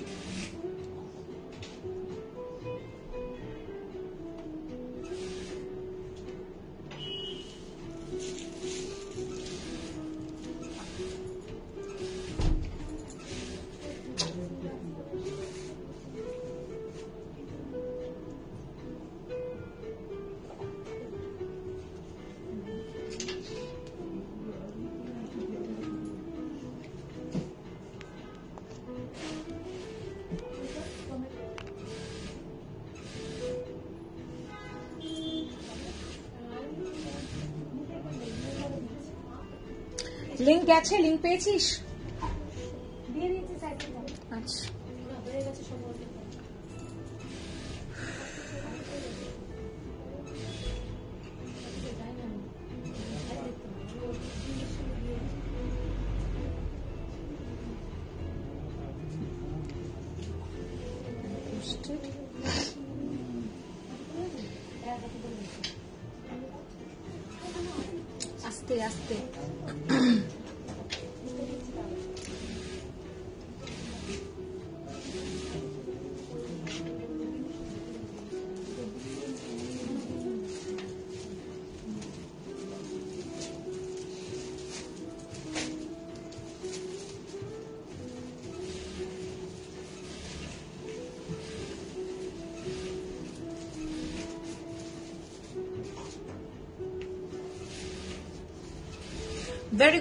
うん。লিঙ্ক গেছে লিঙ্ক পেয়েছিস?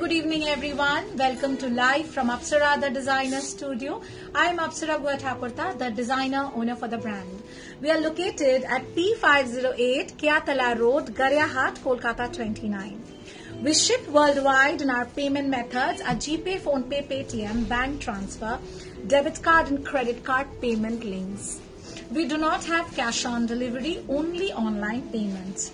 Good evening, everyone. Welcome to live from Apsara, the designer studio. I am Apsara Guathakurta, the designer owner for the brand. We are located at P508 Kyatala Road, Garyahat, Kolkata 29. We ship worldwide and our payment methods are GPay, PhonePe, Paytm, bank transfer, debit card and credit card payment links. We do not have cash on delivery, only online payments.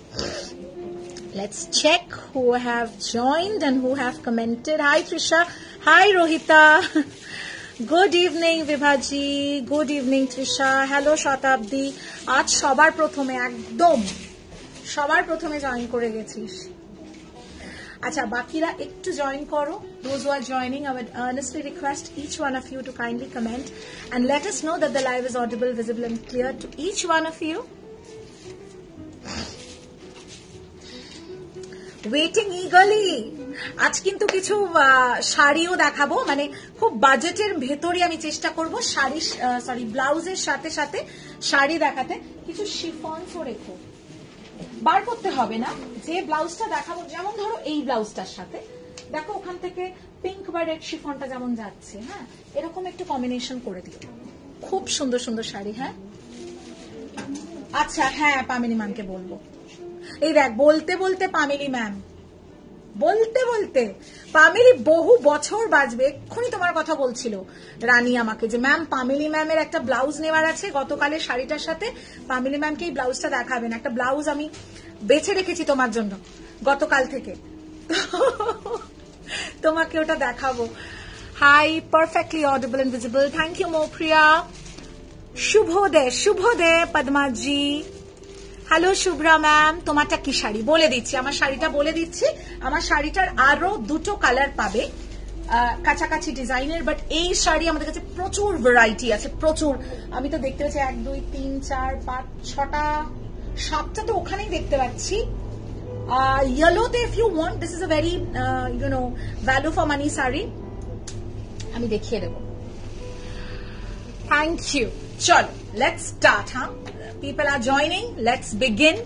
Let's check who have joined and who have commented. Hi Trisha. Hi Rohita. Good evening Vibhaji. Good evening Trisha. Hello Shatabdi. আজ সবার প্রথমে একদম সবার প্রথমে join করে গেছিস আচ্ছা বাকিরা একটু জয়েন করো those who are joining I would earnestly request each one of you to kindly comment and let us know that the live is audible visible and clear to each one of waiting eagerly আজ কিন্তু কিছু শাড়িও দেখাবো। মানে খুব বাজেটের ভেতরে আমি চেষ্টা করব শাড়ি সরি ব্লাউজের সাথে সাথে শাড়ি দেখাতে। কিছু শিফনসও রেখো। বার করতে হবে না। যে ব্লাউজটা দেখাবো, যেমন ধরো এই ব্লাউজটার সাথে। দেখো, ওখান থেকে পিঙ্ক বা রেড শিফনটা যেমন যাচ্ছে হ্যাঁ? এরকম একটু কম্বিনেশন করে দিও। খুব সুন্দর সুন্দর শাড়ি হ্যাঁ? আচ্ছা হ্যাঁ পামিনী ম্যামকে বলব। এই দেখ, বলতে বলতে পামিলি ম্যাম বলতে বলতে পামিলি বহু বছর বাজবে এক্ষুনি তোমার কথা বলছিল রানী আমাকে যে ম্যাম পামিলি ম্যামের একটা ব্লাউজ নেওয়ার আছে, গতকালের শাড়িটার সাথে পামিলি ম্যামকে এই ব্লাউজটা দেখাবেন একটা ব্লাউজ আমি বেছে রেখেছি তোমার জন্য, গতকাল থেকে। তোমাকে ওটা দেখাবো। Hi perfectly audible and visible thank you Mopriya. শুভদে শুভদে পদ্মাজি। হ্যালো শুভ্রা ম্যাম তোমারটা কি শাড়ি? বলে দিচ্ছি। আমার শাড়িটা বলে দিচ্ছি। আমার শাড়িটার আরও দুটো কালার পাবে কাছাকাছি ডিজাইনের বাট এই শাড়ি আমাদের কাছে প্রচুর ভ্যারাইটি আছে, প্রচুর। আমি তো দেখতে পাচ্ছি এক, দুই, তিন, চার, পাঁচ, ছটা, সাতটা তো ওখানেই দেখতে পাচ্ছি। ইয়েলোতে if you want this is a very you know value for money sari. আমি দেখিয়ে দেবো। থ্যাংক ইউ চল লেটস স্টার্ট হ্যাঁ people are joining let's begin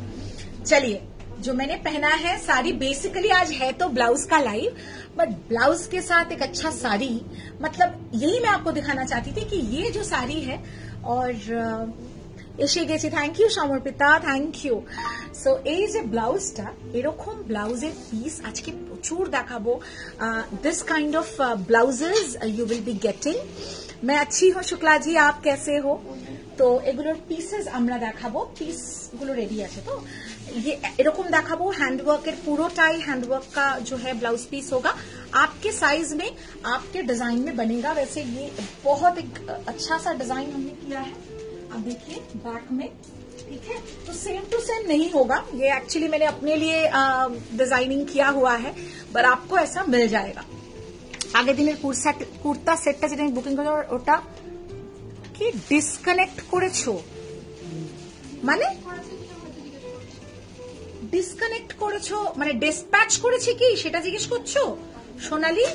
चलिए जो मैंने पहना है साड़ी बेसिकली आज है तो ब्लाउज का लाइव बट ब्लाउज के साथ एक अच्छा साड़ी मतलब यही मैं आपको दिखाना चाहती थी कि ये जो साड़ी है और अ, এসে গেছি thank you Samarpita thank you so এই যে ব্লাউজটা এরকম ব্লাউজের পিস আজকে প্রচুর দেখাবো this kind of blouses you will be getting मैं अच्छी हूँ शुक्ला जी आप कैसे हो তো এগুলোর পিসেস আমরা দেখাবো পিস গুলো রেডি আছে তো ये এরকম দেখাবো हैंडवर्क পুরোটাই हैंडवर्क का जो है ब्लाउज पीस होगा आपके साइज में आपके डिजाइन में बनेगा वैसे ये बहुत एक अच्छा सा डिजाइन हमने किया है आप देखिए बैक में ठीक है तो सेम टू सेम नहीं होगा ये एक्चुअली मैंने अपने लिए डिजाइनिंग किया हुआ है पर आपको ऐसा मिल जाएगा আগের দিনের কুর্সা কুর্তা সেটটা যেটা আমি বুকিং করে ওটা কি ডিসকানেক্ট করেছো মানে ডিসকানেক্ট করেছো মানে ডিসপ্যাচ করেছি কি সেটা জিজ্ঞেস করছো সোনালি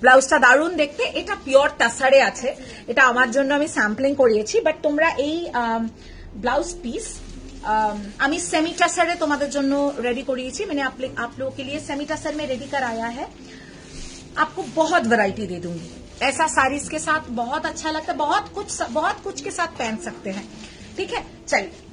ব্লাউজটা দারুণ দেখতে এটা পিওর তাসারে আছে এটা আমার জন্য আমি স্যাম্পলিং করিয়েছি বাট তোমরা এই ब्लाउज पीस আমি सेमी टसर তোমাদের জন্য रेडी করিয়েছি मैंने आप, आप लोगों के लिए सेमी टसर में रेडी कराया है आपको बहुत वैरायटी दे दूंगी ऐसा साड़ीज के साथ बहुत अच्छा लगता है बहुत कुछ बहुत कुछ के साथ पहन सकते हैं ठीक है चलिए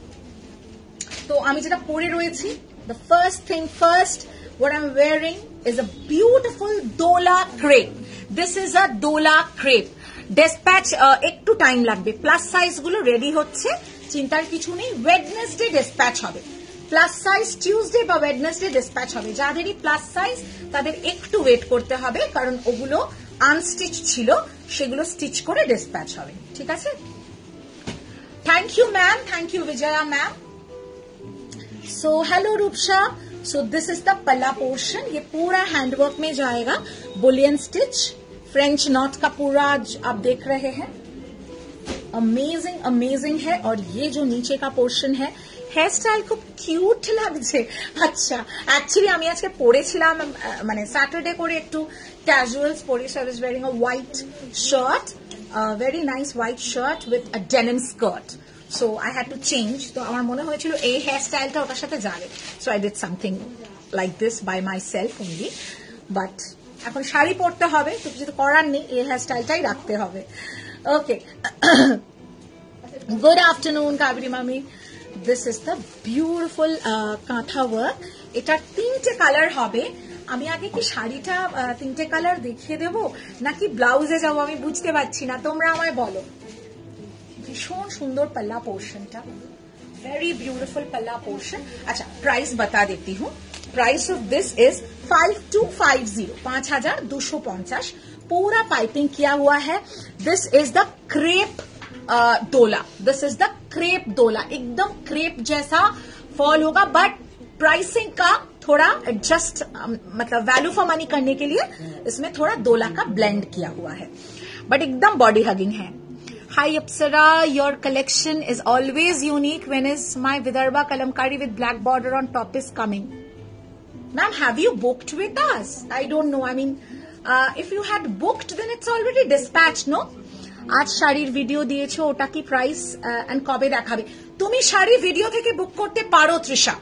তো আমি যেটা পরে রয়েছি the first thing first what I'm wearing is a beautiful dola crepe. This is a dola crepe. Dispatch uh, একটু টাইম লাগবে প্লাস সাইজ গুলো রেডি হচ্ছে চিন্তার কিছু নেই ওয়েডনেসডে ডিসপ্যাচ হবে প্লাস সাইজ টিউসডে বা ওয়েডনেসডে ডিসপ্যাচ হবে যাদেরই প্লাস সাইজ তাদের একটু ওয়েট করতে হবে কারণ ওগুলো আনস্টিচ ছিল সেগুলো স্টিচ করে ডিসপ্যাচ হবে ঠিক আছে thank you ma'am thank you Bijoya ma'am so hello Rupsha so this is the palla portion ये पूरा हैंडवर्क में जाएगा बुलियन स्टिच फ्रेंच नॉट का पूरा आप देख रहे हैं अमेजिंग अमेजिंग है और ये जो नीचे का पोर्शन है হেয়ার স্টাইল খুব কিউট লাগছে আচ্ছা অ্যাকচুয়ালি আমি আজকে পরেছিলাম মানে স্যাটারডে করে একটু ক্যাজুয়ালস পরে so I was wearing a white shirt very nice white shirt with a denim skirt so I had to change তো আমার মনে হয়েছিল এই হেয়ার স্টাইলটা ওটার সাথে যাবে। So I did something like this by myself only but এখন শাড়ি পরতে হবে। তো, কিছু করার নেই। এই হেয়ার স্টাইলটাই রাখতে হবে। ওকে গুড আফটারনুন কাবেরি মামি this is the beautiful kantha work এটার তিনটে কালার হবে। আমি আগে কি শাড়িটা তিনটে पल्ला पोर्शन ज़ीरो पाँच हज़ार दो सौ पचास पूरा पाइपिंग किया हुआ है this is the dola this is the dola एकदम क्रेप जैसा फॉल होगा बट प्राइसिंग का थोड़ा एडजस्ट मतलब वैल्यू फॉर मनी करने के लिए इसमें थोड़ा डोला का ब्लेंड किया हुआ है बट एकदम बॉडी हगिंग है Hi Apsara, your collection is always unique. When is my Vidarbha Kalamkari with black border on top is coming? Ma'am, have you booked with us? I don't know. I mean, uh, if you had booked, then it's already dispatched, no? আজ শাড়ির video দিয়েছো ওটা কি price and কবে দেখাবে তুমি sari video থেকে বুক করতে পারো তৃষা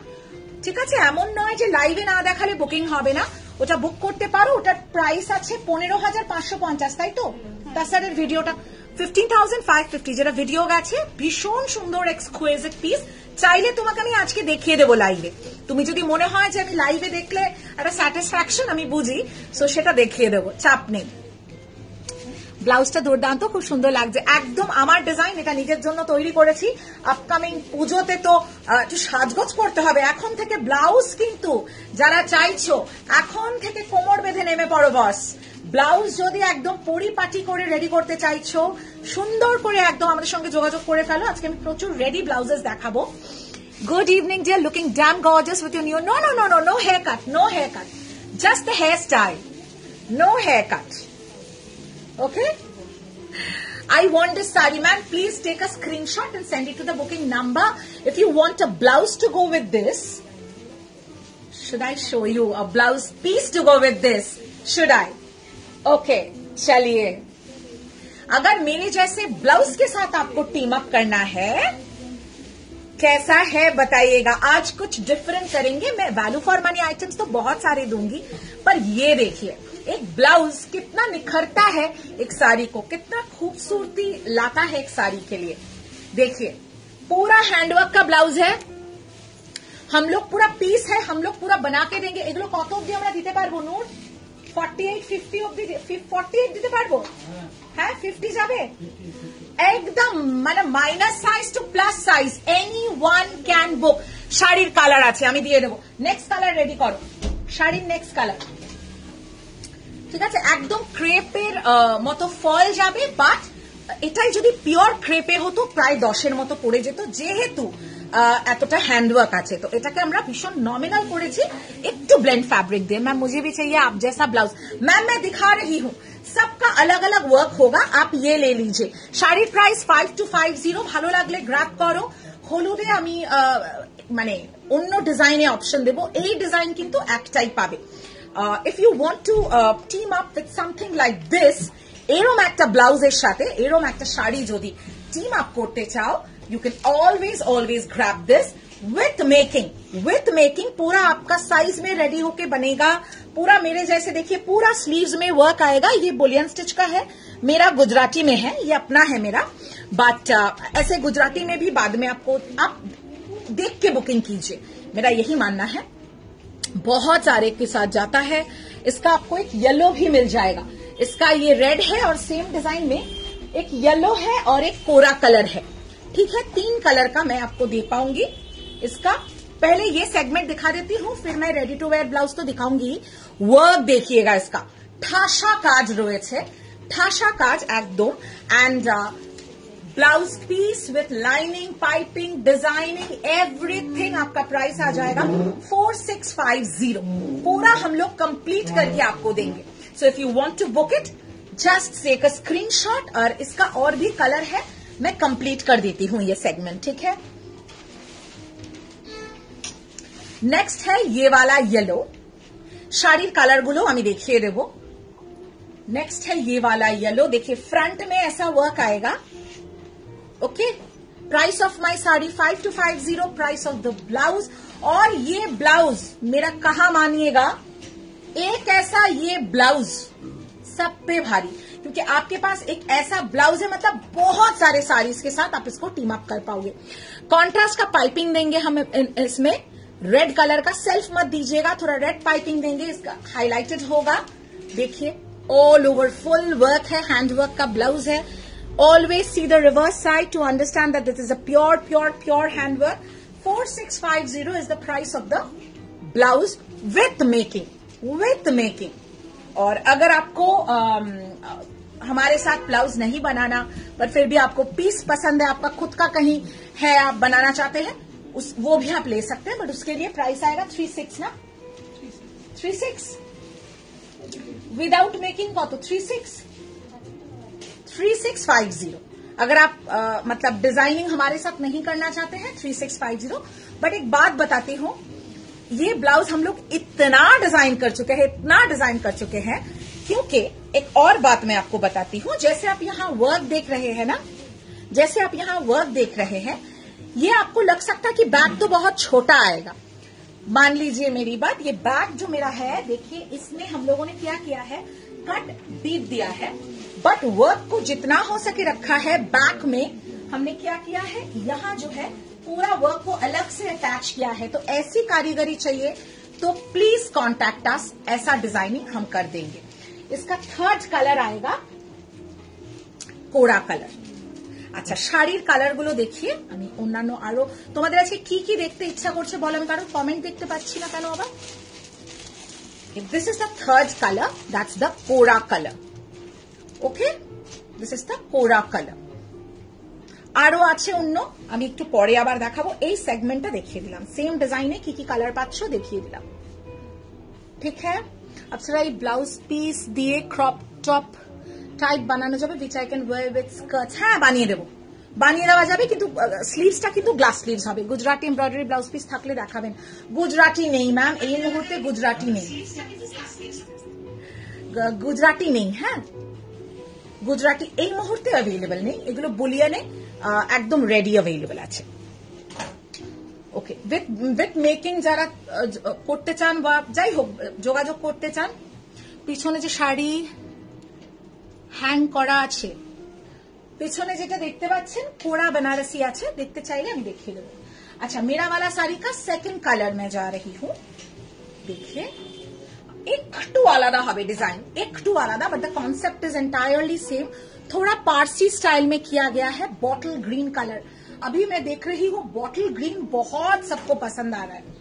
ঠিক আছে, এমন নয় যে লাইভে না দেখালে বুকিং হবে না। ওটা বুক করতে পারো, ওটার প্রাইস আছে পনেরো হাজার পাঁচশো পঞ্চাশ, তাই তো? তাছাড়ের ভিডিওটা ফিফটিন থাউজেন্ড ফাইভ ফিফটি যেটা ভিডিও গেছে, ভীষণ সুন্দর এক্সকুয়েজেড পিস চাইলে তোমাকে আমি আজকে দেখিয়ে দেবো লাইভে তুমি যদি মনে হয় যে আমি লাইভে দেখলে একটা স্যাটিসফ্যাকশন আমি বুঝি সো সেটা দেখিয়ে দেবো। চাপ নেই। ব্লাউজটা দুর্দান্ত, খুব সুন্দর লাগছে। একদম আমার ডিজাইন এটা নিজের জন্য তৈরি করেছি। আপকামিং পুজোতে তো একটু সাজগোজ করতে হবে। এখন থেকে ব্লাউজ কিন্তু যারা চাইছো, এখন থেকে কোমর বেঁধে নেমে পড়ো বস ব্লাউজ যদি একদম পরিপাটি করে রেডি করতে চাইছো, সুন্দর করে একদম আমাদের সঙ্গে যোগাযোগ করে ফেলো। আজকে আমি প্রচুর রেডি ব্লাউজেস দেখাবো। Good evening dear looking damn gorgeous with you new no no no no no hair cut no hair cut just the hair style no hair cut Okay? I want this sari, man. Please take a screenshot and send it to the booking number. If you want a blouse to go with this, should I show you a blouse piece to go with this? Should I? Okay, चलिए अगर मेरे जैसे blouse के साथ आपको team up करना है कैसा है बताइएगा आज कुछ डिफरेंट करेंगे मैं वैल्यू फॉर मनी आइटम्स तो बहुत सारे दूँगी पर ये देखिए एक ब्लाउज कितना निखरता है एक साड़ी को कितना खूबसूरती लाता है एक साड़ी के लिए देखिए पूरा हैंडवर्क का ब्लाउज है हम लोग पूरा पीस है हम लोग पूरा बना के देंगे এগুলো কত অবধি আমরা দিতে পারবো নূর 48 50 অবধি 48 দিতে পারবো হ্যাঁ 50 যাবে একদম মানে minus size two plus size any one can book শাড়ির কালার আছে আমি দিয়ে দেবো নেক্সট কালার রেডি করো শাড়ির নেক্সট কালার ঠিক আছে একদম ক্রেপের মতো ফল যাবে বাট এটাই যদি পিওর ক্রেপে হতো প্রায় দশের মতো পড়ে যেত যেহেতু আহ, এতটা হ্যান্ডওয়ার্ক আছে তো এটাকে আমরা ভীষণ নমিনাল করেছি একটু ब्लेंड फैब्रिक दे मैम मुझे भी चाहिए आप जैसा ब्लाउज मैम मैं दिखा रही हूँ सबका अलग अलग वर्क होगा आप ये ले लीजिए শাড়ির price five two five zero ভালো লাগলে গ্রাফ করো হলুদে আমি আহ, মানে অন্য ডিজাইনে অপশন দেবো এই ডিজাইন কিন্তু একটাই পাবে if you want to team up with something like this এরম একটা ব্লাউজের সাথে এরম একটা শাড়ি যদি টিম আপ করতে চাও you can always always grab this with making with making पूरा आपका साइज में रेडी होके बनेगा पूरा मेरे जैसे देखिए पूरा स्लीव्स में वर्क आएगा ये बुलियन स्टिच का है मेरा गुजराती में है ये अपना है मेरा बट ऐसे गुजराती में भी बाद में आपको आप देख के बुकिंग कीजिए मेरा यही मानना है बहुत सारे के साथ जाता है इसका आपको एक येलो भी मिल जाएगा इसका ये रेड है और सेम डिजाइन में एक येलो है और एक कोरा कलर है ठीक है तीन कलर का मैं आपको दे पाऊंगी इसका पहले ये सेगमेंट दिखा देती हूँ फिर मैं रेडी टू वेयर ब्लाउज तो दिखाऊंगी वर्क देखिएगा इसका ঠাসা কাজ রয়েছে ঠাসা কাজ একদম and blouse piece with lining piping designing everything आपका प्राइस आ जाएगा फोर सिक्स फाइव जीरो पूरा हम लोग कंप्लीट करके आपको देंगे so if you want to book it just take a screenshot और इसका और भी कलर है मैं कंप्लीट कर देती हूँ ये सेगमेंट ठीक है नेक्स्ट है ये वाला येलो শাড়ির কালারগুলো আমি দেখিয়ে দেব नेक्स्ट है ये वाला येलो देखिए फ्रंट में ऐसा वर्क आएगा Okay price of my sari five two five zero price of the blouse और ये ब्लाउज मेरा कहा मानिएगा? एक ऐसा ये ब्लाउज सब पे भारी। क्योंकि आपके पास एक ऐसा ब्लाउज है मतलब बहुत सारे साड़ीज के साथ आप इसको टीम अप कर पाओगे। कॉन्ट्रास्ट का पाइपिंग देंगे हम इसमें। रेड कलर का सेल्फ मत दीजिएगा, थोड़ा रेड पाइपिंग देंगे, इसका हाईलाइटेड होगा। देखिए ऑल ओवर फुल वर्क है हैंड वर्क का ब्लाउज है। Side to understand that this is a pure pure pure hand work four six five zero is the price of the blouse with making with making और अगर आपको अम, हमारे साथ blouse नहीं बनाना पर फिर भी आपको पीस पसंद है आपका खुद का कहीं है आप बनाना चाहते हैं उस वो भी आप ले सकते हैं बट उसके लिए प्राइस आएगा थ्री सिक्स ना? थ्री सिक्स विदाउट मेकिंग कॉ तो three six three six five zero. अगर आप अ, मतलब डिज़ाइनिंग हमारे साथ नहीं करना चाहते हैं three six five zero. But एक बात बताती हूँ ये ब्लाउज हम लोग इतना डिज़ाइन कर चुके हैं इतना डिज़ाइन कर चुके हैं क्योंकि एक और बात मैं आपको बताती हूँ जैसे आप यहाँ वर्क देख रहे हैं ना जैसे आप यहाँ वर्क देख रहे हैं ये आपको लग सकता है कि बैग तो बहुत छोटा आएगा। मान लीजिए मेरी बात ये बैग जो मेरा है देखिए इसमें हम लोगों ने क्या किया है? कट डीप दिया है। बट वर्क को जितना हो सके रखा है बैक में हमने क्या किया है यहाँ जो है पूरा वर्क को अलग से अटैच किया है तो ऐसी कारीगरी चाहिए तो प्लीज कॉन्टैक्ट अस ऐसा डिजाइनिंग हम कर देंगे इसका थर्ड कलर आएगा কোড়া কালার আচ্ছা শাড়ির কালারগুলো দেখিয়ে আমি অন্যান্য আরো তোমাদের আজকে কি কি দেখতে ইচ্ছা করছে বলো আমি কারণ কমেন্ট দেখতে পাচ্ছি না কেন আবার this is the third colour that's the kora colour okay? This is the kora colour আরও আছে অন্য আমি একটু পরে আবার দেখাবো। এই সেগমেন্টটা দেখিয়ে দিলাম। সেম ডিজাইনে কি কি কালার পাচ্ছ দেখিয়ে দিলাম। ঠিক হ্যাঁ? আপনারা এই ব্লাউজ পিস দিয়ে ক্রপ টপ টাইপ বানানো যাবে which I can wear with skirts হ্যাঁ বানিয়ে দেবো। বানিয়ে দেওয়া যাবে কিন্তু স্লিভসটা কিন্তু গ্লাস স্লিভস হবে। গুজরাটি এমব্রয়ডারি ব্লাউজ পিস থাকলে দেখাবেন। গুজরাটি নেই ম্যাম এই মুহূর্তে গুজরাটি নেই। গুজরাটি নেই হ্যাঁ? গুজরাটি এই মুহূর্তে অ্যাভেলেবেল নেই এগুলো বুলিয়ানে আহ, একদম রেডি অ্যাভেলেবেল আছে ওকে উইথ উইথ মেকিং যারা আহ, জ- করতে চান বা যাই হোক যোগাযোগ করতে চান পিছনে যে শাড়ি হ্যাং করা আছে পেছনে যেটা দেখতে পাচ্ছেন কোড়া বেনারসি আছে দেখতে চাইলে আমি দেখিয়ে দেবো আচ্ছা मेरा वाला साड़ी का सेकंड कलर में जा रही हूँ देखिए একটু আলাদা হবে डिजाइन একটু আলাদা but the concept is entirely same थोड़ा पारसी स्टाइल में किया गया है बॉटल ग्रीन कलर अभी मैं देख रही हूँ बॉटल ग्रीन बहुत सबको पसंद आ रहा है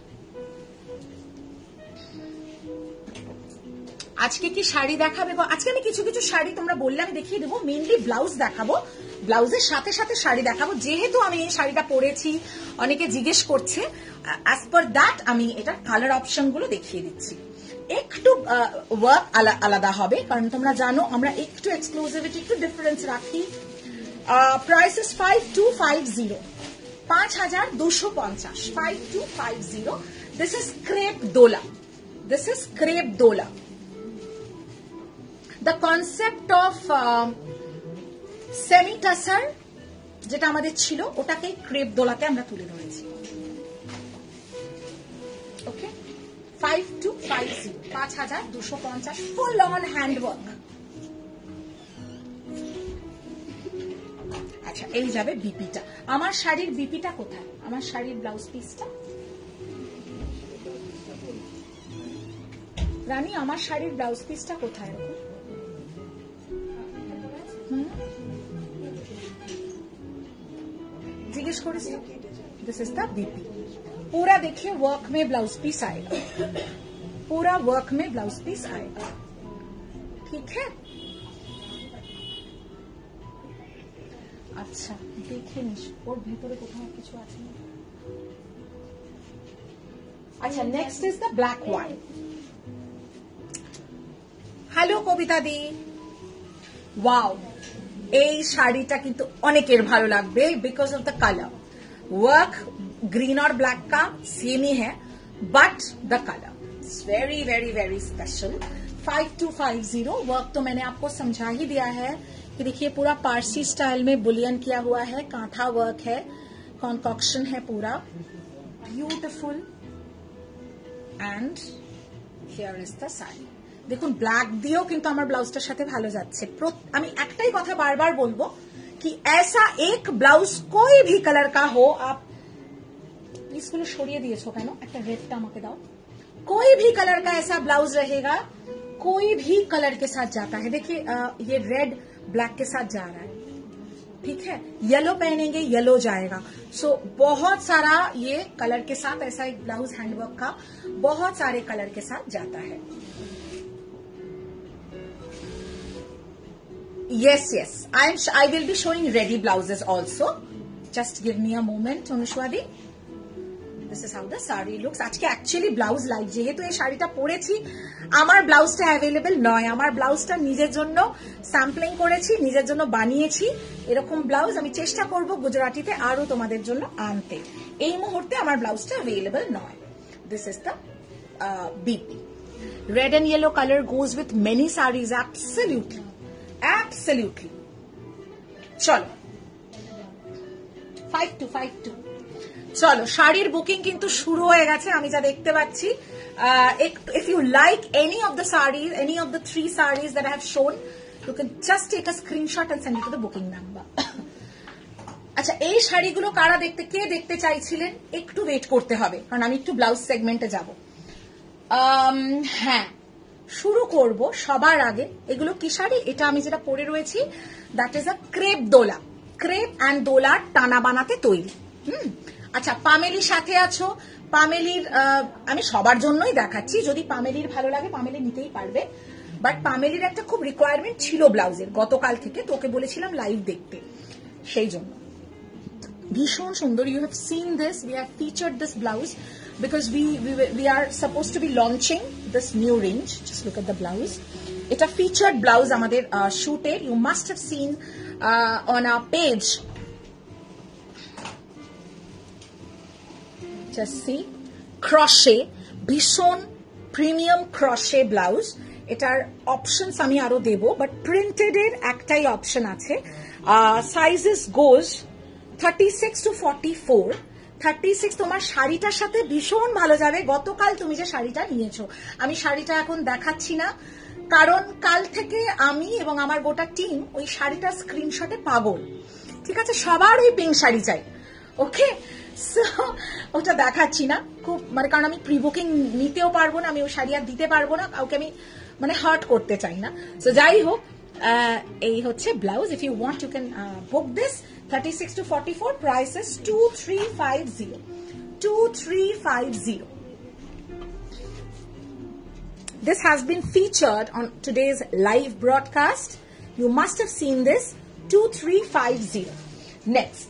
আজকে কি শাড়ি দেখাবে গো? আজকে আমি কিছু কিছু শাড়ি তোমরা বললে আমি দেখিয়ে দেবো মেনলি ব্লাউজ দেখাবো ব্লাউজের সাথে সাথে শাড়ি দেখাবো যেহেতু আমি এই শাড়িটা পরেছি অনেকে জিজ্ঞেস করছে অ্যাজ পার দ্যাট আমি এটার কালার অপশনগুলো দেখিয়ে দিচ্ছি একটু ওয়ার্ক আলাদা হবে। কারণ তোমরা জানো, আমরা একটু এক্সক্লুসিভিটি একটু ডিফারেন্স রাখি। Price is five two five zero পাঁচ হাজার দুশো পঞ্চাশ। Five two five zero this is crepe dola this is crepe dola the concept of সেমিটাসার যেটা আমাদের ছিল ওটাকে ক্রেপ দোলাতে আমরা তুলে ধরেছি। ফাইভ টু ফাইভ পাঁচ হাজার দুশো পঞ্চাশ ফুল অন আচ্ছা এই যাবে বিপিটা। আমার শাড়ির বিপিটা কোথায়? আমার শাড়ির ব্লাউজ পিসটা রানী, আমার শাড়ির ব্লাউজ পিসটা কোথায় জিজ্ঞেস করেছি দিস ইস দ্য বিপি पूरा देखिए वर्क में ब्लाउज पीस आएगा पूरा वर्क में ब्लाउज पीस आएगा ठीक है আচ্ছা দেখে নিস ওর ভেতরে কোথাও কিছু আছে না আচ্ছা next is the black one hello Kabita di wow এই শাড়িটা কিন্তু অনেকের ভালো লাগবে because of the colour work green और ब्लैक का सेम ही है but the colour it's very very very special five two five zero work तो मैंने आपको समझा ही दिया है कि देखिए पूरा पारसी स्टाइल में बुलियन किया हुआ है कांथा वर्क है कॉन्कॉक्शन है पूरा beautiful and here is the sari দেখুন ব্ল্যাক দিয়েও কিন্তু আমার ব্লাউজটার সাথে ভালো যাচ্ছে প্রত- আমি একটাই কথা বারবার বলবো कि ऐसा एक ব্লাউজ कोई भी कलर का हो आप পিসগুলো সরিয়ে দিয়েছো কেন একটা রেডটা আমাকে দাও कोई भी कलर का ऐसा ब्लाउज रहेगा कोई भी कलर के साथ जाता है देखिए अ, ये रेड ब्लैक के साथ जा रहा है ठीक है येलो पहनेंगे येलो जाएगा सो बहुत सारा ये कलर के साथ ऐसा एक ब्लाउज हैंडवर्क का बहुत सारे कलर के साथ जाता है yes yes i'm i will be showing ready blouses also just give me a moment অনুষ্বাদি this is how the sari looks আজকে অ্যাকচুয়ালি ব্লাউজ লাইভ যেহেতু এই শাড়িটা পরেছি, আমার ব্লাউজটা অ্যাভেলেবেল নয়। আমার ব্লাউজটা নিজের জন্য স্যাম্পলিং করেছি, নিজের জন্য বানিয়েছি। এরকম ব্লাউজ আমি চেষ্টা করব গুজরাটিতে আরও তোমাদের জন্য আনতে। এই মুহূর্তে আমার ব্লাউজটা অ্যাভেলেবেল নয়। This is the BP red and yellow color goes with many sarees, absolutely absolutely. চলো। ফাইভ টু ফাইভ টু চলো, শাড়ির বুকিং কিন্তু শুরু হয়ে গেছে, আমি যা দেখতে পাচ্ছি। If you like any of the sarees any of the three sarees that have shown you can just take a screenshot and send to the booking number আচ্ছা এই শাড়িগুলো কারা দেখতে, কে দেখতে চাইছিলেন? একটু ওয়েট করতে হবে, কারণ আমি একটু ব্লাউজ সেগমেন্টে যাব। হ্যাঁ শুরু করব সবার আগে। এগুলো কি শাড়ি? এটা আমি যেটা পরে রয়েছি that is a crepe dola crepe and দোলার টানা বানাতে তৈরি। হুম আচ্ছা পামেলির সাথে আছো? পামেলির আমি সবার জন্যই দেখাচ্ছি। যদি পামেলির ভালো লাগে, পামেলি নিতেই পারবে। বাট পামেলির একটা খুব রিকোয়ারমেন্ট ছিল ব্লাউজের গতকাল থেকে তোকে বলেছিলাম লাইভ দেখতে। সেই জন্য। ভীষণ সুন্দর। You have seen this we have featured this blouse because we we are suppose to be launching this new range just look at the blouse এটা ফিচার্ড ব্লাউজ আমাদের শুটে you must have seen on a page see crochet ভীষণ premium crochet blouse. এটার options আমি আরও দেব but printed এর একটাই option আছে। Sizes goes thirty six to forty four thirty six তোমার শাড়িটার সাথে ভীষণ ভালো যাবে। গতকাল তুমি যে শাড়িটা নিয়েছো, আমি শাড়িটা এখন দেখাচ্ছি না। কারণ কাল থেকে আমি এবং আমার গোটা টিম ওই শাড়িটার স্ক্রিনশটে পাগল। ঠিক আছে? সবার ওই পিঙ্ক শাড়ি চাই। ওকে সো ওটা দেখাচ্ছি না খুব মানে কারণ আমি প্রি বুকিং নিতেও পারবো না আমি ওই শাড়ি আর দিতে পারবো না কাউকে আমি মানে হার্ট করতে চাই না সো যাই হোক আহ, এই হচ্ছে blouse if you want you can book this thirty six two forty four prices two three five zero two three five zero This has been featured on today's live broadcast. You must have seen this two three five zero next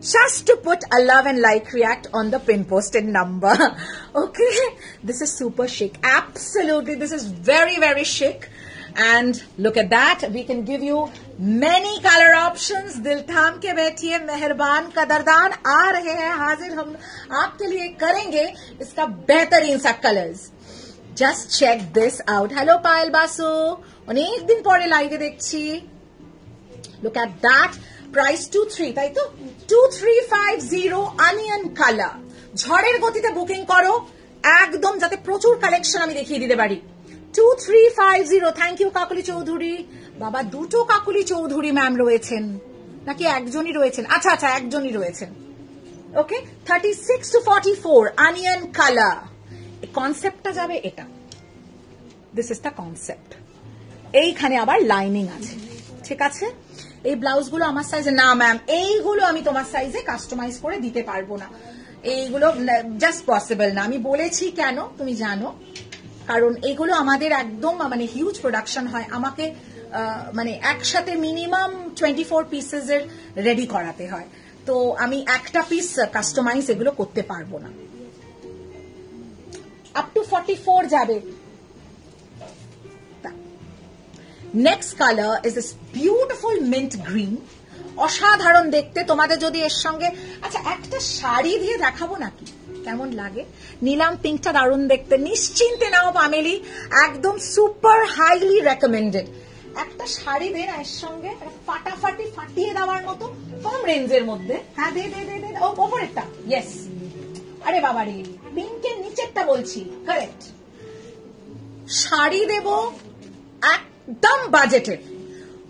just to put a love and like react on the pin posted number. okay, this is super chic. Absolutely, this is very very chic. And look at that, we can give you many color options. दिल थाम के बैठिए मेहरबान कदरदान आ रहे हैं हाजिर हम आपके लिए करेंगे इसका बेहतरीन सा colours just check this out hello Payel Basu অনেকদিন পরে লাইভে দেখছি look at that Price two three তাই তো? Two three five zero onion colour ঝড়ের গতিতে বুকিং করো। একদম যাতে প্রচুর কালেকশন আমি দেখিয়ে দিতে পারি। Two three five zero thank you Kakuli Chowdhury. বাবা, দুটো কাকুলি চৌধুরী ম্যাম রয়েছেন। নাকি একজনই রয়েছেন? আচ্ছা আচ্ছা একজনই রয়েছেন। Okay thirty six to forty four onion colour কনসেপ্টটা যাবে এটা। দিস ইজ দ্য কনসেপ্ট এইখানে আবার লাইনিং আছে। ঠিক আছে? এই ব্লাউজগুলো আমার সাইজে না ম্যাম এইগুলো আমি তোমার সাইজে কাস্টমাইজ করে দিতে পারব না। এইগুলো জাস্ট পসিবল না। আমি বলেছি কেন, তুমি জানো? কারণ এগুলো আমাদের একদম মানে হিউজ প্রোডাকশন হয়। আমাকে মানে একসাথে মিনিমাম টোয়েন্টি ফোর পিসেস এর রেডি করাতে হয়। তো আমি একটা পিস কাস্টমাইজ এগুলো করতে পারব না। আপ টু ফর্টি ফোর যাবে। Next colour is this beautiful mint green অসাধারণ দেখতে। তোমাদের যদি এর সঙ্গে আচ্ছা একটা শাড়ি দিয়ে দেখাবো নাকি? কেমন লাগে? নিলাম পিঙ্কটা দারুণ দেখতে। নিশ্চিন্তে নাও পামেলি। একদম সুপার হাইলি রেকমেন্ডেড একটা শাড়ি দে এর সঙ্গে। ফাটাফাটি ফাটিয়ে দেওয়ার মতো, কম রেঞ্জের মধ্যে। হ্যাঁ দে দে দে দে ও, ওপরেরটা। ইয়েস আরে বাবা রে, পিঙ্কের নিচেরটা বলছি। কারেক্ট শাড়ি দেব একদম বাজেটের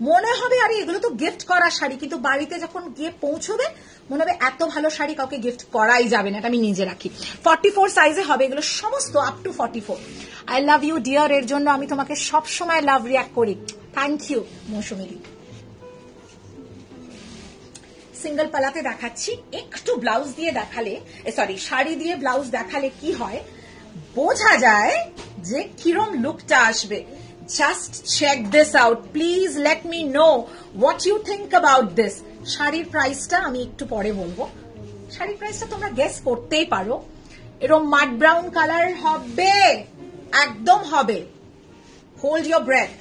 মনে হবে, আরে, এগুলো তো গিফট করা শাড়ি, কিন্তু বাড়িতে যখন গিয়ে পৌঁছবে, মনে হবে এত ভালো শাড়ি কাউকে গিফট করাই যাবে না, এটা আমি নিজে রাখি। ফর্টি ফোর সাইজে হবে, এগুলো সমস্ত up to forty four I love you dear এর জন্য আমি তোমাকে সব সময় লাভ রিয়াক্ট করি। থ্যাংক ইউ মৌসুমি সিঙ্গেল পালাতে দেখাচ্ছি, একটু ব্লাউজ দিয়ে দেখালে সরি শাড়ি দিয়ে ব্লাউজ দেখালে কি হয়? বোঝা যায় যে কিরম লুকটা আসবে। Just check this out please let me know what you think about this শাড়ির প্রাইসটা আমি একটু পরে বলব। শাড়ির প্রাইসটা তোমরা গেস করতেই পারো। এরকম মাড ব্রাউন কালার হবে। একদম হবে। Hold your breath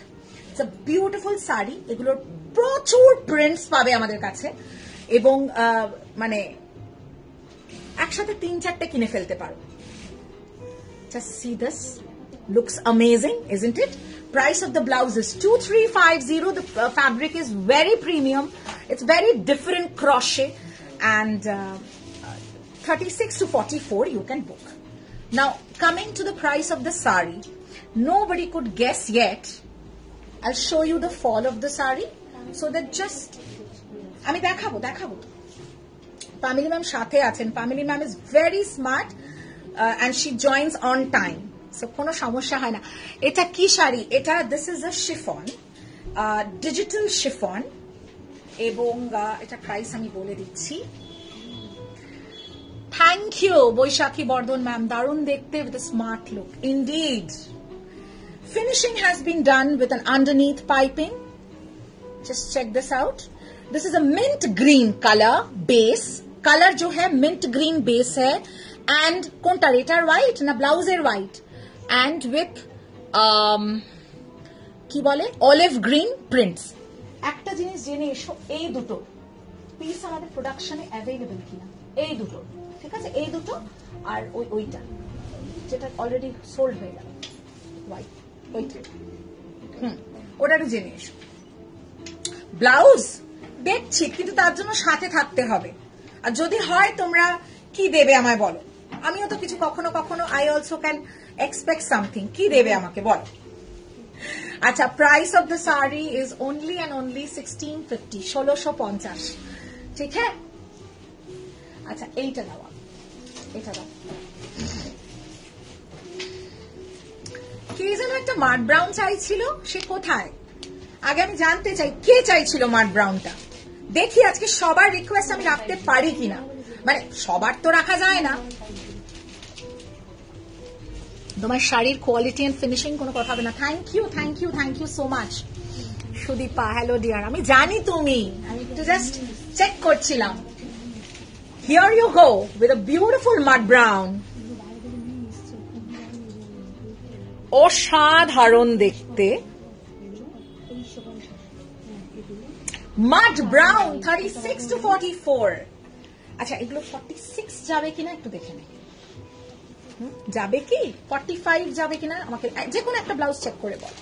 it's a beautiful sari. এগুলোর প্রচুর প্রিন্টস পাবে আমাদের কাছে। এবং মানে একসাথে তিন চারটে কিনে ফেলতে পারো। Just see this. Looks amazing, isn't it? Price of the blouse is 2350. The uh, fabric is very premium. It's very different crochet and uh, 36 to 44 you can book. Now, coming to the price of the sari, nobody could guess yet. I'll show you the fall of the sari so that just আমি দেখাবো দেখাবো family ma'am সাথে আছেন family ma'am is very smart and she joins on time so কোনো সমস্যা হয় না এটা কি শাড়ি এটা this is a chiffon digital chiffon এবং আহ, এটা প্রাইস আমি বলে দিচ্ছি thank you Baishakhi Bardhan ma'am দারুণ দেখতে with smart look indeed Finishing has been done with an underneath piping. Just check this out. This is a mint green color base. Color जो है mint green base है and কোনটা এটার white না ব্লাউজের white and with um, কি বলে? Olive green prints একটা জিনিস জেনে এসো এই দুটো পিস আমাদের প্রোডাকশনে অ্যাভেলেবল কিনা? এই দুটো ঠিক আছে? এই দুটো আর ওই ওইটা যেটা অলরেডি সোল্ড হয়ে গেল। হোয়াইট ওইটা। হুম ওটা একটু জেনে এসো। ব্লাউজ দেখছি কিন্তু তার জন্য সাথে থাকতে হবে। আর যদি হয় তোমরা কি দেবে আমায় বলো? আমিও তো কিছু কখনো কখনো I also can expect something কি দেবে আমাকে? বল। আচ্ছা price of the sari is only and only sixteen fifty ষোলোশো পঞ্চাশ। ঠিক হ্যাঁ আচ্ছা এইটা দেওয়া এটা দাও। কে যেন একটা মাড ব্রাউন চাইছিল, সে কোথায়? আগে আমি জানতে চাই, কে চাইছিল মাড ব্রাউনটা? দেখি আজকে সবার রিকোয়েস্ট আমি রাখতে পারি কিনা। মানে সবার তো রাখা যায় না। তোমার শাড়ির কোয়ালিটি এন্ড ফিনিশিং কোনো কথা হবে না। Thank you thank you thank you so much Sudipa hello dear আমি জানি তুমি। আমি একটু জাস্ট চেক করছিলাম। Here you go with a beautiful mud brown অসাধারণ দেখতে। Mud brown thirty six to forty four আচ্ছা এগুলো ফর্টি সিক্স যাবে কিনা একটু দেখে নেই। যাবে কি ফর্টি ফাইভ যাবে কিনা আমাকে যে কোনো একটা ब्लाउज चेक करे बोल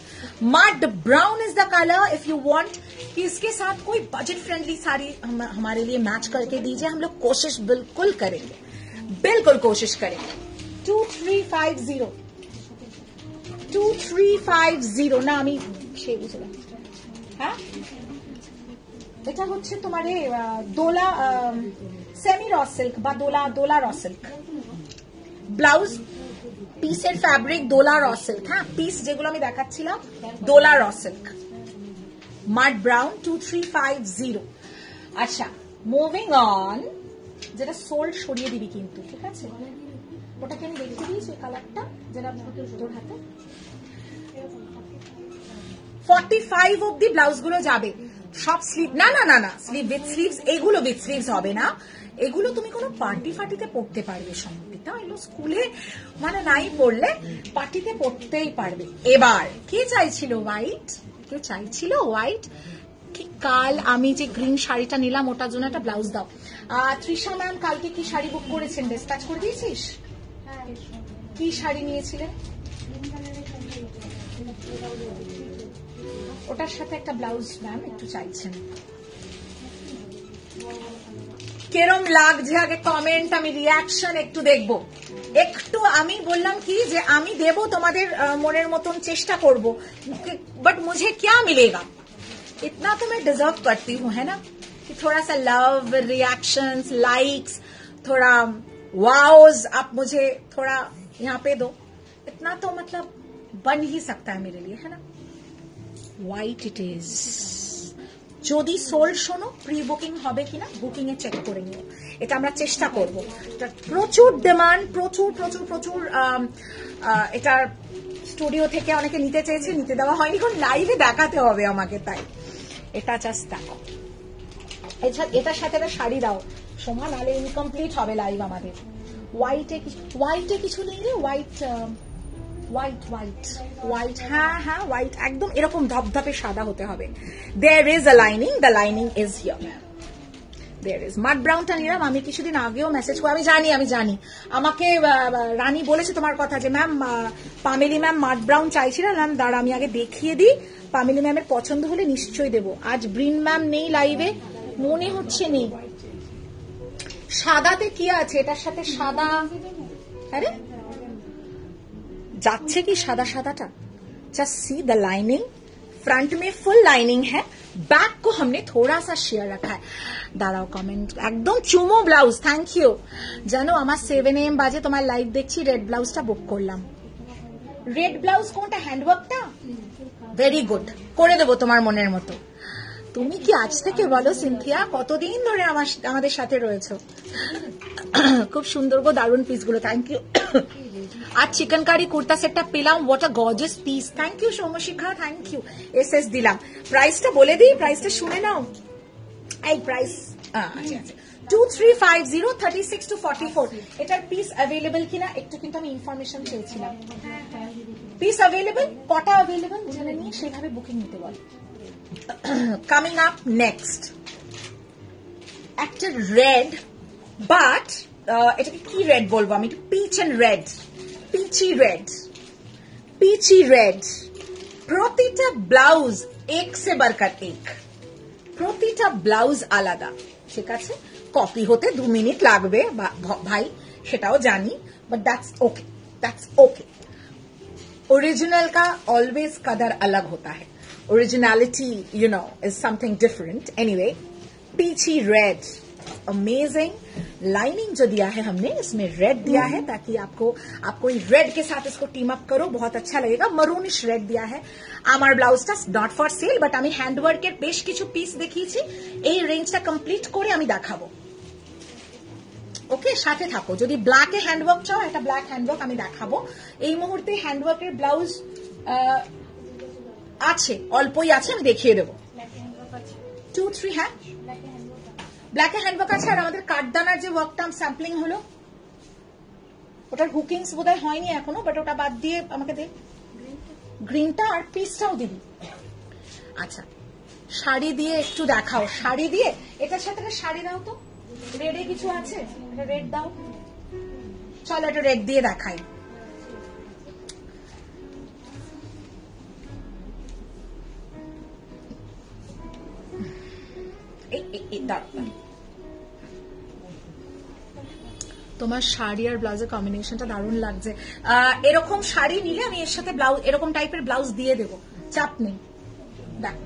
mud brown is the colour if you want कि इसके साथ कोई बजट फ्रेंडली साड़ी हम, हमारे लिए मैच करके दीजिए हम लोग कोशिश बिल्कुल करेंगे बिल्कुल कोशिश करेंगे two three five zero two three five zero না আমি সে বুঝলাম হ্যাঁ এটা হচ্ছে তোমার এ, আহ, দোলা সেমি র সিল্ক বা দোলা দোলা র সিল্ক ব্লাউজ পিসের ফ্যাব্রিক দোলা র হ্যাঁ? পিস যেগুলো আমি দেখাচ্ছিলাম দোলা র silk mud brown two three five zero আচ্ছা মুভিং অন যেটা সোল সরিয়ে দিবি কিন্তু, ঠিক আছে? ওটাকে আমি দেখতে দিয়েছি কালারটা যেটা তোর হাতে ফর্টি ফাইভ অব্দি ব্লাউজগুলো যাবে। সব স্লিভ না না না না স্লিভ উইথ স্লিভস এগুলো উইথ স্লিভস হবে না। এগুলো তুমি কোনো পার্টি ফার্টিতে পড়তে পারবে সম্মতিটা এগুলো স্কুলে মানে নাই পড়লে পার্টিতে পড়তেই পারবে। এবার কে চাইছিল হোয়াইট কে চাইছিল হোয়াইট ঠিক কাল আমি যে গ্রিন শাড়িটা নিলাম ওটার জন্য একটা ব্লাউজ দাও। তৃষা ম্যাম কালকে কি শাড়ি বুক করেছেন? ডিসপ্যাচ করে দিয়েছিস? হ্যাঁ কি শাড়ি নিয়েছিলেন? ওটার সাথে একটা ব্লাউজ ম্যাম একটু চাইছেন। কেরম লাগছে আগে কমেন্ট আমি রিয়াকশন একটু দেখব একটু আমি বললাম কি যে আমি দেব তোমাদের আহ, মনের মতন চেষ্টা করব बट मुझे क्या मिलेगा इतना तो मैं डिजर्व करती हूँ है ना कि थोड़ा सा लव रिएक्शंस लाइक्स थोड़ा वाओज आप मुझे थोड़ा यहाँ पे दो इतना तो मतलब बन ही सकता है मेरे लिए है ना হোয়াইট ইট ইজ যদি সোল শোনো, প্রি বুকিং হবে কিনা, বুকিং এ চেক করে নিও। এটা আমরা চেষ্টা করব। প্রচুর ডিমান্ড প্রচুর প্রচুর প্রচুর এটার স্টুডিও থেকে অনেকে নিতে চেয়েছে, নিতে দেওয়া হয়নি কারণ লাইভে দেখাতে হবে আমাকে তাই। এটা জাস্ট দেখো এটার সাথে একটা শাড়ি দাও। সমান আলে ইনকমপ্লিট হবে লাইভ আমাদের। হোয়াইটে কিছু হোয়াইটে কিছু নেই হোয়াইট হোয়াইট হোয়াইট হোয়াইট হ্যাঁ হ্যাঁ হোয়াইট একদম এরকম ধপধপে সাদা হতে হবে। There is a lining the lining is here there is mud ব্রাউনটা নিলাম, আমি কিছুদিন আগেও মেসেজ করে, আমি জানি আমি জানি। আমাকে রানী বলেছে তোমার কথা যে ma'am Pameli ma'am mud brown চাইছিলাম ম্যাম দাঁড়া, আমি আগে দেখিয়ে দিই। পামেলি ম্যামের পছন্দ হলে নিশ্চয়ই দেবো। আজ ব্রিন ম্যাম নেই লাইভে মনে হচ্ছে নেই। সাদাতে কি আছে? এটার সাথে সাদা, আরে जाच्छे की सादा सादाटा just see the lining front में फुल लाइनिंग है बैक को हमने थोड़ा सा शेयर रखा है দাঁড়াও কমেন্ট একদম চুমো ব্লাউজ থ্যাংক ইউ জানো আমার সেভেন এম বাজে তোমার লাইভ দেখছি রেড ব্লাউজটা বুক করলাম রেড ব্লাউজ কোনটা হ্যান্ডওয়ার্কটা ভেরি গুড করে দেবো তোমার মনের মতো তুমি কি আজ থেকে বলো সিনথিয়া কতদিন ধরে আমার আমাদের সাথে রয়েছো খুব সুন্দর গো দারুণ পিসগুলো থ্যাংক ইউ আর চিকেন কারি কুর্তা সেটটা পেলাম। What a gorgeous piece thank you Soumashikha thank you S S দিলাম। প্রাইসটা বলে দিই প্রাইসটা শুনে নাও। এই প্রাইস আচ্ছা two three five zero thirty six to forty four এটার পিস অ্যাভেলেবেল কিনা, একটু কিন্তু আমি ইনফরমেশন চেয়েছিলাম। পিস অ্যাভেলেবেল কটা অ্যাভেলেবেল জেনে নিয়ে সেভাবে বুকিং নিতে বল কামিং আপ নেক্সট একটা রেড বাট এটাকে কি রেড বলব? আমি একটু peach and red peachy red peachy red প্রতিটা ব্লাউজ এক সে বারকার এক প্রতিটা ব্লাউজ আলাদা ঠিক আছে কপি হতে দু মিনিট লাগবে বা- ভ- ভাই সেটাও জানি but that's okay that's okay original का ऑलवेज कदर अलग होता है originality you know is something different anyway peachy red amazing lining जो दिया है हमने इसमें रेड दिया है ताकि आपको आपको रेड के साथ इसको टीम अप करो बहुत अच्छा लगेगा মরুনিশ রেড দেয়া है আমার ব্লাউজটা নট ফর সেল বাট আমি হ্যান্ডওয়ার্কের বেশ কিছু পিস দেখিয়েছি এই রেঞ্জটা কমপ্লিট করে আমি দেখাবো ওকে সাথে থাকো যদি ব্ল্যাকে হ্যান্ডওয়ার্ক চাও একটা ব্ল্যাক হ্যান্ডওয়ার্ক আমি দেখাবো এই মুহূর্তে হ্যান্ডওয়ার্কের ব্লাউজ আছে অল্পই আছে আমি দেখিয়ে দেবো ব্ল্যাক হ্যান্ডওয়ার্ক আছে টু থ্রি হ্যাঁ ব্ল্যাক হ্যান্ডওয়ার্ক আছে আছে আর আমাদের কাঠদানার যে ওয়ার্কটা স্যাম্পলিং হলো, ওটার হুকিংস বোধহয় হয়নি এখনও বাট ওটা বাদ দিয়ে আমাকে দে। গ্রিনটা আর পিসটাও দিবি। আচ্ছা শাড়ি দিয়ে একটু দেখাও। শাড়ি দিয়ে, এটার সাথে শাড়ি দাও তো। রেডে কিছু আছে? রেড দাও। চলো একটা রেড দিয়ে দেখাই। এই তোমার শাড়ি আর ব্লাউজের কম্বিনেশনটা দারুণ লাগছে আহ, এরকম শাড়ি নিলে আমি এর সাথে ব্লাউজ এরকম টাইপের ব্লাউজ দিয়ে দেবো চাপ নেই দেখ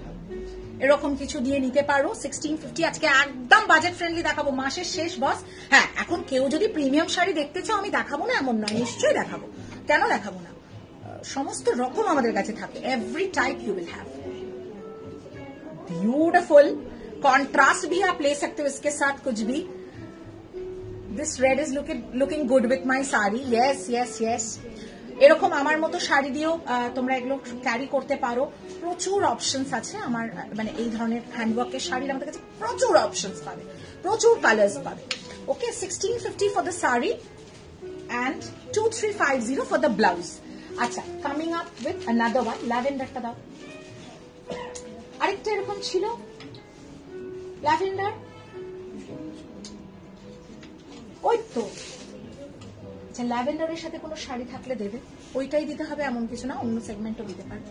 এরকম কিছু দিয়ে নিতে পারো সিক্সটিন ফিফটি আজকে একদম বাজেট ফ্রেন্ডলি দেখাবো মাসের শেষ বস হ্যাঁ এখন কেউ যদি প্রিমিয়াম শাড়ি দেখতে চাও আমি দেখাবো না এমন নয় নিশ্চয়ই দেখাবো কেন দেখাবো না আহ, সমস্ত রকম আমাদের কাছে থাকে every type you will have beautiful contrast भी आप ले सकते हो इसके साथ कुछ भी this red is looking looking good with my sari yes yes yes এরকম আমার মতো শাড়ি দিয়েও তোমরা এগুলো ক্যারি করতে পারো। প্রচুর অপশনস আছে আমার মানে এই ধরনের হ্যান্ডওয়ার্কের শাড়ির আমাদের কাছে প্রচুর অপশনস পাবে। প্রচুর কালার্স পাবে। Okay sixteen fifty for the sari and two three five zero for the blouse আচ্ছা coming up with another one ল্যাভেন্ডারটা দাও। আরেকটা এরকম ছিল। ল্যাভেন্ডার ওই তো আচ্ছা ল্যাভেন্ডারের সাথে কোনো শাড়ি থাকলে দেবে। ওইটাই দিতে হবে, এমন কিছু না, অন্য সেগমেন্টও দিতে পারে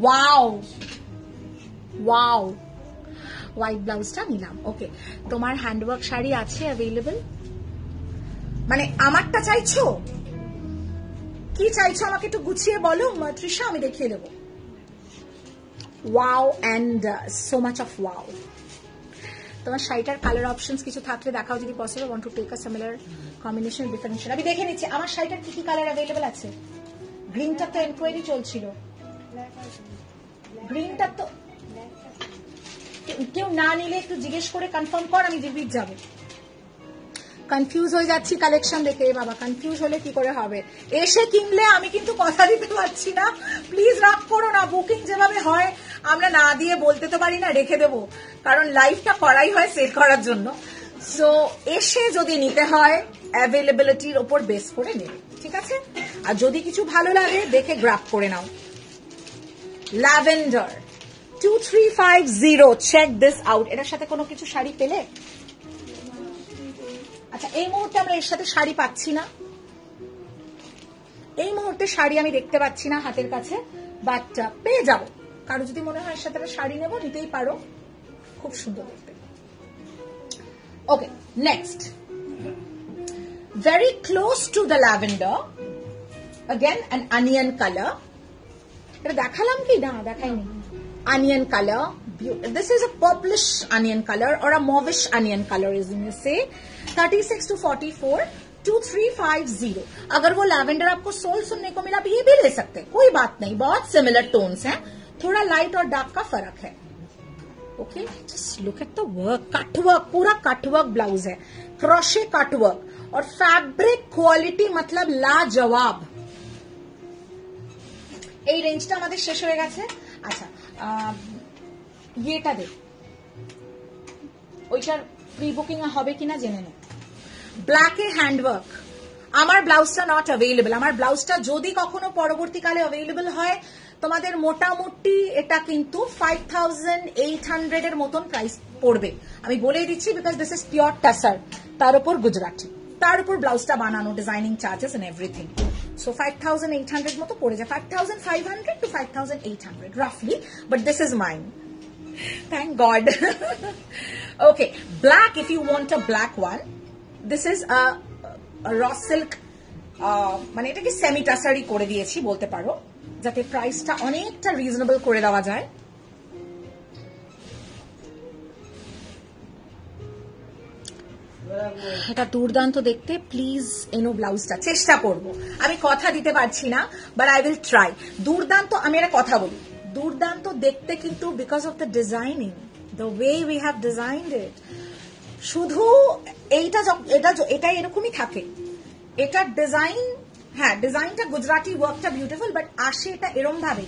ওয়াও! ওয়াও! হোয়াইট ব্লাউজটা নিলাম ওকে তোমার হ্যান্ডওয়ার্ক শাড়ি আছে অ্যাভেলেবেল মানে আমারটা চাইছো? কি চাইছো আমাকে একটু গুছিয়ে বলো? তৃষা আমি দেখিয়ে দেবো। Wow and so much of wow তোমার শাড়িটার কালার অপশনস কিছু থাকলে দেখাও যদি possible one to take a similar combination differentiate আমি দেখে নিচ্ছি, আমার শাড়িটার কি কি কালার অ্যাভেলেবল আছে? গ্রিনটার তো এনকোয়ারি চলছিল। গ্রিনটা তো কেউ না নিলে একটু জিজ্ঞেস করে কনফার্ম কর, আমি দিল্লির যাব। কনফিউজ হয়ে যাচ্ছি কালেকশন দেখে। বাবা কনফিউজ হলে কি করে হবে? এসে কিনলে আমি কিন্তু কথা দিতে পারছি না। প্লিজ রাগ করো না বুকিং যেভাবে হয়, আমরা না দিয়ে বলতে তো পারি না, রেখে দেবো। কারণ লাইফটা করাই হয় সেল করার জন্য। সো এসে যদি নিতে হয় অ্যাভেলেবিলিটির ওপর বেস করে নেবে, ঠিক আছে? আর যদি কিছু ভালো লাগে, দেখে গ্রাফ করে নাও। Lavender two three five zero check this out এটার সাথে কোনো কিছু শাড়ি পেলে? আচ্ছা এই মুহূর্তে আমরা এর সাথে শাড়ি পাচ্ছি না। এই মুহূর্তে শাড়ি আমি দেখতে পাচ্ছি না হাতের কাছে বাট পেয়ে যাব। কারও যদি মনে হয় সাথে শাড়ি নেব, নিতেই পারো। খুব সুন্দর দেখতে। Okay next very close to the lavender again, an onion color. এটা দেখালাম কি? না, দেখাইনি। Beau- this is a purplish onion color or a mauvish onion color, as you may say. 36 to 44 2350 अगर वो लैवेंडर आपको सोल सुनने को मिला आप ये भी ले सकते हैं कोई बात नहीं बहुत सिमिलर टोन्स हैं थोड़ा लाइट और डार्क का फर्क है okay just look at the work cut work पूरा कट वर्क ब्लाउज है क्रोशे कट वर्क और फैब्रिक क्वालिटी मतलब लाजवाब এই রেঞ্জটা আমাদের শেষ হয়ে গেছে আচ্ছা আহ, ইয়েটা দে ওইটার প্রি বুকিং হবে কিনা জেনে নে। ব্ল্যাকে হ্যান্ডওয়ার্ক আমার ব্লাউজটা নট অ্যাভেলেবল আমার ব্লাউজটা যদি কখনো পরবর্তীকালে অ্যাভেলেবল হয়, তোমাদের মোটামুটি এটা কিন্তু ফাইভ থাউজেন্ড এইট হান্ড্রেড এর মতন প্রাইস পড়বে। আমি বলেই দিচ্ছি because this is pure tussar তার উপর গুজরাটি। তার উপর ব্লাউজটা বানানো designing charges and everything so five thousand eight hundred মতো পড়ে যায়। Five thousand five hundred to five thousand eight hundred রাফলি but this is mine Thank God. Okay, black if you want a black one. This is a, a raw silk. uh, মানে এটাকে semi টাসারি করে দিয়েছি বলতে পারো যাতে প্রাইসটা অনেকটা reasonable করে দেওয়া যায় এটা দুর্দান্ত দেখতে প্লিজ এনো ব্লাউজটা চেষ্টা করব আমি কথা দিতে পারছি না বাট আই উইল ট্রাই দুর্দান্ত আমি একটা কথা বলি দুর্দান্ত দেখতে কিন্তু because of the designing the way we have designed it শুধু এইটা এটা এটা এরকমই থাকে। এটার ডিজাইন হ্যাঁ ডিজাইনটা গুজরাটি ওয়ার্কটা বিউটিফুল বাট আসে এটা এরম ভাবে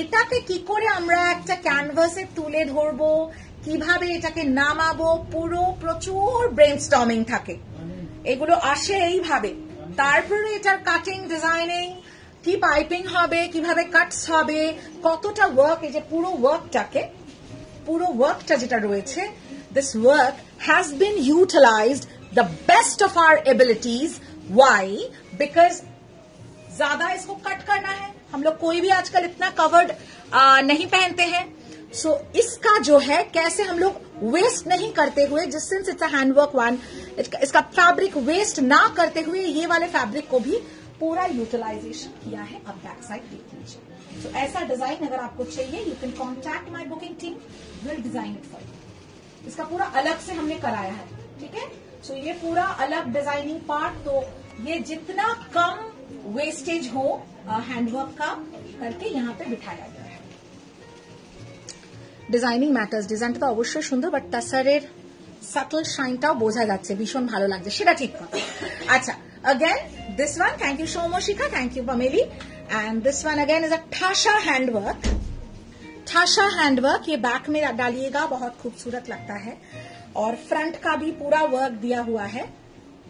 এটাকে কি করে আমরা একটা ক্যানভাসে তুলে ধরবো? কীভাবে এটাকে নামাবো? পুরো প্রচুর ব্রেন স্টমিং থাকে। এগুলো আসে এইভাবে। তারপরে এটার কাটিং ডিজাইনিং কি পাইপিং হবে, কীভাবে কাটস হবে, কতটা ওয়ার্ক এই যে পুরো ওয়ার্কটাকে পুরো ওয়ার্কটা যেটা রয়েছে this work has been utilized the best of our abilities why because ज्यादा इसको कट करना है हम लोग कोई भी आजकल इतना कवर्ड नहीं पहनते हैं सो इसका जो है कैसे हम लोग वेस्ट नहीं करते हुए जिस सिंस इट्स हैंडवर्क वन इसका फैब्रिक वेस्ट ना करते हुए ये वाले फैब्रिक को भी पूरा यूटिलाइजेशन किया है अब बैक साइड देख लीजिए तो ऐसा डिजाइन अगर आपको चाहिए you can contact my booking team will design it for you इसका पूरा अलग से हमने कराया है ठीक है सो ये पूरा अलग डिजाइनिंग पार्ट तो ये जितना कम वेस्टेज हो हैंडवर्क का करके यहाँ पे बिठाया गया है ডিজাইনিং ম্যাটার্স ডিজাইনটা তো অবশ্যই সুন্দর বাট তাসারের সাটল শাইনটাও বোঝা যাচ্ছে ভীষণ ভালো লাগছে সেটা ঠিক কথা আচ্ছা again this one thank you so much Shikha thank you पमेली and this one again is a ठाशा handwork ठाशा हैंडवर्क ये बैक में डालिएगा, बहुत खूबसूरत लगता है। और फ्रंट का भी पूरा वर्क दिया हुआ है।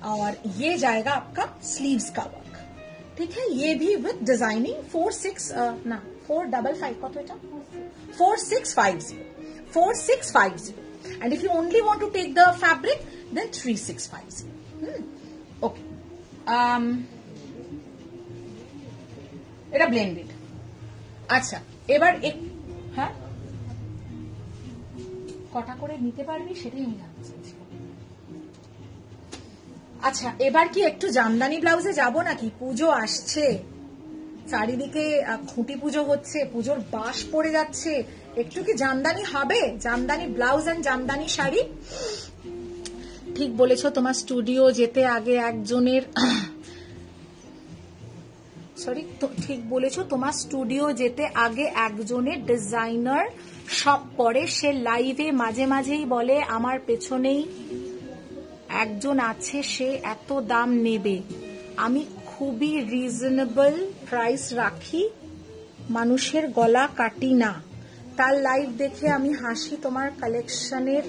और ये जाएगा आपका स्लीव्स का वर्क ठीक है? ये भी विथ डिज़ाइनिंग फोर सिक्स ना फोर डबल फाइव का बेटा? Four six five zero four six five zero and if you only want to take the fabric then three six five zero okay এটা blended আচ্ছা এবার হ্যাঁ? কটা করে নিতে পারবি সেটাই আমি আচ্ছা এবার কি একটু জামদানি ব্লাউজে যাব নাকি? পুজো আসছে। চারিদিকে খুঁটি পুজো হচ্ছে, পুজোর বাস পড়ে যাচ্ছে। একটু কি জামদানি হবে? Jamdani blouse and jamdani sari? ঠিক বলেছ, তোমার স্টুডিও যেতে আগে একজনের সরি ঠিক বলেছ, তোমার স্টুডিও যেতে আগে একজনের ডিজাইনার সব পরে, সে লাইভে মাঝে মাঝেই বলে, আমার পেছনেই একজন আছে, সে এত দাম নেবে। আমি খুবই রিজনেবল প্রাইস রাখি, মানুষের গলা কাটি না। তার লাইভ দেখে আমি হাসি, তোমার কালেকশনের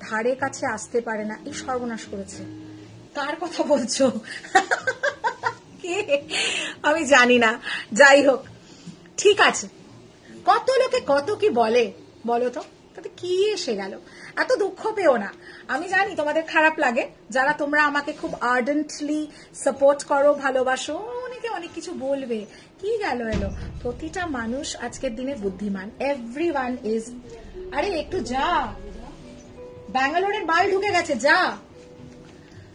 ধারে কাছে আসতে পারে না। এই সর্বনাশ করেছে। কার কথা বলছো? কে? আমি জানি না। যাই হোক, ঠিক আছে। কত লোকে কত কি বলে, বলো তো? তাতে কি এসে গেল? এত দুঃখ পেও না। আমি জানি তোমাদের খারাপ লাগে। যারা তোমরা আমাকে খুব আর্ডেন্টলি সাপোর্ট করো, ভালোবাসো, অনেকে অনেক কিছু বলবে। কি গেল এলো? প্রতিটা মানুষ আজকের দিনে বুদ্ধিমান। এভরি ওয়ান ইজ আরে, একটু যা। ব্যাঙ্গালোরের মাল ঢুকে গেছে, যা।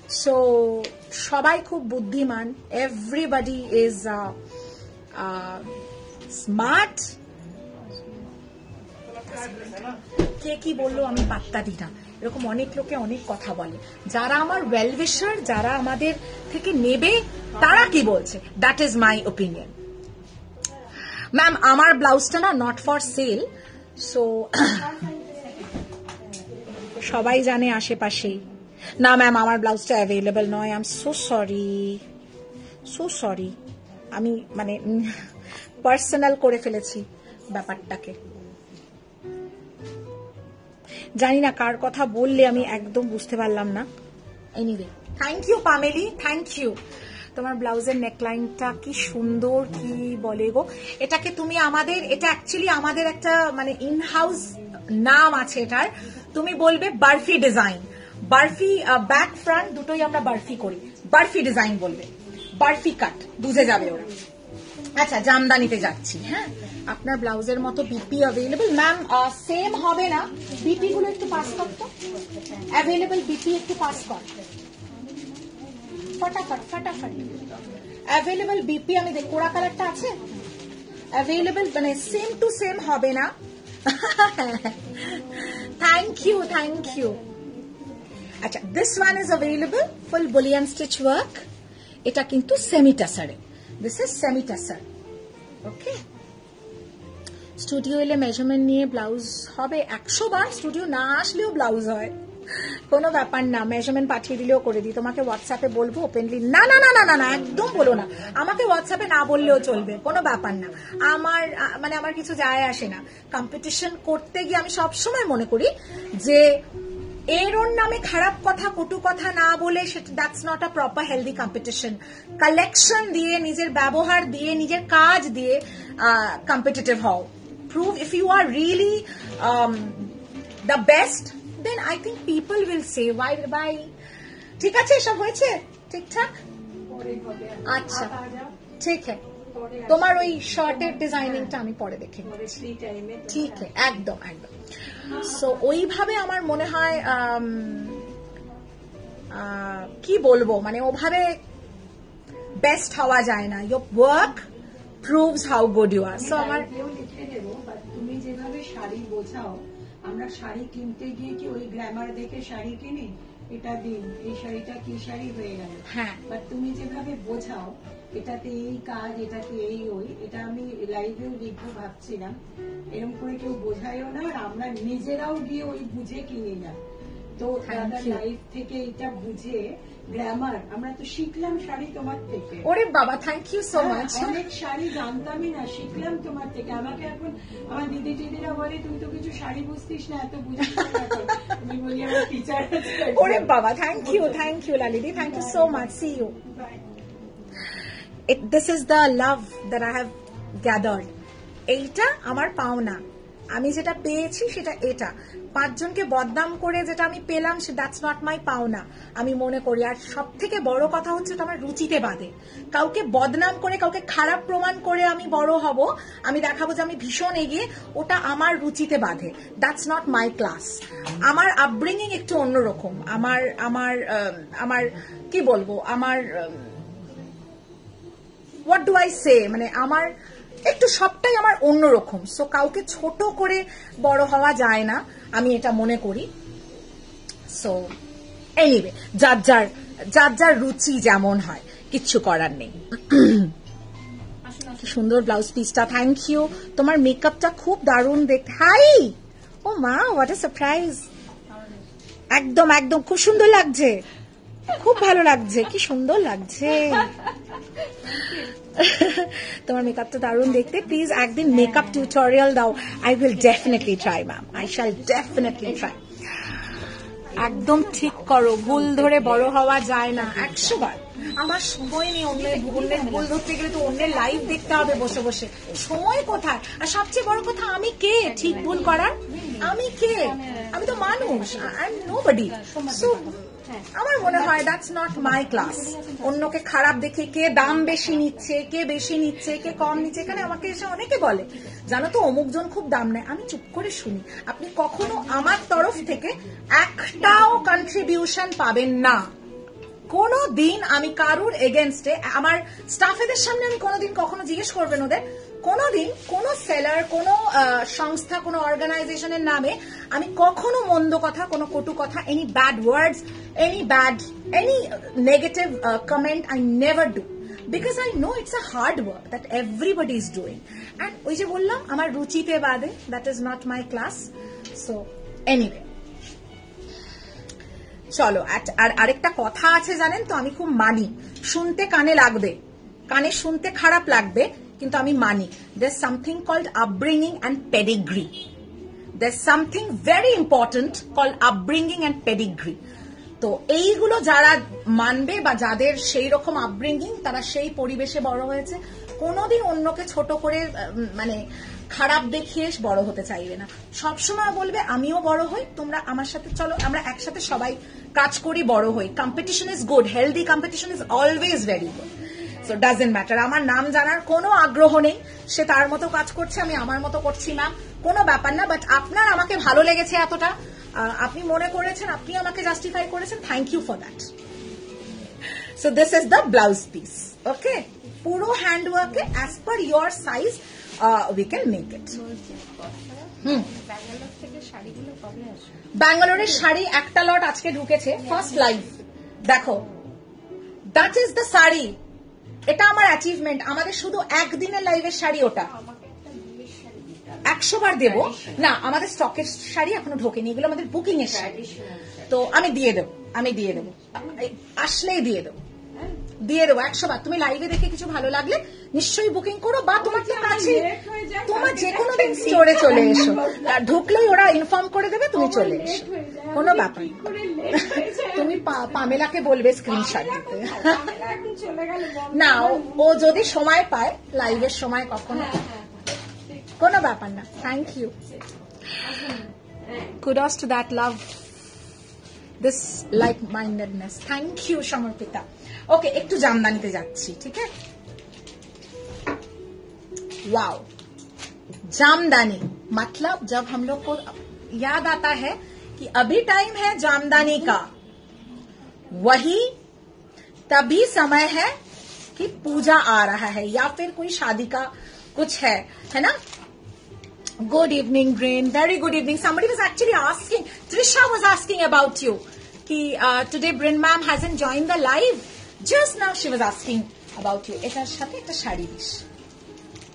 সো সবাই খুব বুদ্ধিমান। এভরিবাডি ইজ স্মার্ট কে কি বলল আমি পাত্তা দিই না। এরকম অনেক লোকে অনেক কথা বলে। যারা আমার ওয়েলউইশার যারা আমাদের থেকে নেবে, তারা কি বলছে? That is my opinion ma'am আমার ব্লাউজটা না নট ফর সেল সো সবাই জানে আশেপাশেই। না ম্যাম আমার ব্লাউজটা অ্যাভেলেবল নয়। I am so sorry so sorry আমি মানে পার্সোনাল করে ফেলেছি ব্যাপারটাকে। জানি না কার কথা বললে আমি একদম বুঝতে পারলাম না। Anyway thank you Pameli thank you তোমার ব্লাউজের নেকলাইনটা কি সুন্দর, কি বলে গো? এটাকে তুমি আমাদের, এটা অ্যাকচুয়ালি আমাদের একটা মানে ইন হাউস নাম আছে এটার। তুমি বলবে barfi design barfi back front দুটোই আমরা বার্ফি করি। বার্ফি ডিজাইন বলবে। বার্ফি কাট বুঝে যাবে ওরা। আচ্ছা জামদানিতে যাচ্ছি হ্যাঁ? আপনার ব্লাউজের মতো বিপি অ্যাভেলেবল ম্যাম সেম হবে না। বিপি গুলো একটু পাস কর তো। অ্যাভেলেবল বিপি একটু পাস কর। ফটাফট ফটাফট। অ্যাভেলেবল বিপি আমি দেখ কোড়া কালারটা আছে? অ্যাভেলেবল মানে সেম টু সেম হবে না। থ্যাংক ইউ থ্যাংক ইউ আচ্ছা this one is available full bullion stitch work এটা কিন্তু semi টাসারে this is semi tussar okay studio এলে মেজারমেন্ট নিয়ে ব্লাউজ হবে একশো বার। স্টুডিও না আসলেও ব্লাউজ হয়। কোনো ব্যাপার না মেজারমেন্ট পাঠিয়ে দিলেও করে দিই। তোমাকে হোয়াটসঅ্যাপে বলব ওপেনলি না না না না না না, একদম বলো না। আমাকে হোয়াটসঅ্যাপে না বললেও চলবে, কোনো ব্যাপার না। আমার মানে আমার কিছু যায় আসে না। কম্পিটিশন করতে গিয়ে আমি সবসময় মনে করি যে এর ওর নামে খারাপ কথা কটু কথা না বলে সেটা that's not a proper healthy competition collection দিয়ে নিজের ব্যবহার দিয়ে নিজের কাজ দিয়ে কম্পিটিটিভ হও। Prove if you are really the best then I think people will say why buy ঠিক আছে এসব হয়েছে? ঠিকঠাক? আচ্ছা। ঠিক তোমার ওই শর্টের ডিজাইনিংটা আমি পরে দেখে ঠিক একদম একদম। সো ওইভাবে আমার মনে হয় কি বলব? মানে ওভাবে বেস্ট হওয়া যায় না। Your work proves how good you are so আমার লিখে দেবো বাট তুমি যেভাবে শাড়ি বোঝাও আমরা শাড়ি কিনতে গিয়ে কি ওই গ্রামার দেখে শাড়ি কিনি? এটা দিন এই শাড়িটা কি শাড়ি হয়ে গেল? হ্যাঁ। বাট তুমি যেভাবে বোঝাও এটাতে এই কাজ এটাতে এই ওই এটা আমি লাইভেও লিখব ভাবছিলাম। এরকম করে কেউ বোঝায়ও না আর আমরা নিজেরাও গিয়ে ওই বুঝে কিনি না। তো দাদা. লাইভ থেকে এটা বুঝে গ্রামার আমরা তো শিখলাম শাড়ি তোমার থেকে। ওরে বাবা থ্যাংক ইউ সো মাচ অনেক শাড়ি জানতামই না শিখলাম তোমার থেকে। আমাকে এখন আমার দিদি টিদিরা বলে তুই তো কিছু শাড়ি বুঝতিস না এত বুঝিস আমি বলি আমার টিচার ওরে বাবা thank you thank you Lalidi thank you so much see you it, this is the love that I have gathered. এইটা আমার পাওনা। আমি যেটা পেয়েছি সেটা এটা। পাঁচজনকে বদনাম করে যেটা আমি পেলাম সে দ্যাটস নট মাই পাওনা। আমি মনে করি আর সব থেকে বড় কথা হচ্ছে ওটা আমার রুচিতে বাদে কাউকে বদনাম করে কাউকে খারাপ প্রমাণ করে আমি বড় হব আমি দেখাবো যে আমি ভীষণ এগিয়ে ওটা আমার রুচিতে বাঁধে। দ্যাটস নট মাই ক্লাস আমার আপব্রিঙ্গিং একটু অন্যরকম। আমার আমার আম, আমার কি বলব? আমার আম, হোয়াট ডু আই সে মানে আমার একটু সবটাই আমার অন্যরকম। সো কাউকে ছোট করে বড় হওয়া যায় না, আমি এটা মনে করি। সো এনিওয়ে যার যার যার যার রুচি যেমন হয়, কিচ্ছু করার নেই। কি সুন্দর ব্লাউজ পিসটা থ্যাংক ইউ তোমার মেকআপটা খুব দারুণ দেখতে। হাই ও মা হোয়াট এ সারপ্রাইজ একদম একদম, খুব সুন্দর লাগছে। খুব ভালো লাগছে, কি সুন্দর লাগছে। তোমার মেকআপটা দারুণ দেখতে। প্লিজ একদিন মেকআপ টিউটোরিয়াল দাও। I will definitely try ma'am I shall definitely try একদম ঠিক করো। ভুল ধরে বড় হওয়া যায় না। একশো বার। আমার সময় নেই অন্যের অন্যের ভুল ধরতে গেলে তো অন্যের লাইভ দেখতে হবে বসে বসে। সময় কোথায়? আর সবচেয়ে বড় কথা, আমি কে? ঠিক ভুল করার? আমি কে? আমি তো মানুষ। আই এম নো বডি আমার মনে হয় দ্যাটস নট মাই ক্লাস অন্যকে খারাপ দেখে কে দাম বেশি নিচ্ছে, কে বেশি নিচ্ছে, কে কম নিচ্ছে, এখানে আমাকে এসে অনেকে বলে, জানো তো অমুক জন খুব দাম নেয়। আমি চুপ করে শুনি, আপনি কখনো আমার তরফ থেকে একটাও কন্ট্রিবিউশন পাবেন না। কোনো দিন আমি কারুর এগেনস্টে আমার স্টাফেদের সামনে আমি কোনোদিন কখনো জিজ্ঞেস করবেন ওদের কোনোদিন কোনো সেলার কোনো সংস্থা, কোনো অর্গানাইজেশনের নামে আমি কখনো মন্দ কথা, কোনো কটু কথা any bad words any bad any negative comment I never do because I know it's a hard work that everybody is doing and ওই যে বললাম, আমার রুচিতে বাদে that is not my class so anyway চলো, আর- আর আরেকটা কথা আছে জানেন তো, আমি খুব মানি। শুনতে কানে লাগবে। কানে শুনতে খারাপ লাগবে। কিন্তু আমি মানি। There something called upbringing and pedigree there something very important call upbringing and pedigree তো এইগুলো যারা মানবে বা যাদের সেই রকম আপব্রিঙ্গিং তারা সেই পরিবেশে বড় হয়েছে। কোনোদিন অন্যকে ছোট করে মানে খারাপ দেখিয়ে বড় হতে চাইবে না। সবসময় বলবে, আমিও বড় হই, তোমরা আমার সাথে চলো, আমরা একসাথে সবাই কাজ করি, বড় হই। Competition is good healthy competition is always very good so doesn't matter আমার নাম জানার কোনো আগ্রহ নেই। সে তার মতো কাজ করছে, আমি আমার মতো করছি ম্যাম কোনো ব্যাপার না বাট আপনার আমাকে ভালো লেগেছে এতটা। আপনি মনে করেছেন, আপনি আমাকে জাস্টিফাই করেছেন thank you for that so this is the blouse piece okay পুরো hand ওয়ার্কে as per your size we can make it ব্যাঙ্গালোরের শাড়ি একটা লট আজকে ঢুকেছে ফার্স্ট লাইভ দেখো দ্যাট ইজ দ্য শাড়ি। এটা আমার অ্যাচিভমেন্ট আমাদের শুধু একদিনের লাইভের শাড়ি ওটা। একশো বার দেবো। না আমাদের স্টকের শাড়ি এখনও ঢোকেনি। এগুলো আমাদের বুকিং এর শাড়ি তো আমি দিয়ে দেবো। আমি দিয়ে দেবো। আসলেই দিয়ে দেবো। দিয়ে দেবো একশো বার। তুমি লাইভে দেখে কিছু ভালো লাগলে নিশ্চয়ই বুকিং করো বা তোমার তো কাছে তোমার যে কোনো দিন স্টোরে চলে এসো। আর ঢুকলেই ওরা ইনফর্ম করে দেবে তুমি চলে এসো। কোনো ব্যাপার তুমি পামেলাকে বলবে স্ক্রিনশট দিতে। না ও- যদি সময় পায় লাইভের সময় কখনো। কোনো ব্যাপার না। Thank you kudos to that love this like mindedness thank you Samarpita ওকে একটু জামদানিতে যাচ্ছি ঠিক আছে वाओ जामदानी मतलब जब हम लोग को याद आता है कि अभी टाइम है जामदानी का वही तभी समय है कि पूजा आ रहा है या फिर कोई शादी का कुछ है है ना Good evening, Brain. Very good evening. Somebody was actually asking, Trisha was asking about you. Ki, uh, today Brain ma'am hasn't joined the live. Just now she was asking about you.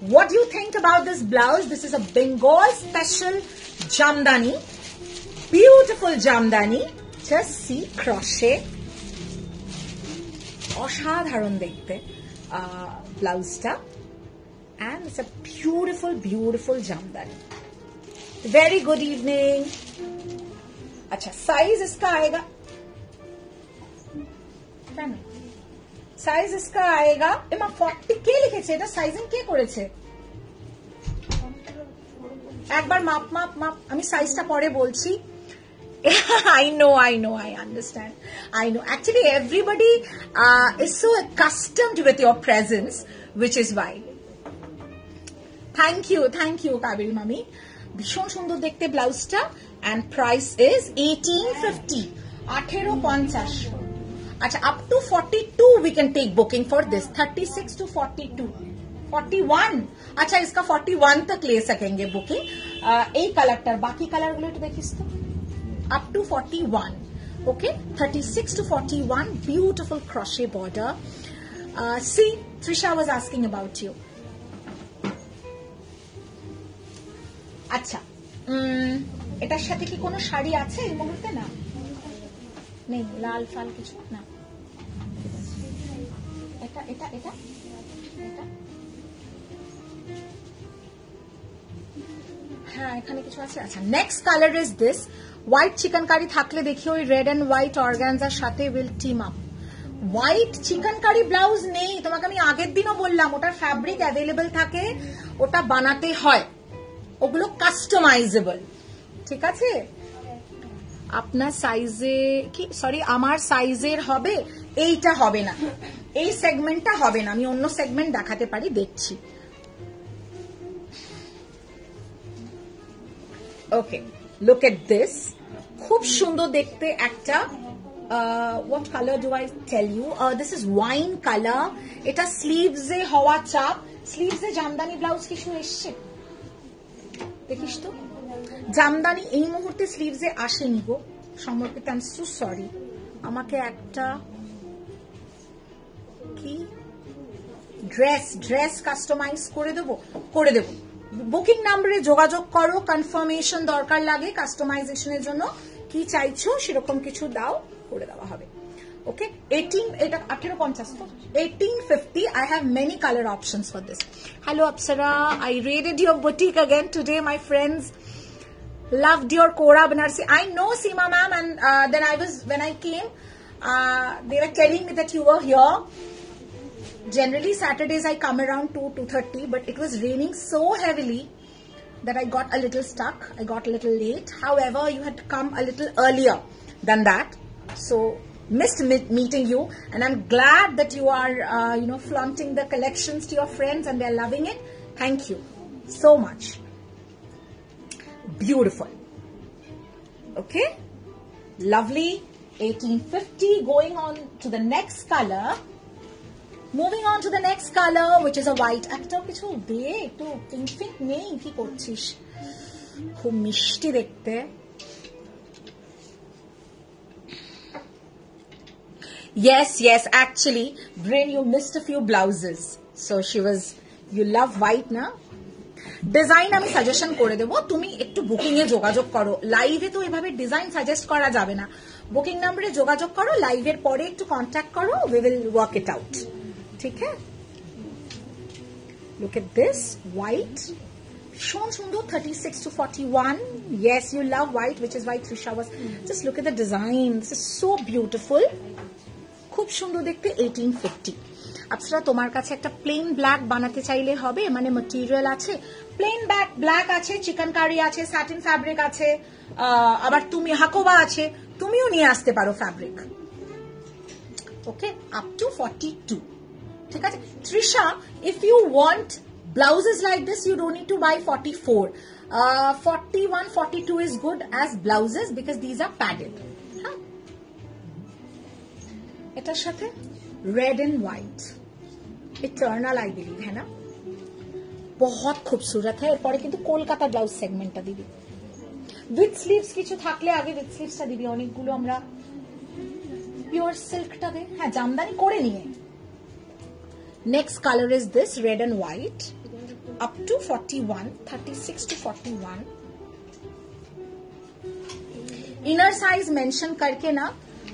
what do you think about this blouse? This is a Bengal special jamdani. Beautiful jamdani. Just see crochet. অসাধারণ দেখতে ব্লাউজটা and it's beautiful, beautiful beautiful jamdani very good evening আচ্ছা size ইসকা আয়েগা size इसका आएगा এমা 40 কে লিখেছে এটা সাইজিং কে করেছে একবার মাপ মাপ মাপ আমি সাইজটা পরে বলছি I know, I know, I understand. I know. Actually, everybody uh, is so accustomed with your presence, which is why. Thank you thank you Kaberi মামি ভীষণ সুন্দর দেখতে ব্লাউজটা and price is eighteen fifty আঠেরো পঞ্চাশ আচ্ছা up to forty two we can take booking for this thirty six to forty two forty one আচ্ছা ইসকা ফর্টি ওয়ান তক লে সকেন বুকিং এই কালারটার বাকি কালারগুলো একটু দেখিস তো। Up to forty one okay thirty six to forty one beautiful crochet border see Trisha was asking about you আচ্ছা এটার সাথে কি কোনো শাড়ি আছে এই মুহূর্তে? না। নেই লাল ফাল কিছু? না। এটা এটা এটা। হ্যাঁ এখানে কিছু আছে? আচ্ছা next colour is this white chikankari থাকলে দেখি ওই রেড অ্যান্ড হোয়াইট অর্গানজার সাথে will team up white chikankari blouse নেই। তোমাকে আমি আগের দিনও বললাম, ওটার ফ্যাব্রিক অ্যাভেলেবল থাকে, ওটা বানাতে হয়। ওগুলো কাস্টমাইজেবল ঠিক আছে? আপনার সাইজে কি? সরি আমার সাইজের হবে? এইটা হবে না। এই সেগমেন্টটা হবে না। আমি অন্য সেগমেন্ট দেখাতে পারি, দেখছি। ওকে লুক এট দিস খুব সুন্দর দেখতে একটা what colour do I tell you this is wine colour এটা স্লিভসে হওয়া চাপ। স্লিভসে জামদানি ব্লাউজ কিছু এসছে? দেখিস তো? জামদানি এই মুহূর্তে স্লিভসে আসেনি গো। সমর্পিত আই সু সরি আমাকে একটা কি ড্রেস ড্রেস কাস্টমাইজ করে দেবো করে দেবো বুকিং নাম্বারে যোগাযোগ করো কনফার্মেশন দরকার লাগে কাস্টমাইজেশনের জন্য কি চাইছো সেরকম কিছু দাও করে দেওয়া হবে ওকে এইটিন এটা আঠেরো পঞ্চাশ তো eighteen fifty I have many colour options for this hello Apsara I raided your boutique again today my friends loved your Kora Banarsi. I know Seema ma'am and uh, then I was, when I came, uh, they were telling me that you were here. Generally Saturdays I come around two two thirty, but it was raining so heavily that I got a little stuck. I got a little late. However, you had to come a little earlier than that, so missed meeting you, and I'm glad that you are uh, you know flaunting the collections to your friends and they're loving it. Thank you so much beautiful. Okay, lovely 1850. Going on to the next color. Moving on to the next color, which is a white. একটা কিছু দে একটু pink pink নেই কি করছিস খুব মিষ্টি দেখতে Yes, yes, actually, Brain, you missed a few blouses. So she was, you love white না ডিজাইন আমি সাজেশন করে দেবো তুমি একটু বুকিং এ যোগাযোগ করো লাইভে তো এভাবে ডিজাইন সাজেস্ট করা যাবে না বুকিং নাম্বারে যোগাযোগ করো লাইভের পরে একটু কন্ট্যাক্ট করো we will work it out ঠিক আছে Look at this, white. Shown Sundo 36 to 41. Yes, you love white, which is why Trisha was. mm. Just look at the design. This is so beautiful. খুব সুন্দর দেখতে 1850 আপসরা তোমার কাছে একটা plane black বানাতে চাইলে হবে মানে ম্যাটেরিয়াল আছে প্লেন ব্ল্যাক ব্ল্যাক আছে চিকেন কারি আছে স্যাটিন ফ্যাব্রিক আছে আবার তুমি হাকোবা আছে তুমিও নিয়ে আসতে পারো ফ্যাব্রিক ওকে আপ টু 42 ঠিক আছে? Trisha if you want blouses like this you dot need to buy forty four forty one forty two is good as blouses because these are padded হ্যাঁ এটার সাথে red and white eternal I believe হ্যাঁ না বহুত খুবসুরত হ্যাঁ এরপরে কিন্তু Kolkata blouse সেগমেন্টটা দিবি। উইথ স্লিভস কিছু থাকলে আগে উইথ স্লিভসটা দিবি। অনেকগুলো আমরা পিওর সিল্কটা দে। হ্যাঁ জামদানি করে নিয়ে। Next colour is this red and white up to 41 36 to 41 inner size mention করকে না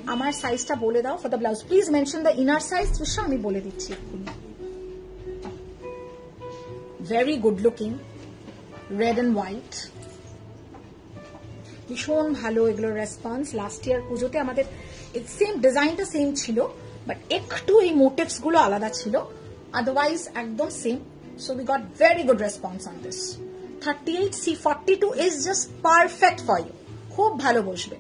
আমার সাইজটা বলে দাও for the blouse please mention the inner size Trisha আমি বলে দিচ্ছি very good looking red and white ভীষণ ভালো এগুলোর রেসপন্স লাস্ট ইয়ার পুজোতে আমাদের সেম ডিজাইনটা সেম ছিল বাট একটু এই মোটিভসগুলো আলাদা ছিল। So we got very good response on this thirty eight see forty two is just perfect for you খুব ভালো বসবে।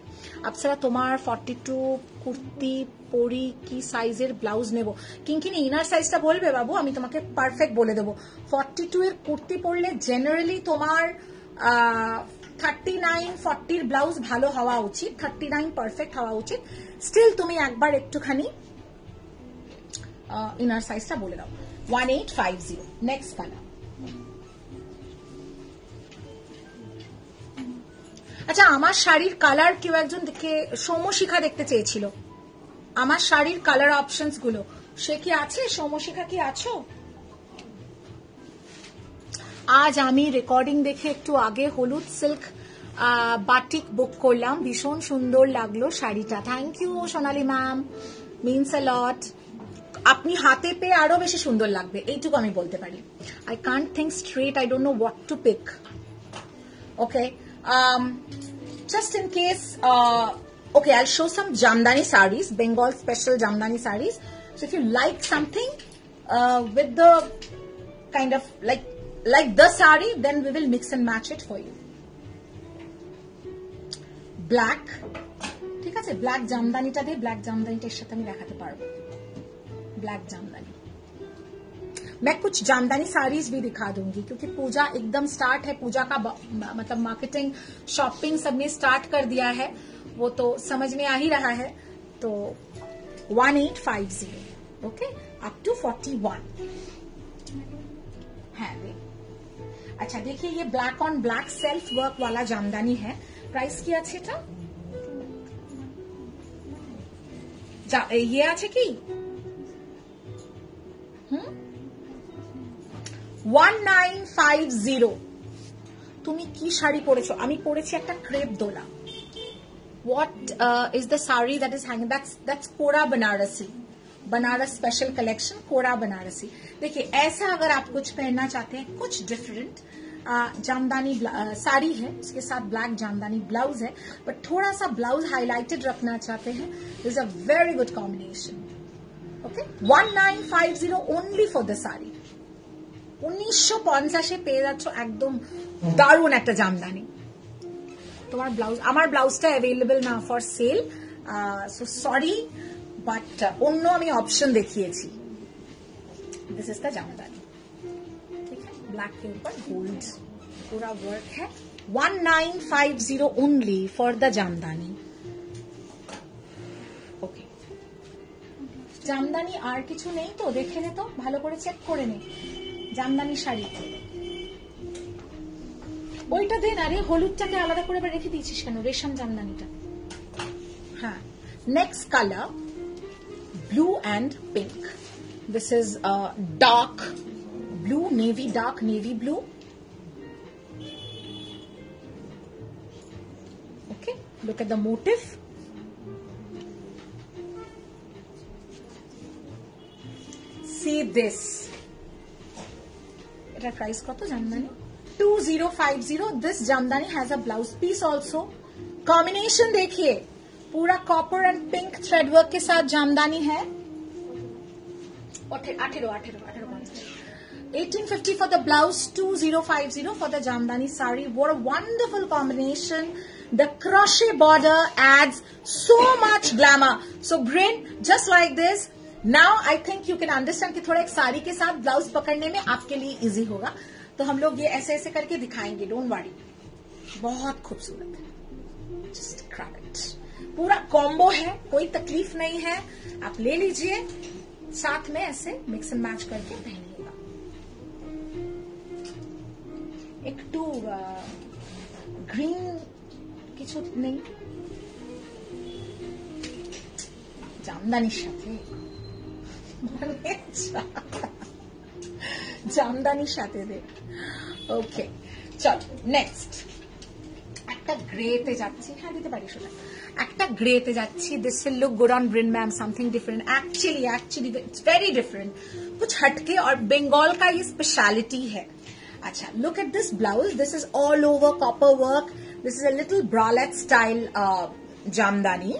আপসারা তোমার ফর্টি টু কুর্তি, পরি, কি সাইজের ব্লাউজ নেব? কিঙ্কিনি ইনার সাইজটা বলবে বাবু, আমি তোমাকে পারফেক্ট বলে দেবো। ফর্টি টু এর কুর্তি পরলে জেনারেলি তোমার থার্টি নাইন ফর্টির ব্লাউজ ভালো হওয়া উচিত। থার্টি নাইন পারফেক্ট হওয়া উচিত। স্টিল তুমি একবার একটুখানি ইনার সাইজটা বলে দাও। One eight five zero next colour আচ্ছা আমার শাড়ির কালার কেউ একজন দেখে সৌমশিখা দেখতে চেয়েছিল। আমার শাড়ির কালার অপশনসগুলো। সে কি আছে? সৌমশিখা কি আছো? আজ আমি রেকর্ডিং দেখে একটু আগে হলুদ সিল্ক বাটিক বুক করলাম। ভীষণ সুন্দর লাগল শাড়িটা। Thank you Sonali ma'am means a lot আপনি হাতে পেয়ে আরও বেশি সুন্দর লাগবে। এইটুকু আমি বলতে পারি। I can't think straight I don't know what to pick okay just in case okay I show some jamdani saris Bengal special jamdani saris so if you like something with the kind of like like the sari then we will mix and match it for you black ঠিক আছে? Black জামদানিটা দিয়ে black জামদানিটার সাথে আমি দেখাতে পারব। Black Jamdani मैं कुछ जामदानी साड़ीज भी दिखा दूंगी क्योंकि पूजा एकदम स्टार्ट है पूजा का ब- मतलब मार्केटिंग शॉपिंग सबने स्टार्ट कर दिया है वो तो समझ में आ ही रहा है तो one eight five zero okay up to forty one है वे अच्छा देखिए ये black on black self work वाला जामदानी है प्राइस কি আছে এটা যা- ये আছে কি ওয়ান নাইন ফাইভ জিরো তুমি কি শাড়ি পরেছো আমি পরেছি একটা crepe Dola what uh, is the sari that is hanging that's that's kora Banarasi Banaras special collection kora Banarasi देखिए ऐसा अगर आप कुछ पहनना चाहते हैं कुछ डिफरेंट जामदानी ब्ला- अ, साड़ी है उसके साथ ब्लैक जामदानी ब्लाउज है बट थोड़ा सा ब्लाउज हाईलाइटेड रखना चाहते हैं is a very good combination okay one nine five zero only for the sari উনিশশো পঞ্চাশে পেয়ে যাচ্ছ একদম দারুণ একটা জামদানি তোমার ব্লাউজ আমার ব্লাউজটা অ্যাভেলেবেল না for sale so sorry but অন্য আমি অপশন দেখিয়েছি दिस इज द जामदानी ठीक है ब्लैक के ऊपर गोल्ड पूरा वर्क है one nine five zero only for the jamdani okay jamdani আর কিছু নেই তো দেখে নে তো ভালো করে চেক করে নে জামদানি শাড়ি। ওইটা দে না রে হলুদটাকে আলাদা করে আবার রেখে দিয়েছিস কেন? রেশম জামদানিটা। হ্যাঁ। Next colour blue and pink this is dark blue navy dark navy blue Okay, look at the motif. See this. এটার প্রাইস কত jamdani two zero five zero this jamdani has a blouse piece also combination देखिए पूरा copper and pink thread work के साथ जामदानी है আঠেরো আঠেরো আঠেরো পঞ্চাশ 1850 for the blouse 2050 for the jamdani sari what a wonderful combination the crochet border adds so much glamour so brain just like this now i think you can understand कि थोड़ा एक साड़ी के साथ ब्लाउज पकड़ने में आपके लिए इजी होगा तो हम लोग ये ऐसे ऐसे करके दिखाएंगे डोंट वरी बहुत खूबसूरत है जस्ट grab it पूरा कॉम्बो है कोई तकलीफ नहीं है आप ले लीजिए साथ में ऐसे मिक्स एंड मैच करके पहनिएगा একটু গ্রিন কিছু নেই জামদানির সাথে মানে যা- জামদানির সাথে দে ওকে চল নেক্সট একটা গ্রেতে যাচ্ছি হ্যাঁ দিতে পারিস ওটা একটা গ্রেতে যাচ্ছি this will look good on Brin ma'am something different actually actually it's very different कुछ हटके और बंगाल का ये स्पेशलिटी है अच्छा look at this blouse this is all over copper work this is a little bralette style jamdani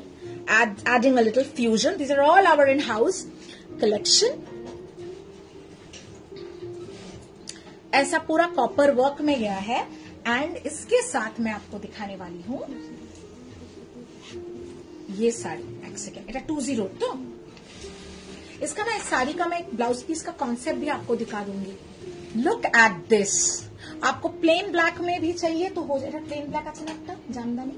add, adding a little fusion these are all our in-house collection. ऐसा पूरा copper work में गया है and इसके साथ मैं आपको दिखाने वाली हूँ ये साड़ी, एक सेकेंड এটা टू ज़ीरो तो? इसका ना इस साड़ी का मैं एक ब्लाउज पीस का कॉन्सेप्ट भी आपको दिखा दूँगी। लुक एट दिस आपको प्लेन ब्लैक में भी चाहिए तो हो जाएगा प्लेन ब्लैक अच्छा लगता जामदानी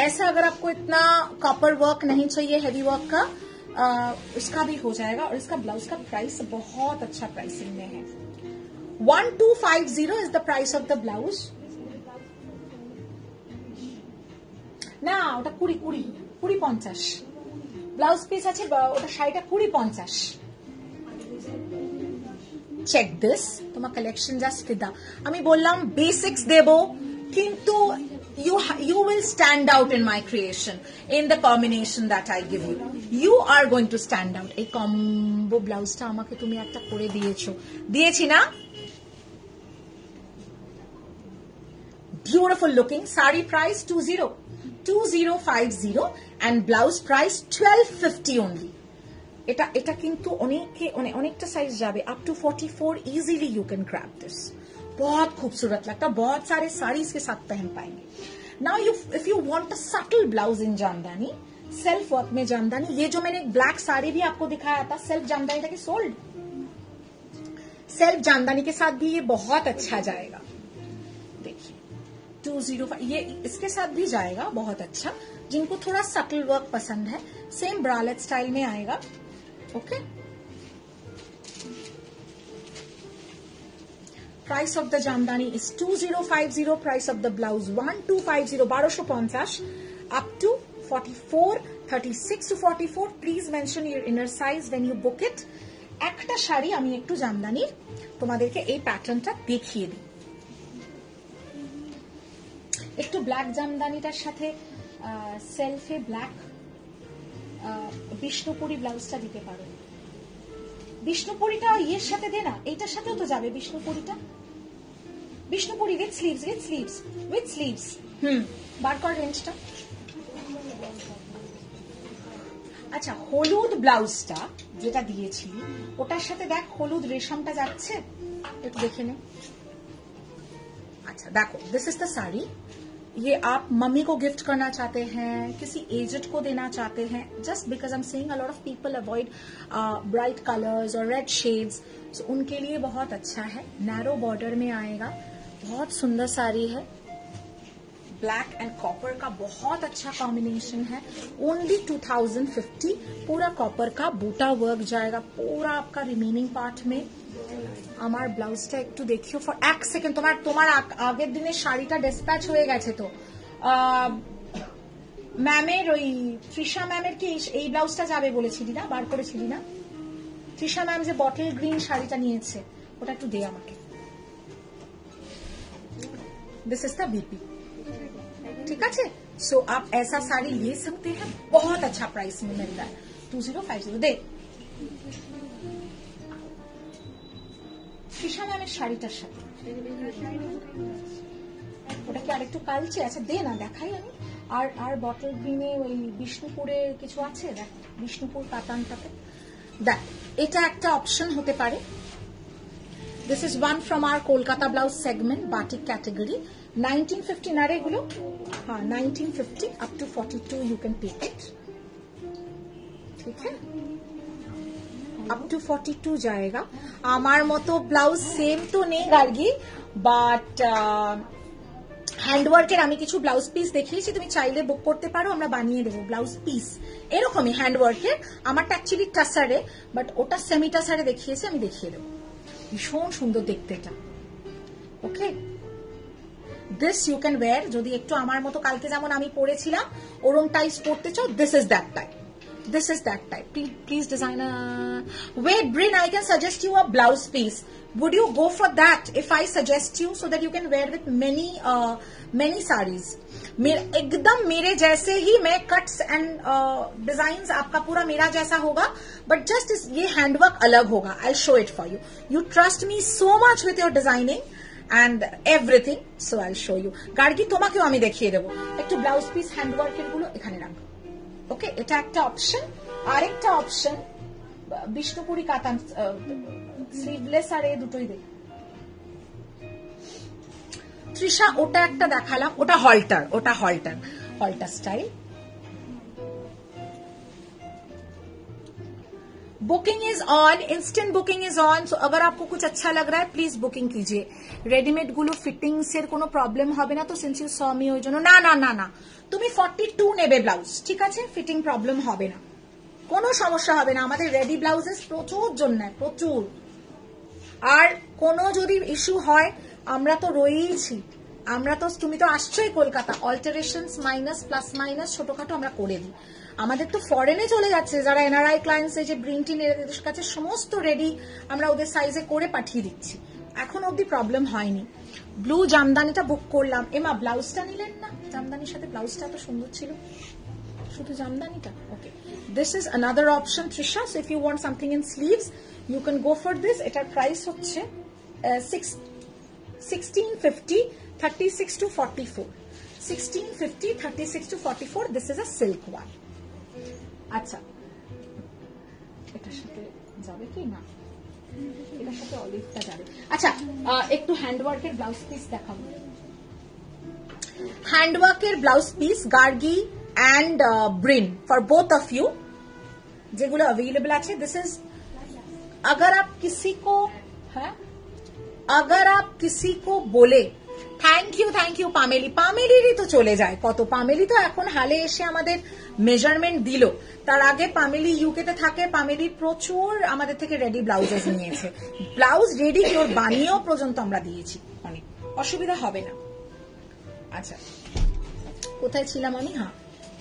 ऐसा अगर आपको इतना कॉपर वर्क नहीं चाहिए हैवी वर्क का आ, उसका भी हो जाएगा और इसका ब्लाउज का प्राइस बहुत अच्छा प्राइसिंग में है one two five zero is the price of the blouse না ওটা কুড়ি কুড়ি কুড়ি পঞ্চাশ ব্লাউজ পিস আছে বা ওটা শাড়িটা কুড়ি পঞ্চাশ চেক দিস তোমার কালেকশন জাস্ট ফিদা আমি বললাম বেসিক্স দেব কিন্তু you you will stand out in my creation in the combination that I give you. You are going to stand out. এই কম্বো ব্লাউজটা আমাকে তুমি একটা করে দিয়েছো দিয়েছি না beautiful looking sari price 20 2050 and blouse price 1250 only এটা এটা কিন্তু অনেকে অনেকটা size jabe up to 44 easily you can grab this. बहुत खूबसूरत लगता है बहुत सारे साड़ीज के साथ पहन पाएँगे। Now you if you want a subtle blouse in jamdani self work में जामदानी ये जो मैंने एक ब्लैक साड़ी भी आपको दिखाया था सेल्फ जामदानी था कि सोल्ड सेल्फ जामदानी के साथ भी ये बहुत अच्छा जाएगा। देखिए टू ज़ीरो ये इसके साथ भी जाएगा, बहुत अच्छा। जिनको थोड़ा सटल वर्क पसंद है सेम ब्रालेट स्टाइल में आएगा okay price of the jamdani is 2050 price of the blouse 1250 1250 up to 44 36 to 44 please mention your inner size when you book it একটা শাড়ি আমি একটু জামদানির তোমাদেরকে এই প্যাটার্নটা দেখিয়ে দিই একটু ব্ল্যাক জামদানিটার সাথে সেলফে ব্ল্যাক বিষ্ণুপুরি ব্লাউজটা দিতে পারো বিষ্ণুপুরিটা ইয়ের সাথে দে না এইটার সাথেও তো যাবে বিষ্ণুপুরিটা। Bishnupuri with sleeves with sleeves with sleeves হুম। বার কর রেঞ্জটা। আচ্ছা হলুদ ব্লাউজটা যেটা দিয়েছি ওটার সাথে দেখ হলুদ রেশমটা যাচ্ছে। একটু দেখে নে। আচ্ছা দেখো দিস ইজ দ্য শাড়ি ये आप मम्मी को गिफ्ट करना चाहते हैं, किसी एजेड को देना चाहते हैं just because I am seeing a lot of people avoid bright colours और रेड शेड्स सो उनके लिए बहुत अच्छा है। नैरो बॉर्डर में आएगा। बहुत सुंदर साड़ी है। ब्लैक एंड कॉपर का बहुत अच्छा कॉम्बिनेशन है। ओनली 2050 पूरा कॉपर का बूटा वर्क जाएगा। पूरा आपका रिमेनिंग पार्ट में। আমার ব্লাউজটা একটু দেখিও ফর এক সেকেন্ড তোমার তোমার আগ- আগের দিনের শাড়িটা ডিসপ্যাচ হয়ে গেছে তো আহ, ম্যামের ওই তৃষা ম্যামের কি এই- এই ব্লাউজটা যাবে বলেছিলি না বার করেছিলি না তৃষা ম্যাম যে বটল গ্রিন শাড়িটা নিয়েছে ওটা একটু দে আমাকে दिस इज द बीपी ठीक है सो आप ऐसा साड़ी ले सकते हैं बहुत अच्छा प्राइस में मिल रहा है टू जीरो फाइव जीरो दे ফিশা ম্যামের শাড়িটার সাথে। ওটা কি আরেকটু কালচে আচ্ছা দে না, দেখাই আমি। আর আর বটল গ্রিনে ওই বিষ্ণুপুরে কিছু আছে? দেখ, বিষ্ণুপুর কাতানটাতে। দেখ, এটা একটা অপশন হতে পারে। This is one from our Kolkata blouse segment batik category nineteen fifty না রে এগুলো হ্যাঁ nineteen fifty up to forty two you can pick it ঠিক আছে? ठीक है अप टू 42 जाएगा আমার মতো ব্লাউজ সেম তো নেই গার্গি বাট হ্যান্ডওয়ার্কের আমি কিছু ব্লাউজ পিস দেখিয়েছি তুমি চাইলে বুক করতে পারো আমরা বানিয়ে দেবো ব্লাউজ পিস এরকমই হ্যান্ডওয়ার্কের আমারটা অ্যাকচুয়ালি টাসারে বাট ওটা সেমি টাসারে দেখিয়েছি আমি দেখিয়ে দেবো ভীষণ সুন্দর দেখতে এটা okay this you can wear যদি একটু আমার মতো কালকে যেমন আমি পরেছিলাম ওরম টাইপস পড়তে চাও this is that type this is that type please, please designer wait Brin I can suggest you a blouse piece would you go for that if I suggest you so that you can wear with many uh, many sarees मेरे एकदम मेरे जैसे ही मैं cuts and design आपका पूरा मेरा जैसा होगा बट जस्ट ये हैंडवर्क अलग होगा I show it for you you trust me so much with your designing and everything so I show you Gargi তোমাকেও আমি দেখিয়ে দেবো একটু ব্লাউজ পিস হ্যান্ডওয়ার্কের গুলো এখানে রাখো ওকে এটা একটা অপশন আরেকটা অপশন বিষ্ণুপুরি কাতান স্লিভলেস আর এই দুটোই দেখ। তৃষা, ওটা একটা দেখালাম, ওটা হল্টার ওটা halter halter style booking is on instant booking is on so अगर आपको कुछ अच्छा लग रहा है প্লিজ বুকিং কিজিয়ে রেডিমেড গুলো ফিটিংস এর কোনো প্রবলেম হবে না তো সিন্স ইউ স মি ওই জন্য না না না না তুমি ফর্টি টু নেবে ব্লাউজ ঠিক আছে ফিটিং প্রবলেম হবে না কোনো সমস্যা হবে না আমাদের রেডি ব্লাউজেস প্রচুর জন্য প্রচুর আর কোনো যদি ইস্যু হয় আমরা তো রয়েইছি আমরা তো তুমি তো আসছোই Kolkata alteration minus plus minus ছোটখাটো আমরা করে দিই আমাদের তো ফরেনে চলে যাচ্ছে। যারা এনআরআই ক্লায়েন্টস এই যে ব্রিন্টিন এদের কাছে সমস্ত রেডি আমরা ওদের সাইজে করে পাঠিয়ে দিচ্ছি। এখন অব্দি প্রবলেম হয়নি। ব্লু জামদানিটা বুক করলাম। এমা ব্লাউজটা নিলেন না? জামদানির সাথে ব্লাউজটা তো সুন্দর ছিল। শুধু জামদানিটা? Okay this is another option Trisha if you want something in sleeves you can go for this এটার প্রাইস হচ্ছে six sixteen fifty thirty six to forty four sixteen fifty thirty six to forty four this is a silk one আচ্ছা এটার সাথে যাবে কি না এটার সাথে অলিভটা যাবে আচ্ছা আহ, একটু হ্যান্ডওয়ার্কের ব্লাউজ পিস দেখাবো হ্যান্ডওয়ার্কের blouse piece Gargi and Brin for both of you যেগুলো अवेलेबल আছে দিস ইজ अगर आप किसी को है अगर आप किसी को बोले thank you thank you Pameli পামেলিরই তো চলে যায়। কত? পামেলি তো এখন হালে এসে আমাদের মেজারমেন্ট দিল। তার আগে পামেলি ইউকেতে থাকে। পামেলি প্রচুর আমাদের থেকে রেডি ব্লাউজেস নিয়েছে। ব্লাউজ রেডি ওর বানিয়েও পর্যন্ত আমরা দিয়েছি। অনেক অসুবিধা হবে না। আচ্ছা। কোথায় ছিলাম আমি? হ্যাঁ।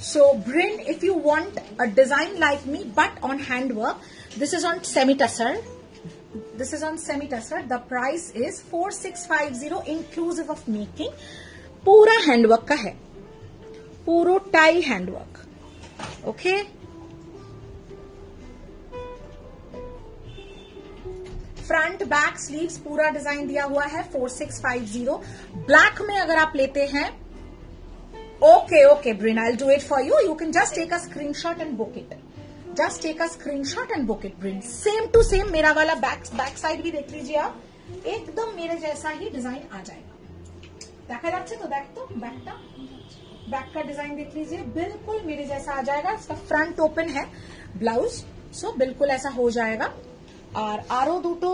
So Brin if you want a design like me but on hand work this is on সেমিটাসার this is on semi tussar the price is 4650 inclusive of making. पूरा हैंडवर्क का है। पूरो टाई handwork okay front back sleeves पूरा design दिया हुआ है 4650 black में अगर आप लेते हैं okay okay Brin I do it for you you can just take a screenshot and book it just take a screenshot and book it Brin same to same मेरा वाला बैक बैक साइड भी देख लीजिए आप एकदम मेरे जैसा ही design आ जाएगा দেখা যাচ্ছে তো দেখ তো ব্যাকটা बैक का डिजाइन देख लीजिए बिल्कुल मेरे जैसा आ जाएगा इसका फ्रंट ओपन है ब्लाउज सो बिल्कुल ऐसा हो जाएगा আর আরো দুটো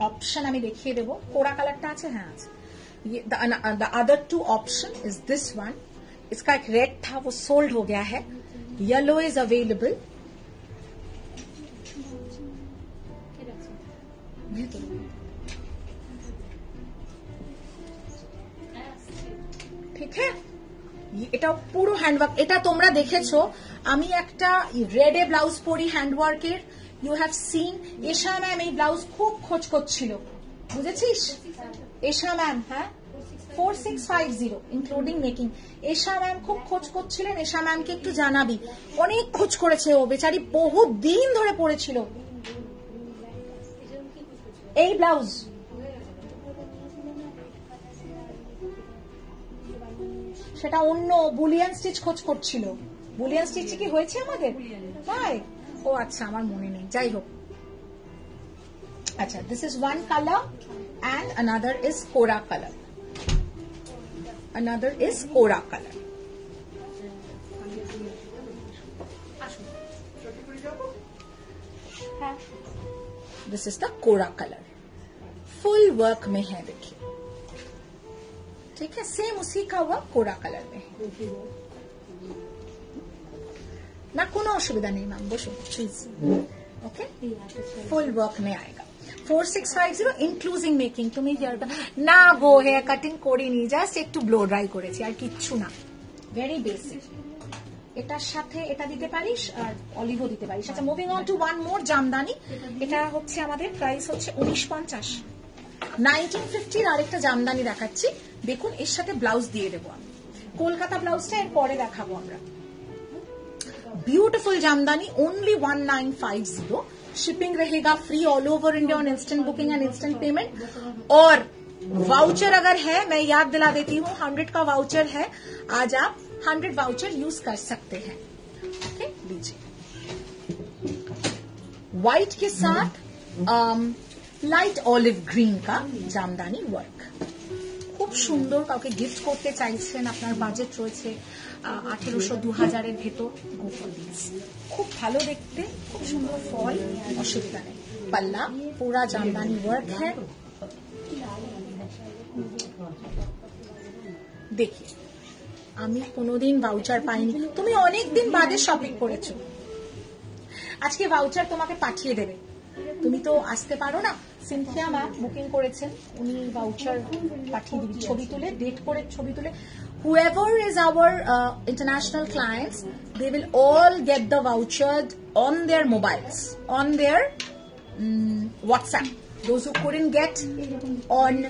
অপশন আমি দেখিয়ে দেবো কোড়া কালারটা আছে হ্যাঁ আছে ये the other two option is this one इसका एक रेड था वो सोल्ड हो गया है Yellow is available. ঠিক হ্যাঁ এটা পুরো হ্যান্ডওয়ার্ক এটা তোমরা দেখেছ। আমি একটা রেড এ ব্লাউজ পরি হ্যান্ডওয়ার্কের you have seen Esha ma'am এই ব্লাউজ খুব খোঁজ করছিল। বুঝেছিস? এশা ম্যাম হ্যাঁ? Four six five zero including making Esha ma'am খুব খোঁজ করছিলেন, এশা ম্যামকে একটু জানাবি। অনেক খোঁজ করেছে ও, বেচারি বহু দিন ধরে পড়েছিল। এই ব্লাউজ। সেটা অন্য বুলিয়ান স্টিচ খোঁজ করছিল। বুলিয়ান স্টিচ কি হয়েছে আমাদের? তাই ও আচ্ছা আমার মনে নেই। যাই হোক। আচ্ছা this is one colour and another is kora colour another is Ora color. This is the Kora color. Full work में है देखिए ठीक है सेम उसी का हुआ कोरा कलर में है ना কোনো অসুবিধা নেই ম্যাম বসুন প্লিজ ওকে ফুল ওয়ার্ক মে আয়েগা four six five zero including making তুমি না গো হেয়ার কাটিং করে করিনি জাস্ট একটু ব্লো ড্রাই করেছি, আর কিচ্ছু না। ভেরি বেসিক এটার সাথে এটা দিতে পারিস, আর অলিভো দিতে পারিস। আচ্ছা moving on to one more jamdani. এটা হচ্ছে আমাদের প্রাইস হচ্ছে উনিশ পঞ্চাশ। নাইনটিন ফিফটির আরেকটা জামদানি দেখাচ্ছি। দেখুন, এর সাথে ব্লাউজ দিয়ে দেবো আমি। কলকাতা ব্লাউজটা এর পরে দেখাবো আমরা। Beautiful jamdani only one nine five zero shipping रहेगा free all over India on instant booking and instant payment और वाउचर अगर है मैं याद दिला देती हूँ हंड्रेड का वाउचर है आज आप हंड्रेड वाउचर यूज कर सकते हैं ओके लीजिए व्हाइट के साथ लाइट ऑलिव ग्रीन का जामदानी वर्क খুব সুন্দর কাউকে গিফট করতে চাইছেন আপনার বাজেট রয়েছে আঠেরোশো দু হাজারের ভেতর গোফর দিস খুব ভালো দেখতে, খুব সুন্দর ফল অসুবিধা নেই পাল্লা পুরা জামদানি ওয়ার্ক হ্যাঁ। দেখি। আমি কোনোদিন ভাউচার পাইনি। তুমি অনেক দিন বাদে শপিং করেছ। আজকে ভাউচার তোমাকে পাঠিয়ে দেবে। তুমি তো আসতে পারো না। সিনথিয়া ম্যাম বুকিং করেছেন। উনি ভাউচার পাঠিয়ে দিবি। ছবি তুলে ডেট করে ছবি তুলে। whoever is our uh, international clients they will all get the voucher on their mobiles on their um, whatsapp those who couldn't get on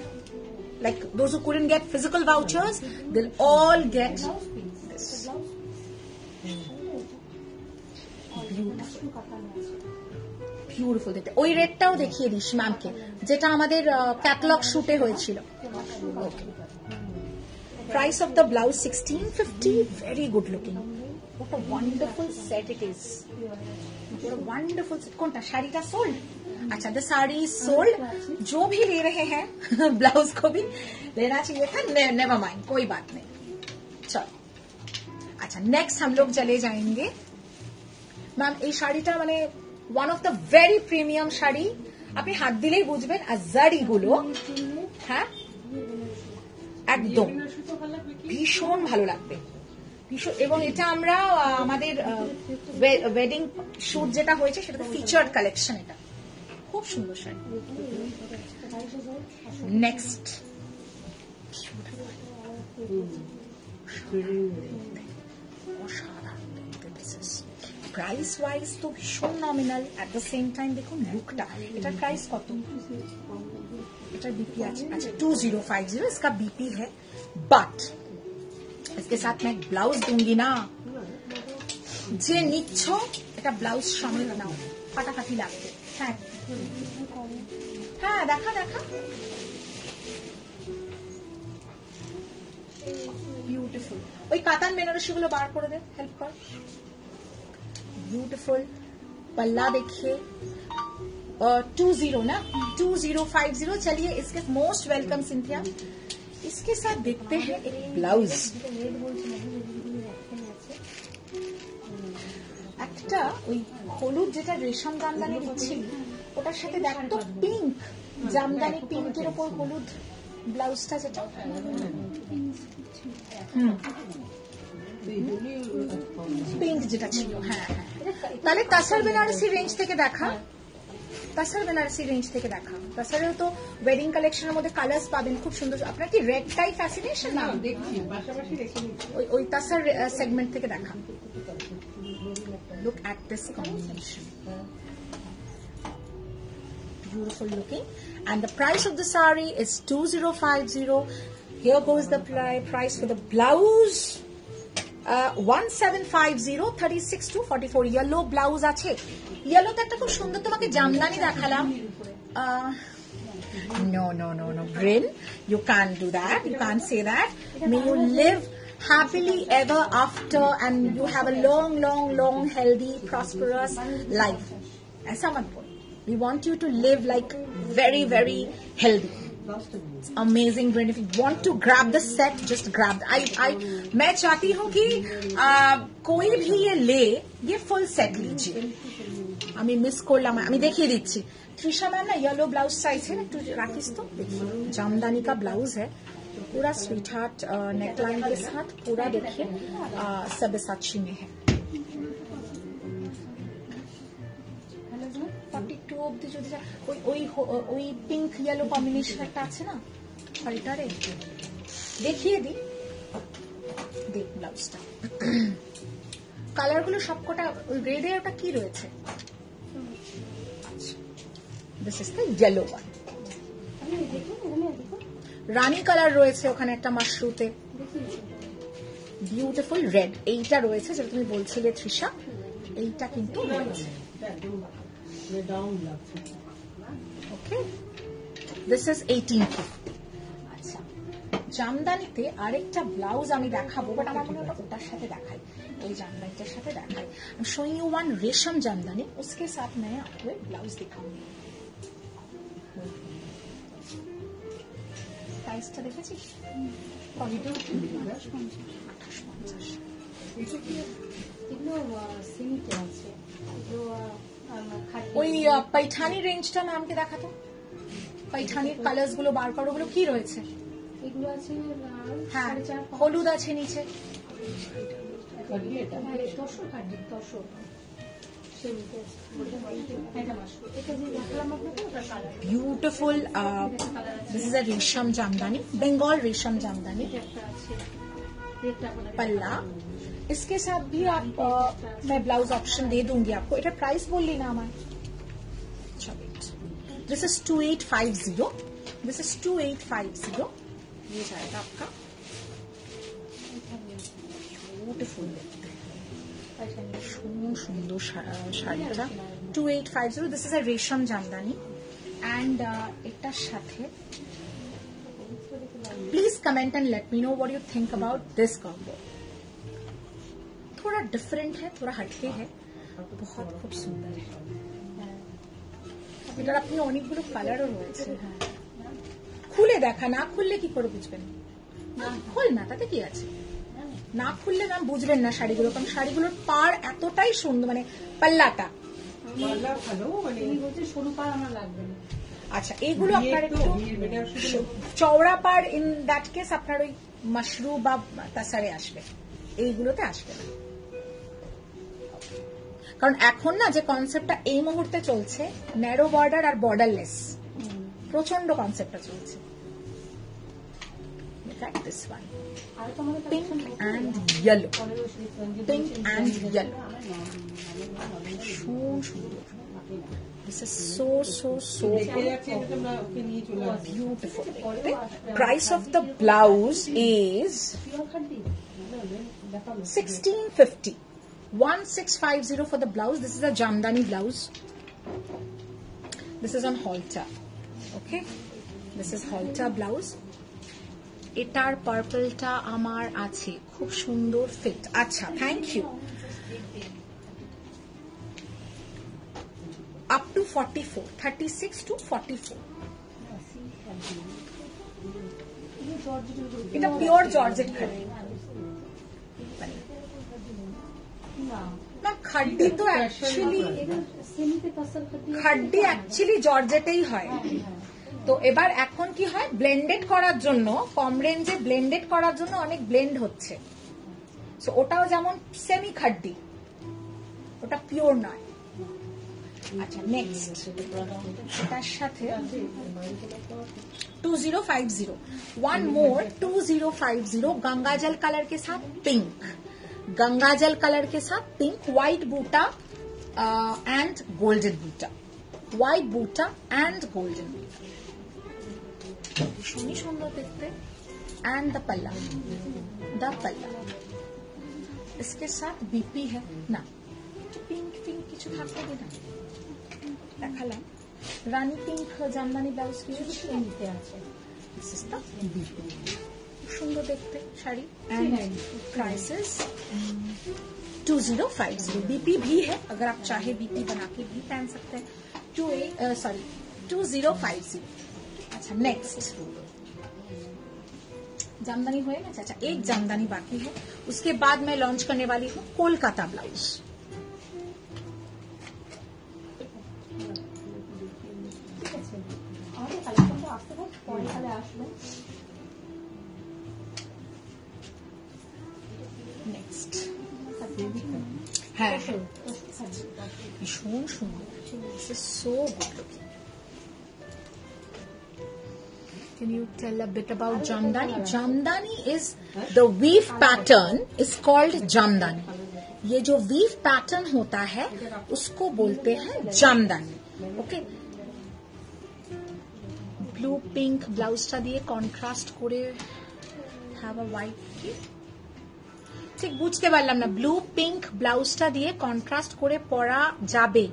like those who couldn't get physical vouchers they'll all get this beautiful দেখতে ওই রেডটাও দেখিয়ে this ম্যামকে যেটা আমাদের catalogue শুটে হয়েছিল price Of the blouse sixteen fifty very good looking What a wonderful set it is. What a wonderful set. कौन शाड़ी का sold अच्छा द साड़ी सोल्ड जो भी ले रहे हैं ब्लाउज को भी लेना चाहिए था नेवर माइंड कोई बात नहीं चलो अच्छा नेक्स्ट हम लोग चले जाएंगे ম্যাম এই শাড়িটা মানে one of the very premium sari আপনি হাত দিলেই বুঝবেন আর জারিগুলো হ্যাঁ একদম। ভীষণ ভালো লাগবে। ভীষণ এবং এটা আমরা আমাদের ওয়েডিং শুট যেটা হয়েছে সেটা ফিচার্ড কালেকশন এটা। খুব সুন্দর শাড়ি। নেক্সট। প্রাইস ওয়াইজ তো ভীষণ nominal at the same time দেখুন লুকটা এটার প্রাইস কত? এটার बीपी আছে अच्छा टू जीरो फाइव जीरो इसका बीपी है बट इसके साथ मैं ब्लाउज दूंगी ना যে নিচ্ছ এটা ব্লাউজ সামনে নাও ফাটাফাটি লাগবে হ্যাঁ হ্যাঁ দেখা দেখা বিউটিফুল ওই কাতান বেনারসি গুলো বার করে দে হেল্প কর ब्यूटीफुल पल्ला देखिए टू जीरो ना टू जीरो फाइव जीरो चलिए इसके मोस्ट वेलकम सिंथिया इसके साथ देखते हैं एक ब्लाउज একটা ওই হলুদ যেটা রেশম জামদানি দিচ্ছি ওটার সাথে দেখ তো পিঙ্ক জামদানি পিঙ্কের ওপর হলুদ ব্লাউজটা যেটা হুম পিঙ্ক যেটা ছিল হ্যাঁ হ্যাঁ তাহলে তাসার বেনারসি রেঞ্জ থেকে দেখা তাছাড়া বেনারসি রেঞ্জ থেকে দেখা তাছাড়া তো ওয়েডিং কালেকশনের মধ্যে কালার্স পাবেন খুব সুন্দর আপনার কি রেড টাই ফ্যাসিনেশন না দেখছি ওই তাছার সেগমেন্ট থেকে দেখা at this combination beautiful looking. And the price of the sari is 2050 here goes the price for the blouse. Uh, 1750 36 to 44 yellow blouse আছে yellow তে একটা খুব সুন্দর তোমাকে জামদানি দেখালাম uh, no, no, no, no. Bryn, you can't do that. You can't say that. May you live happily ever after and you have a long, long, long, healthy, prosperous life. And someone we want you to live like very, very healthy. It's amazing Bryn. If you want to grab the set, just grab. I, I, मैं चाहती हूँ कि आ, कोई भी ये ले ये full set लीजिए আমি মিস করলাম আমি দেখিয়ে দিচ্ছি त्रिशा मैम ना येलो ब्लाउज साइज है ना तू राखिस तो देखिए जामदानी का ब्लाउज है पूरा स्वीट हार्ट नेकलाइन के साथ पूरा देखिए सबसाची में है যদি ওই ওই ওই পিঙ্ক ইয়েলো কম্বিনেশন একটা আছে না? হালটারে দেখিয়ে দিই। দেখ ব্লাউজটা কালারগুলো সবকটা, ওই রেডে ওটা কি রয়েছে? This is the yellow one Rani colour রয়েছে ওখানে একটা মাশরুতে। বিউটিফুল রেড এইটা রয়েছে, যেটা তুমি বলছিলে, তৃষা। এইটা কিন্তু রয়েছে। okay this is eighteen fifty আচ্ছা জামদানিতে আরেকটা ব্লাউজ আমি দেখাবো বাট আমার মনে হয় ওটা ওটার সাথে দেখাই ওই জামদানিটার সাথে দেখাই I'm showing you one रेशम जामदानी उसके साथ मैं आपको एक ब्लाउज दिखाऊंगी প্রাইসটা দেখেছিস আঠাশ পঞ্চাশ এগুলো সিমিতে আছে এগুলো আমার খাটি ওই পাইঠানি রেঞ্জটা ম্যামকে দেখাতো। পাইঠানির কালার্সগুলো বার করো ওগুলো কি রয়েছে? হ্যাঁ হলুদ আছে নিচে। Beautiful this is a resham Jamdani Bengal রেশম জামদানি। पल्ला इसके साथ भी आप अ, मैं ब्लाउज ऑप्शन दे दूंगी आपको इटा प्राइस बोल लेना हमारा अच्छा wait this is two eight five zero this is two eight five zero ये जाएगा आपका ब्यूटीफुल সুন্দর সুন্দর শা- শাড়িটা two eight five zero this is a রেশম জামদানি অ্যান্ড এটার সাথে please comment and let me know what you think about this combo थोड़ा डिफरेंट है थोड़ा हटके है बहुत খুব সুন্দর है এটার আপনি অনেকগুলো কালারও রয়েছে হ্যাঁ খুলে দেখা না খুললে কি করে বুঝবেন না খোল না তাতে কি আছে না খুললে ম্যাম বুঝবেন না শাড়িগুলো কারণ শাড়িগুলোর পার এতটাই সুন্দর মানে পাল্লাটা পাল্লা ভালো মানে তুমি বলছে সরু পার আমার লাগবে না আচ্ছা এইগুলো আপনার একটু বিয়ের চওড়া পার ইন দ্যাট কেস আপনার ওই মাশরু বা তাসারে আসবে। এইগুলোতে আসবে না। কারণ এখন না যে কনসেপ্টটা এই মুহূর্তে চলছে ন্যারো বর্ডার আর বর্ডারলেস প্রচণ্ড কনসেপ্টটা চলছে। At this one. আর তো Pink and yellow. Pink and yellow. ভীষণ সুন্দর। This is so, so, so দেখে যাচ্ছে এটা তোমরা ওকে নিয়ে চলে আসবে beautiful. Price of the blouse is pure খাটি দেখাবো 1650 1650 for the blouse this is a jamdani blouse this is on halter okay this is halter blouse এটার পার্পলটা আমার আছে খুব সুন্দর ফিট আচ্ছা thank you Up to 44 36 to 44 এটা পিওর জর্জেট খালি না খাড্ডি তো অ্যাকচুয়ালি খাড্ডি অ্যাকচুয়ালি জর্জেটেই হয়। তো এবার এখন কি হয়? ব্লেন্ডেড করার জন্য, কম রেঞ্জে ব্লেন্ডেড করার জন্য অনেক ব্লেন্ড হচ্ছে। সো ওটাও যেমন সেমি খাড্ডি ওটা পিওর নয়। আচ্ছা নেক্সট তার সাথে two zero five zero one more two zero five zero Ganga जल कलर के साथ पिंक गंगा जल कलर के साथ pink white Buta and golden Buta white Buta and golden बूटा ভীষণই সুন্দর দেখতে एंड द पल्ला द पल्ला इसके साथ बीपी है ना পিঙ্ক পিঙ্ক কিছু থাকতে দে না দেখালাম রানী পিঙ্ক জামদানি ব্লাউজ কিছু কিছু নিতে আছে This is the BP. সুন্দর দেখতে sari prices two zero five zero BP भी है अगर आप चाहे बीपी बना के भी पहन सकते हैं two A sorry two zero five zero अच्छा नेक्स्ट जामदानी हुए ना चाचा एक जामदानी बाकी है उसके बाद मैं लॉन्च करने वाली हूँ कोलकाता ब्लाउज কালেকশনটা আসতে থাক পরে তাহলে আসবেন নেক্সট হ্যাঁ হ্যাঁ দশটা থাকবে ভীষণ সুন্দর so good looking Can you tell a bit about Jamdani? Jamdani is the weave pattern is called Jamdani. ये जो वीव पैटर्न होता है उसको बोलते हैं जामदानी ओके ব্লু পিঙ্ক ব্লাউজটা দিয়ে কন্ট্রাস্ট করে ঠিক বুঝতে পারলাম না ব্লু পিঙ্ক ব্লাউজটা দিয়ে কন্ট্রাস্ট করে পরা যাবে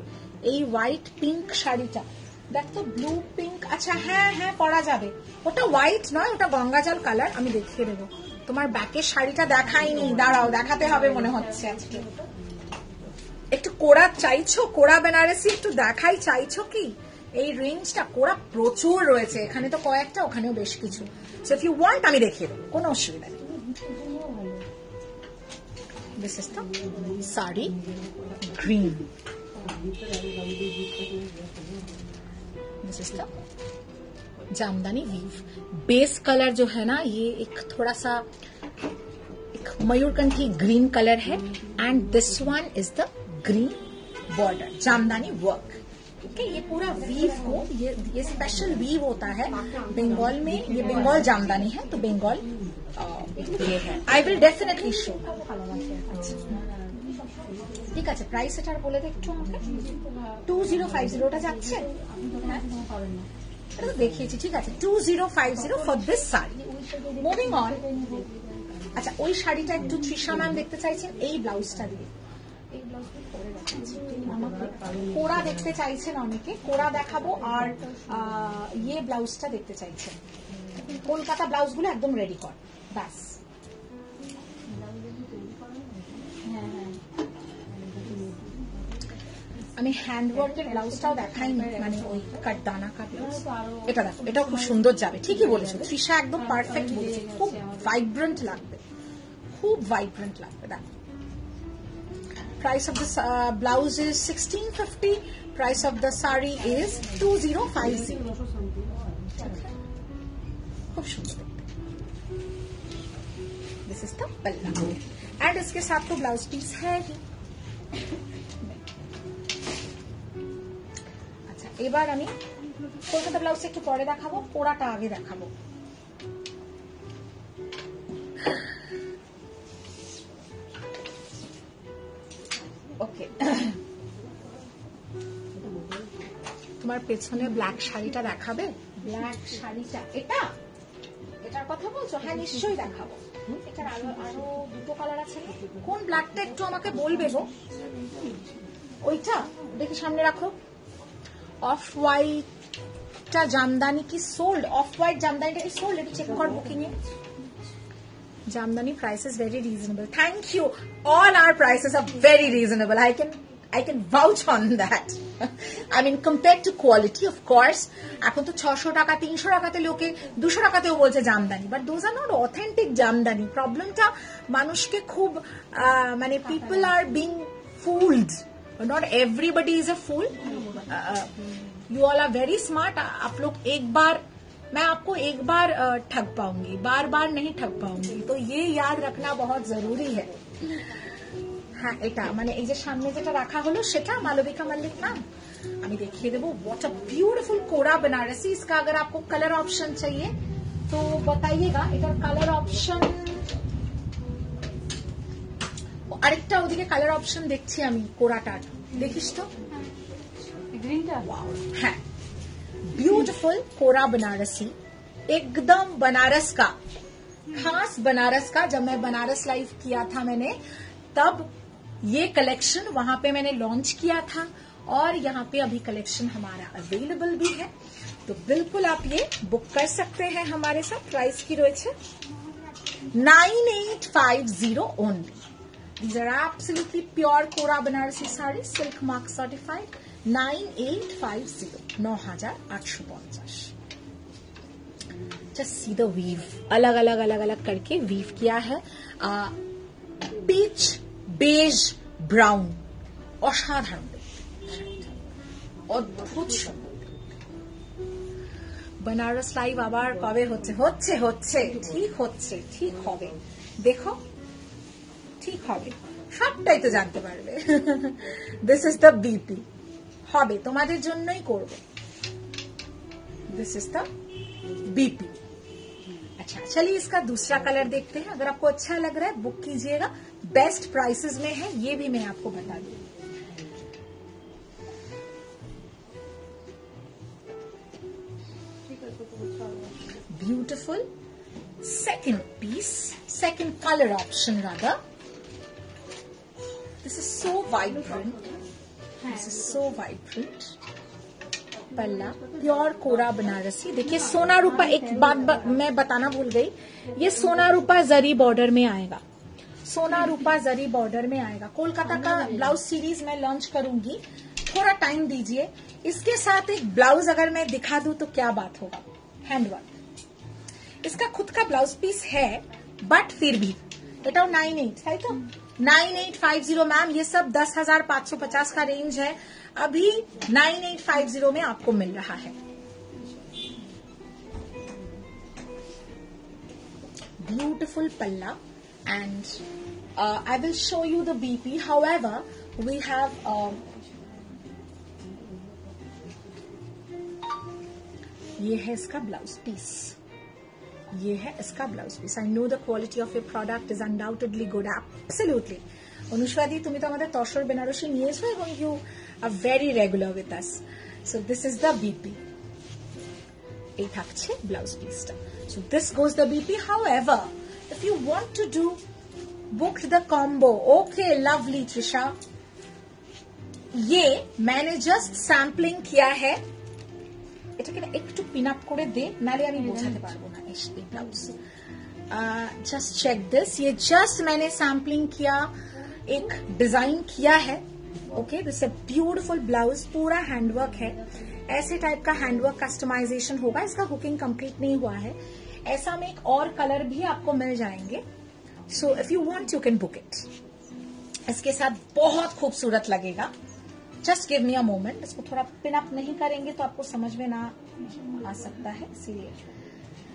এই হোয়াইট পিঙ্ক শাড়িটা। দেখ তো ব্লু পিঙ্ক আচ্ছা হ্যাঁ হ্যাঁ পরা যাবে। ওটা হোয়াইট নয়, ওটা গঙ্গাজল কালার আমি দেখিয়ে দেবো। তোমার ব্যাকের শাড়িটা দেখাইনি, দাঁড়াও, দেখাতে হবে মনে হচ্ছে। আজকে একটু কোড়া চাইছো? কোড়া বেনারসি একটু দেখাই, চাইছো কি? এই রেঞ্জটা কোড়া প্রচুর রয়েছে এখানে তো কয়েকটা ওখানেও বেশ কিছু সো ইফ ইউ ওয়ান্ট আমি দেখিয়ে দেবো কোনো অসুবিধা নেই This is the sari green. This is the jamdani weave base colour जो है ना ये एक थोड़ा सा एक मयूरकंठी ग्रीन कलर है and this one is the green border jamdani work okay ये पूरा वीव को ये ये स्पेशल वीव होता है बंगाल में ये बंगाल जामदानी है तो बंगाल ये है आई विल डेफिनेटली शो ঠিক আছে প্রাইস এটার বলে দে একটু আমাকে টু জিরো ফাইভ জিরোটা যাচ্ছে হ্যাঁ এটা তো দেখিয়েছি ঠিক আছে two zero five zero for this sari moving on আচ্ছা ওই শাড়িটা একটু তৃষা ম্যাম দেখতে চাইছেন এই ব্লাউজটা দিয়ে এই কোড়া দেখতে চাইছেন অনেকে, কোড়া দেখাবো আর ইয়ে ব্লাউজটা দেখতে চাইছেন। কলকাতা ব্লাউজগুলো একদম রেডি কর। ব্যাস। আমি হ্যান্ডওয়ার্কের ব্লাউজটাও দেখাইনি মানে ওই কাট ব্লাউজ এটা দেখো, এটাও খুব সুন্দর যাবে। ঠিকই বলেছ, তৃষা একদম পারফেক্ট বলেছে। খুব ভাইব্রেন্ট লাগবে। খুব ভাইব্রেন্ট লাগবে, দেখো। price of the uh, blouse is 1650 price of the sari is 2050 खूब सुंदर दिस इज द पल्ला एंड इसके साथ तो ब्लाउज पीस है ही আচ্ছা এবার আমি কলকাতা ব্লাউজ একটু পরে দেখাবো পোড়াটা আগে দেখাবো ওকে তোমার পেছনে ব্ল্যাক শাড়িটা দেখাবে? ব্ল্যাক শাড়িটা এটা? এটার কথা বলছো? হ্যাঁ নিশ্চয়ই দেখাবো। এটার আরও আরও দুটো কালার আছে কোন ব্ল্যাকটা একটু আমাকে বলবে গো? ওইটা? দেখি সামনে রাখো। অফ হোয়াইটটা জামদানি কি সোল্ড অফ হোয়াইট জামদানিটা কি সোল্ড একটু চেক কর বুকিং এ Jamdani price is very reasonable. Thank you. All our prices are very reasonable. I can I can vouch on that. I mean, compared to quality, of course, এখন তো ছশো টাকা তিনশো টাকাতে লোকে দুশো টাকাতেও বলছে jamdani but those are not authentic jamdani প্রবলেমটা মানুষকে খুব আহ, মানে people are being fooled not everybody is a fool you all are very smart आप लोग एक बार मैं आपको एक बार अ, ठग पाऊंगी बार बार नहीं ठग पाऊंगी तो ये याद रखना बहुत जरूरी है হ্যাঁ এটা মানে এই যে সামনে যেটা রাখা হলো সেটা মালবিকা মল্লিক নাম আমি দেখিয়ে देबो what a beautiful kora Banarasi इसका अगर आपको कलर ऑप्शन चाहिए तो बताइएगा এটার কালার অপশন আরেকটা ওদিকে কালার অপশন দেখছি আমি কোরাটার দেখিস তো গ্রিনটা है ब्यूटिफुल कोरा बनारसी, एकदम बनारस का, खास बनारस का, जब मैं बनारस लाइव किया था मैंने, तब ये कलेक्शन वहाँ पे मैंने लॉन्च किया था और यहाँ पे अभी कलेक्शन हमारा अवेलेबल भी है। तो बिल्कुल आप ये बुक कर सकते हैं हमारे साथ प्राइस की रोचे nine eight five zero only these are absolutely pure kora Banarasi sari silk mark certified Kora Banarasi sarees, silk mark certified. 9850 9850 Just see the weave. अलग अलग अलग अलग करके weave किया है पीच बेज ब्राउन অসাধারণ দেখতে। অদ্ভুত সুন্দর বেনারস লাইভ আবার কবে হচ্ছে হচ্ছে হচ্ছে ঠিক হচ্ছে ঠিক হবে দেখো ঠিক হবে সবটাই তো জানতে পারবে দিস ইজ দ্য বিপি হবে তোমাদের জন্যই করব दिस इज द बीपी अच्छा चलिए इसका दूसरा कलर देखते हैं अगर आपको अच्छा लग रहा है बुक कीजिएगा बेस्ट प्राइसेस में है ये भी मैं आपको बता दूं ঠিক আছে তো চলো beautiful second piece second color option rather this is so vibrant this is so vibrant. पल्ला प्योर कोरा बनारसी। देखिए सोना रूपा एक बात ब, मैं बताना भूल गई। ये सोना रूपा जरी बॉर्डर में आएगा। सोना रूपा जरी बॉर्डर में आएगा। कोलकाता का ब्लाउज सीरीज़ मैं लॉन्च करूँगी। थोड़ा टाइम दीजिए। इसके साथ एक ब्लाउज अगर मैं दिखा दू तो क्या बात होगा? हैंडवर्क इसका खुद का ब्लाउज पीस है बट फिर भी। एटाও नाइन एट है तो? Nine eight five zero ma'am ये सब दस हज़ार पाँच सौ पचास का रेंज है। अभी नाइन एट फाइव ज़ीरो में आपको मिल रहा है। Palla and uh, I will show you the BP. However, we have um, ये है इसका ब्लाउज पीस ये है इसका blouse piece I know the quality of a product is undoubtedly good absolutely অনুষ্বাদি তুমি তো আমাদের তসর বেনারসি নিয়েছো এবং you are very regular with us so this is the BP এই থাকছে ব্লাউজ পিসটা so this goes the BP however if you want to do booked the combo okay lovely trisha ये मैंने जस्ट सैम्पलिंग किया है এটাকে না একটু পিন আপ করে দে নালে আমি বোঝাতে পারবো না এই ব্লাউজ जस्ट चेक दिस ये जस्ट मैंने सैम्पलिंग किया एक डिजाइन किया है okay this a beautiful blouse पूरा हैंडवर्क है ऐसे टाइप का हैंडवर्क कस्टमाइजेशन होगा इसका हुकिंग कंप्लीट नहीं हुआ है ऐसा में एक और कलर भी आपको मिल जाएंगे so if you want you can book it इसके साथ बहुत खूबसूरत लगेगा just give me a moment इसको थोड़ा पिन अप नहीं करेंगे तो आपको समझ में ना आ सकता है इसीलिए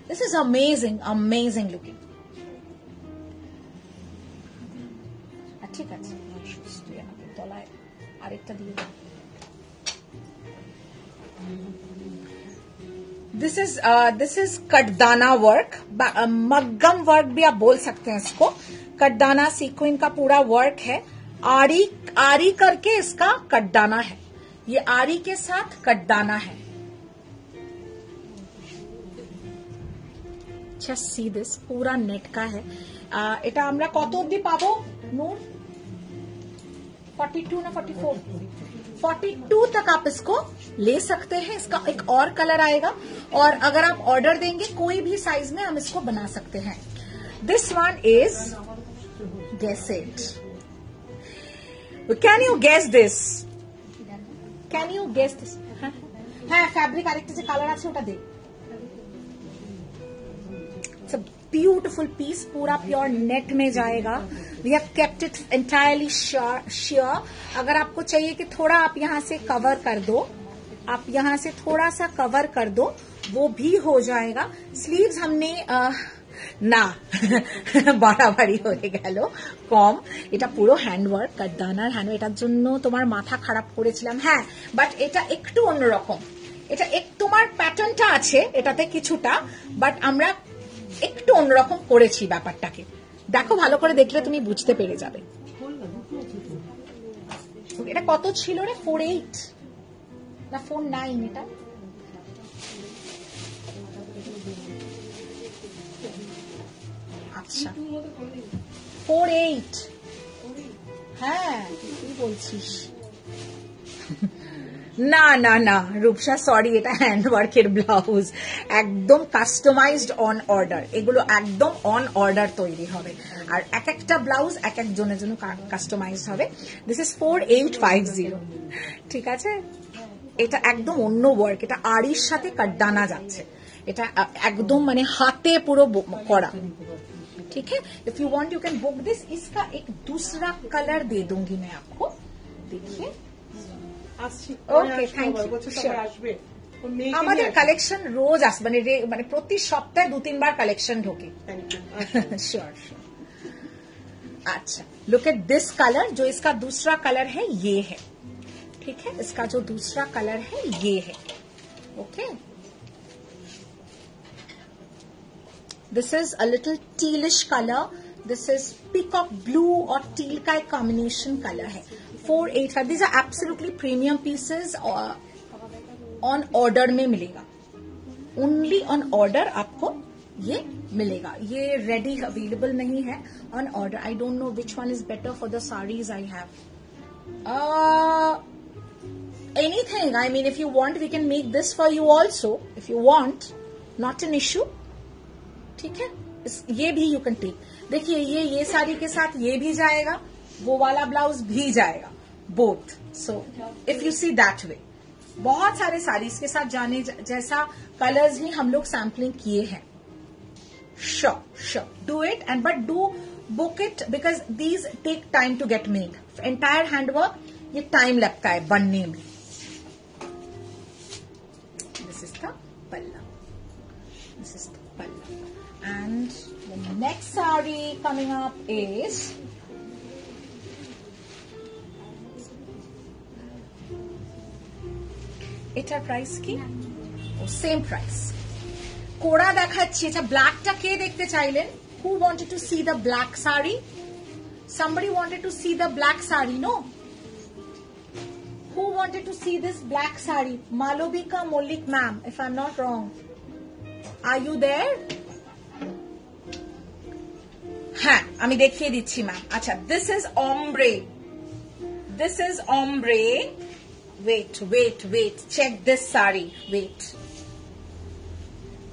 this is amazing amazing looking ঠিক আছে তুই আমাকে তলায় আরেকটা দিয়ে দে this is this is katdana work मग्गम work भी आप बोल सकते हैं इसको कटदाना सीक्वेंस का पूरा वर्क है आरी आरी करके इसका कटदाना है ये आरी के साथ कटदाना है জাস্ট সি দিস পুরা নেট का है আহ, এটা আমরা কত অব্দি পাবো নূর 42 ना 44 42 तक आप इसको ले सकते हैं इसका एक और कलर आएगा और अगर आप ऑर्डर देंगे कोई भी साइज में हम इसको बना सकते हैं this one is guess it can you guess this can you guess this হ্যাঁ ফ্যাব্রিক আরেকটা যে কালার আছে ওটা দে इट्स अ ब्यूटिफुल पीस पूरा प्योर नेट में जाएगा we have kept it entirely sure अगर आपको चाहिए कि थोड़ा आप यहाँ से कवर कर दो आप यहाँ से थोड़ा सा कवर कर दो वो भी हो जाएगा स्लीव्स हमने না, বাড়াবাড়ি হয়ে গেল, কম। এটা পুরো হ্যান্ডওয়ার্ক কারদানার হ্যান্ড এটার জন্য তোমার মাথা খারাপ করেছিলাম হ্যাঁ বাট এটা একটু অন্যরকম। এটা এক তোমার প্যাটার্নটা আছে, এটাতে কিছুটা বাট আমরা একটু অন্যরকম করেছি ব্যাপারটাকে। দেখো, ভালো করে দেখলে তুমি বুঝতে পেরে যাবে। এটা কত ছিল রে? ফোর এইট না ফোর নাইন এটা? আচ্ছা। ফোর এইট হ্যাঁ কি বলছিস? না না না, রূপসা সরি এটা হ্যান্ডওয়ার্কের ব্লাউজ একদম কাস্টমাইজড অন অর্ডার এগুলো একদম অন অর্ডার তৈরি হবে। আর এক একটা ব্লাউজ এক একজনের জন্য কাস্টমাইজ হবে। This is four eight five zero ঠিক আছে? এটা একদম অন্য ওয়ার্ক এটা আড়ির সাথে কাড্ডানা যাচ্ছে। এটা একদম মানে হাতে পুরো করা। ठीक है if you want you can book this इसका एक दूसरा कलर दे दूंगी मैं आपको देखिए আসছি Okay, thank you. বলছে Sure. সবাই আসবে ওর মেয়েকে নিয়ে আমাদের আসবে। কালেকশন রোজ আসবে মানে রে- মানে প্রতি সপ্তাহে দু তিনবার কালেকশন ঢোকে Thank you. श्योर श्योर अच्छा लुक एट दिस कलर जो इसका दूसरा कलर है ये है ठीक है इसका जो दूसरा कलर है ये है okay This is a little tealish colour this is peacock blue और टील का एक कॉम्बिनेशन कलर है. Four eight five these are absolutely premium pieces on order में मिलेगा. ओनली ऑन ऑर्डर आपको ये मिलेगा. ये रेडी अवेलेबल नहीं है. On order I don't know which one is better for the saris I have anything. I mean, if you want, we can make this for you also. If you want, not an issue. ठीक है? ये भी you can take देखिए, ये ये साड़ी के साथ ये भी जाएगा, वो वाला ब्लाउज भी जाएगा both so if you see that way बहुत सारे साड़ीज के साथ जाने जैसा कलर्स भी हम लोग सैम्पलिंग किए हैं. Sure sure. Do it and, but do book it because these take time to get made. Entire handwork, ये टाइम लगता है बनने में. and the next sari coming up is এটার প্রাইস কি ও সেম প্রাইস কোড়া দেখাচ্ছি আচ্ছা ব্ল্যাকটা কে দেখতে চাইলেন who wanted to see the black sari somebody wanted to see the black sari no who wanted to see this black sari malobika mollik ma'am if i'm not wrong are you there হ্যাঁ আমি দেখিয়ে দিচ্ছি ma'am আচ্ছা this is ombre this is ombre wait wait wait check this sari wait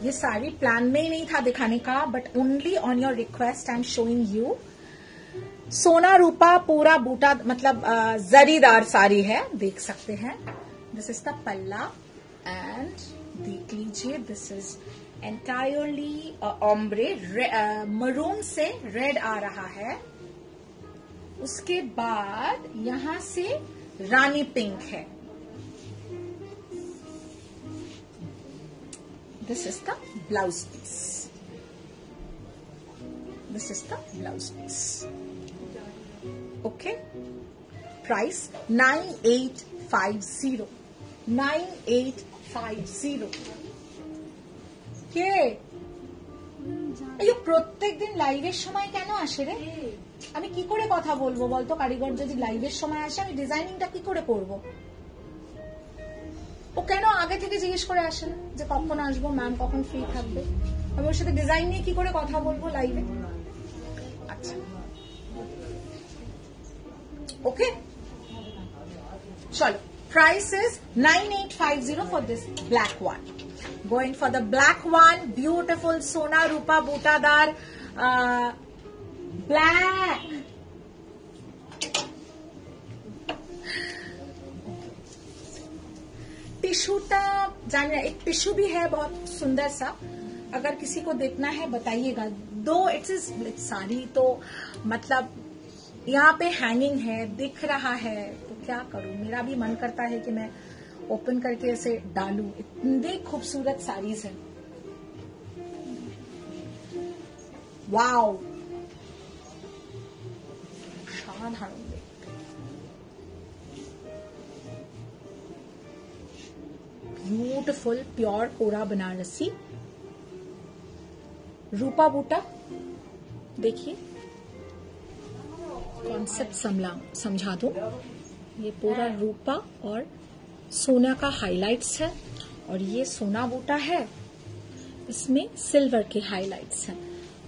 ये सारी plan में ही नहीं था दिखाने का but only on your request I am showing you सोना रूपा पूरा बूटा मतलब अ, जरीदार साड़ी है देख सकते हैं this is the palla and देख लीजिए this is entirely ombre maroon से रेड आ रहा है। उसके बाद यहाँ से रानी पिंक है। This is the blouse piece this is the blouse piece okay price nine eight five zero nine eight five zero কে? এই প্রত্যেক দিন লাইভের সময় কেন আসে রে? আমি কি করে কথা বলব বলতো? কারিগর যদি লাইভের সময় আসে আমি ডিজাইনিংটা কি করে করব? ও কেন আগে থেকে জিজ্ঞেস করে আসে না? যে কখন আসব ম্যাম কখন ফ্রি থাকবে? আমি ওর সাথে ডিজাইন নিয়ে কি করে কথা বলব লাইভে আচ্ছা। ওকে? চলো। Price is 9850 for this black one. Going for the black one. Beautiful sona rupa butadar. Uh, black. टिशूटा जान एक टिशू भी है बहुत सुंदर सा। अगर किसी को देखना है बताइएगा। दो इट्स इज़ साड़ी तो मतलब यहाँ पे हैंगिंग है दिख रहा है तो क्या करूँ? मेरा भी मन करता है कि मैं ओपन करके ऐसे डालू। इतने खूबसूरत साड़ीज है। Wow. Beautiful pure kora Banarasi. रूपा बूटा, देखिए। कॉन्सेप्ट समझा दो। ये पूरा रूपा और सोना का हाइलाइट्स है और ये सोना बूटा है इसमें सिल्वर के हाइलाइट्स हैं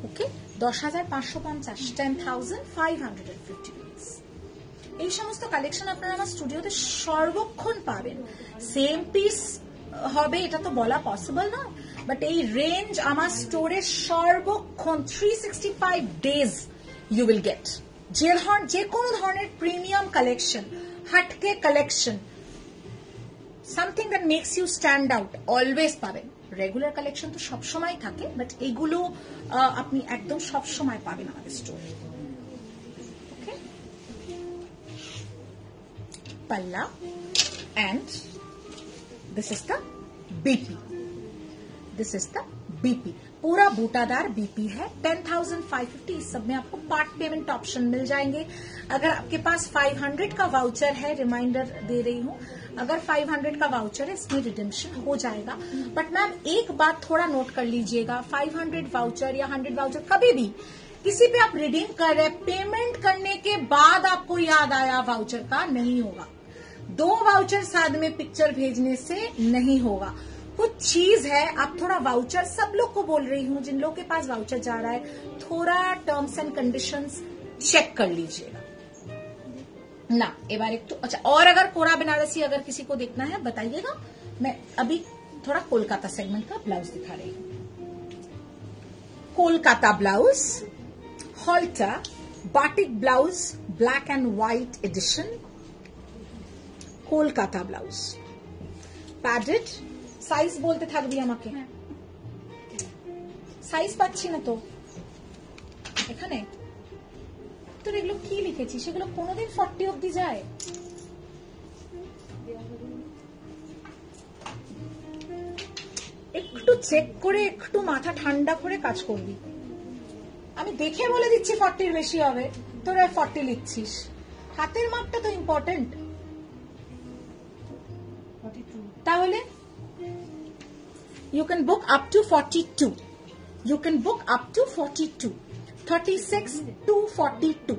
ओके দশ হাজার পাঁচশো পঞ্চাশ ten thousand five hundred and fifty rupees এই সমস্ত কালেকশন আপনারা আমার স্টুডিওতে সর্বক্ষণ পাবেন সেম পিস হবে এটা তো বলা পসিবল না বাট এই রেঞ্জ আমার স্টোরে সর্বক্ষণ three sixty five days you will get যে ধর যে কোনো ধরনের প্রিমিয়াম কালেকশন হাটকে collection Something that makes you stand out always পাবেন রেগুলার কালেকশন তো সবসময় থাকে বাট এইগুলো আহ, আপনি একদম সবসময় পাবেন আমাদের স্টোরে ওকে पल्ला and this is the BP. This is the BP. पूरा बूटादार बीपी है 10,550 इस सब में आपको पार्ट पेमेंट ऑप्शन मिल जाएंगे अगर आपके पास 500 का वाउचर है रिमाइंडर दे रही हूँ अगर 500 का वाउचर है, इसमें रिडेम्पशन हो जाएगा। बट मैम एक बात थोड़ा नोट कर लीजिएगा। 500 वाउचर या 100 वाउचर कभी भी किसी पे आप रिडीम कर रहे पेमेंट करने के बाद आपको याद आया वाउचर का नहीं होगा। दो वाउचर साथ में पिक्चर भेजने से नहीं होगा। कुछ चीज़ है, आप थोड़ा वाउचर सब लोग को बोल रही हूँ, जिन लोगों के पास वाउचर जा रहा है, थोड़ा टर्म्स एंड कंडीशंस चेक कर लीजिएगा। ना এবার একটু अच्छा और अगर कोरा बनारसी अगर किसी को देखना है बताइएगा मैं अभी थोड़ा कोलकाता सेगमेंट का ब्लाउज दिखा रही हूँ Kolkata blouse halter batik blouse black and white edition Kolkata blouse padded size বলতে থাকবি আমাকে সাইজ পাচ্ছি না তো এখানে তোর এগুলো কি লিখেছি সেগুলো কোনোদিন ফর্টি অব্দি যায়। একটু চেক করে, একটু মাথা ঠান্ডা করে কাজ করবি। আমি দেখে বলে দিচ্ছি ফর্টির বেশি হবে। তোরা ফর্টি লিখছিস। হাতের মাপটা তো ইম্পর্টেন্ট তাহলে? You can book up to 42 you can book up to 42 36 to 42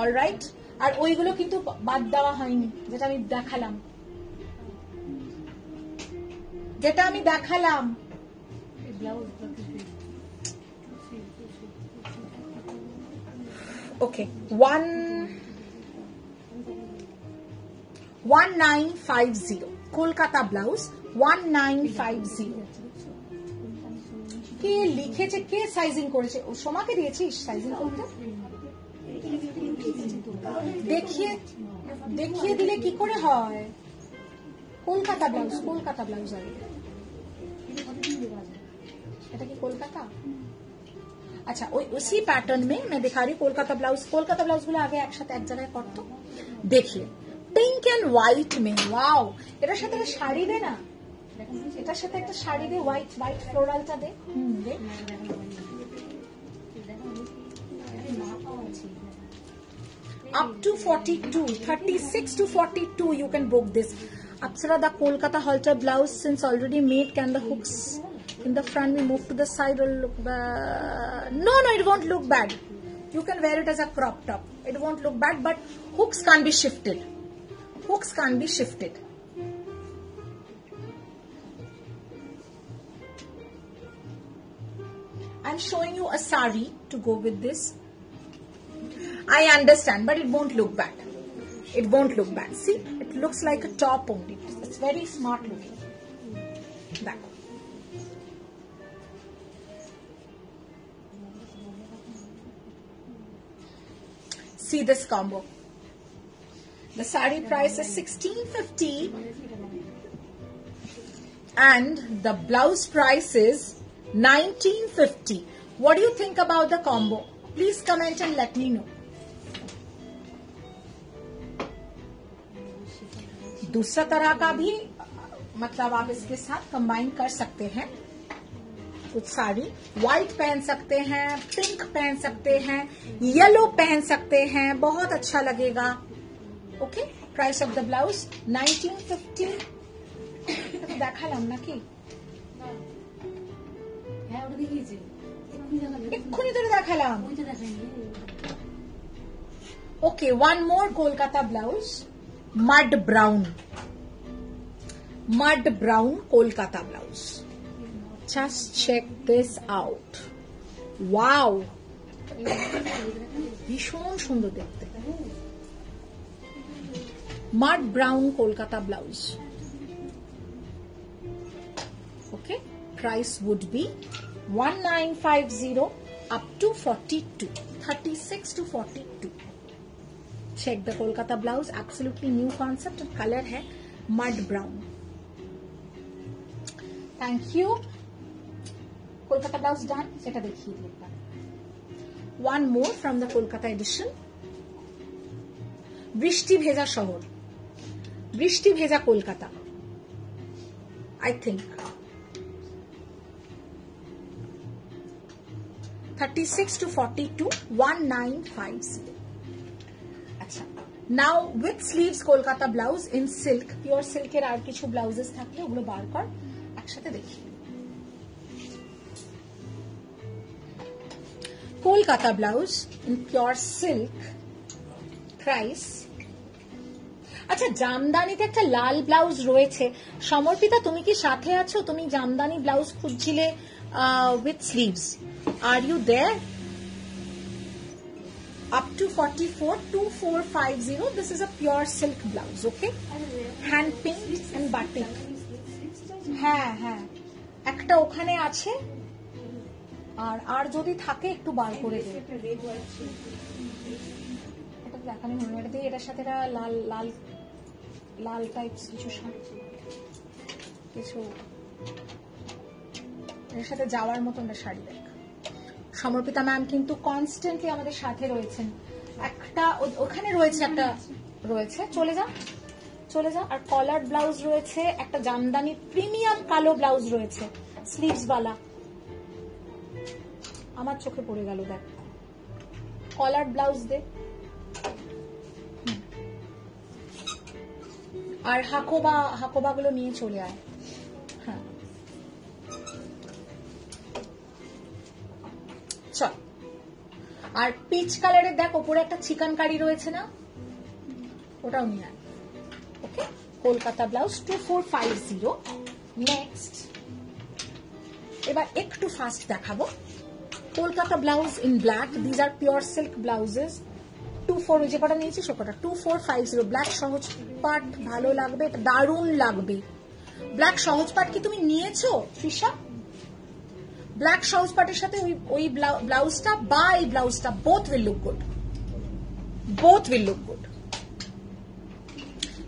all right? আর ওইগুলো কিন্তু বাদ দেওয়া হয়নি, যেটা আমি দেখালাম। যেটা আমি দেখালাম। ওকে ওয়ান 1950 কলকাতা ব্লাউজ 1950 কে লিখেছে কে সাইজিং করেছে ও সোমাকে দিয়েছিস সাইজিং করতে দেখিয়ে দেখিয়ে দিলে কি করে হয় কলকাতা ব্লাউজ কলকাতা ব্লাউজ আর এটা কি কলকাতা আচ্ছা ওই उसी पैटर्न में मैं दिखा रही हूँ कोलकाता ब्लाउज कोलकाता ब्लाउज গুলো আগে একসাথে এক জায়গায় করতো দেখিয়ে পিঙ্ক অ্যান্ড হোয়াইট মে ওয়াও এটার সাথে একটা শাড়ি দে না এটার সাথে একটা শাড়ি দে হোয়াইট হোয়াইট ফ্লোরালটা দে হুম দে up to 42 36 to 42 you can book this apsara the kolkata halter blouse since already made can the hooks in the front we move to the side or look bad no no it won't look bad you can wear it as a crop top it won't look bad but hooks can't be shifted hooks can't be shifted I'm showing you a sari to go with this I understand, but it won't look bad. It won't look bad. See, it looks like a top only. It's very smart looking. That. See this combo. The sari price is 1650 and the blouse price is 1950. What do you think about the combo? Please comment and let me know. दूसरा तरह का भी मतलब आप इसके साथ combine कर सकते हैं कुछ साड़ी व्हाइट पहन सकते हैं पिंक पहन सकते हैं येलो पहन सकते हैं, बहुत अच्छा लगेगा okay price of the blouse 1950 देखा लम ना कि হ্যাঁ ওটা দেখিয়েছে এক্ষুনি ধরে দেখালাম। Okay one more Kolkata blouse mud brown mud brown Kolkata blouse just check this out wow ভীষণ সুন্দর দেখতে। Mud brown Kolkata blouse okay price would be one nine five zero up to forty two thirty six to forty two check the kolkata blouse absolutely new concept and color है mud brown thank you kolkata blouse done এটা দেখিয়ে দিই একবার one more from the kolkata edition বৃষ্টি ভেজা শহর বৃষ্টি ভেজা Kolkata I think thirty six to forty two one nine five zero আচ্ছা। Now with sleeves Kolkata blouse in silk pure সিল্কের আর কিছু ব্লাউজেস থাকলে ওগুলো বার কর একসাথে দেখি। Kolkata blouse in pure silk price আচ্ছা জামদানিতে একটা লাল ব্লাউজ রয়েছে। সমর্পিতা তুমি কি সাথে আছো? তুমি Jamdani blouse খুঁজছিলে with sleeves are you there up to 44 2450 this is a pure silk blouse, okay? Hand pinked and batik হ্যাঁ হ্যাঁ। একটা ওখানে আছে। আর আর যদি থাকে, একটু বার করে দেবে। এটা দেখানো এটা দিয়ে এটার সাথে একটা লাল লাল লাল টাইপ কিছু কিছু এর সাথে যাওয়ার মতন শাড়ি দেখ সমর্পিতা ম্যাম কিন্তু কনস্ট্যান্টলি আমাদের সাথে রয়েছেন। একটা ওখানে রয়েছে একটা, রয়েছে। চলে যা চলে যা আর কলার ব্লাউজ রয়েছে, একটা জামদানি প্রিমিয়াম কালো ব্লাউজ রয়েছে স্লিভস বালা। আমার চোখে পড়ে গেল, দেখ। কলার ব্লাউজ দে। আর হাকোবা হাকোবা গুলো নিয়ে চলে আয়। আর পিচ কালারের দেখ, ওপরে একটা চিকেন কারি রয়েছে না? ওটাও নিয়ে আয়। Okay Kolkata blouse two four five zero next এবার একটু ফাস্ট দেখাবো। Kolkata blouse in black these are pure silk blouses two four যে কটা নিয়েছি সে কটা? Two four five zero black সহজ পাট ভালো লাগবে, দারুণ লাগবে। ব্ল্যাক সহজ পাট কি তুমি নিয়েছো, তৃষা? ব্ল্যাক সহজ পাটের সাথে ওই ওই ব্লাউ- ব্লাউজটা বা এই ব্লাউজটা both will look good both will look good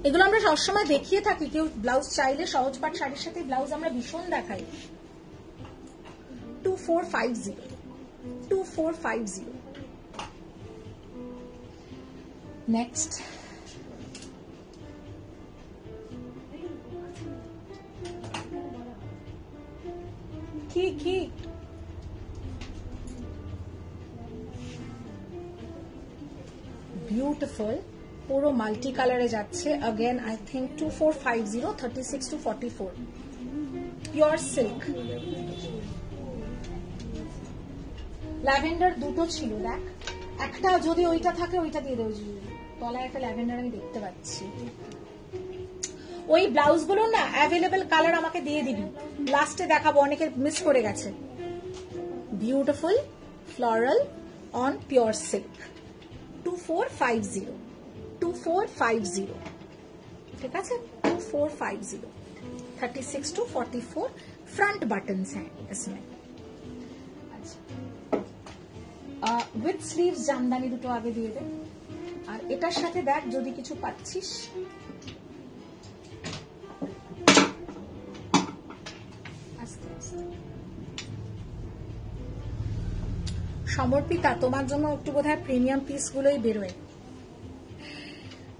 এগুলো আমরা সবসময় দেখিয়ে থাকি, কেউ ব্লাউজ চাইলে সহজ পাট শাড়ির সাথে ব্লাউজ আমরা ভীষণ দেখাই। Two four five zero two four five zero next কি কি বিউটিফুল পুরো মাল্টি কালারে যাচ্ছে again I think two four five zero thirty six to forty four pure silk lavender দুটো ছিল দেখ একটা যদি ওইটা থাকে ওইটা দিয়ে দেবো তলায় একটা ল্যাভেন্ডার আমি দেখতে পাচ্ছি ওই ব্লাউজ গুলো না অ্যাভেলেবেল কালার আমাকে দিয়ে দিবি লাস্টে দেখাবো অনেকে মিস করে গেছে beautiful floral on pure silk two four five zero two four five zero ঠিক আছে two four five zero thirty six to forty four front button हैं इसमें উইথ স্লিভস জামদানি দুটো আগে দিয়ে দে আর এটার সাথে দেখ যদি কিছু পাচ্ছিস সমর্পিতা, তোমার জন্য একটু বোধহয় প্রিমিয়াম পিস গুলোই বেরোয়।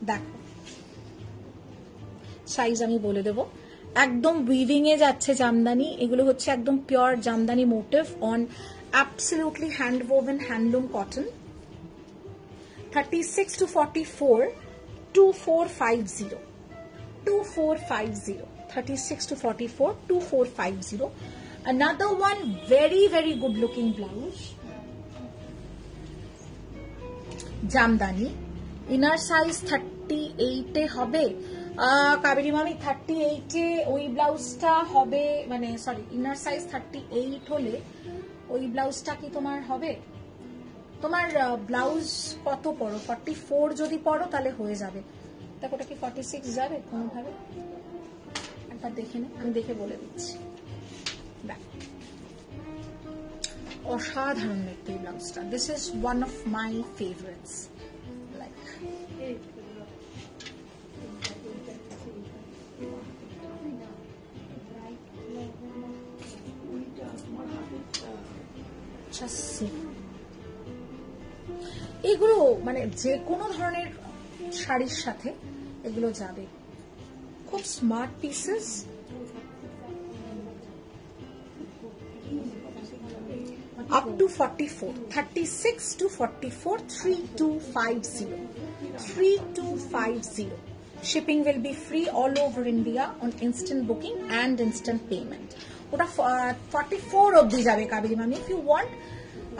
দেখো। সাইজ আমি বলে দেব। একদম উইভিং এ যাচ্ছে জামদানি। এগুলো হচ্ছে একদম pure jamdani motif on absolutely hand woven handloom cotton thirty six to forty four two four five zero two four five zero thirty six to forty four two four five zero another one, very very good looking blouse jamdani. Inner size thirty এইটে হবে কাবেরী মামি thirty এইটে ওই ব্লাউজটা হবে মানে sorry inner size thirty eight হলে ওই ব্লাউজটা কি তোমার হবে? তোমার ব্লাউজ কত পড়ো ফর্টি ফোর যদি পড়ো তাহলে হয়ে যাবে। দেখো ওটা কি ফর্টি সিক্স যাবে কোনোভাবে? একবার দেখে নে, আমি দেখে বলে দিচ্ছি। অসাধারণ দেখতে এই ব্লাউজটা this is one of my favourites like এগুলো মানে যে কোনো ধরনের শাড়ির সাথে এগুলো যাবে। খুব smart pieces up to 44 36 to 44 3250 3250 shipping will be free all over india on instant booking and instant payment. ওটা ফর্টি ফোর অব্দি যাবে কাবেরি মামি ইফ ইউ ওয়ান্ট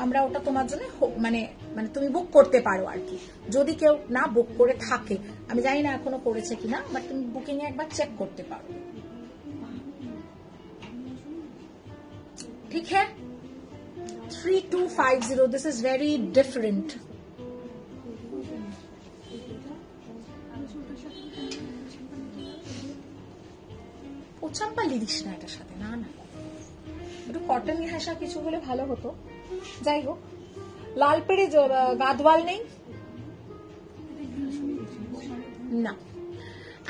আমরা ওটা তোমার জন্য মানে মানে তুমি বুক করতে পারো আর কি। যদি কেউ না বুক করে থাকে, আমি জানি না এখনও করেছে কিনা বাট তুমি বুকিং এ একবার চেক করতে পারো। ঠিক হ্যাঁ? 3250 this is very different. Pochampally this না এটার সাথে, না না। একটু কটন ঘেঁষা কিছু হলে ভালো হতো। যাই হোক, লাল পেড়ে গাদওয়াল নেই। না।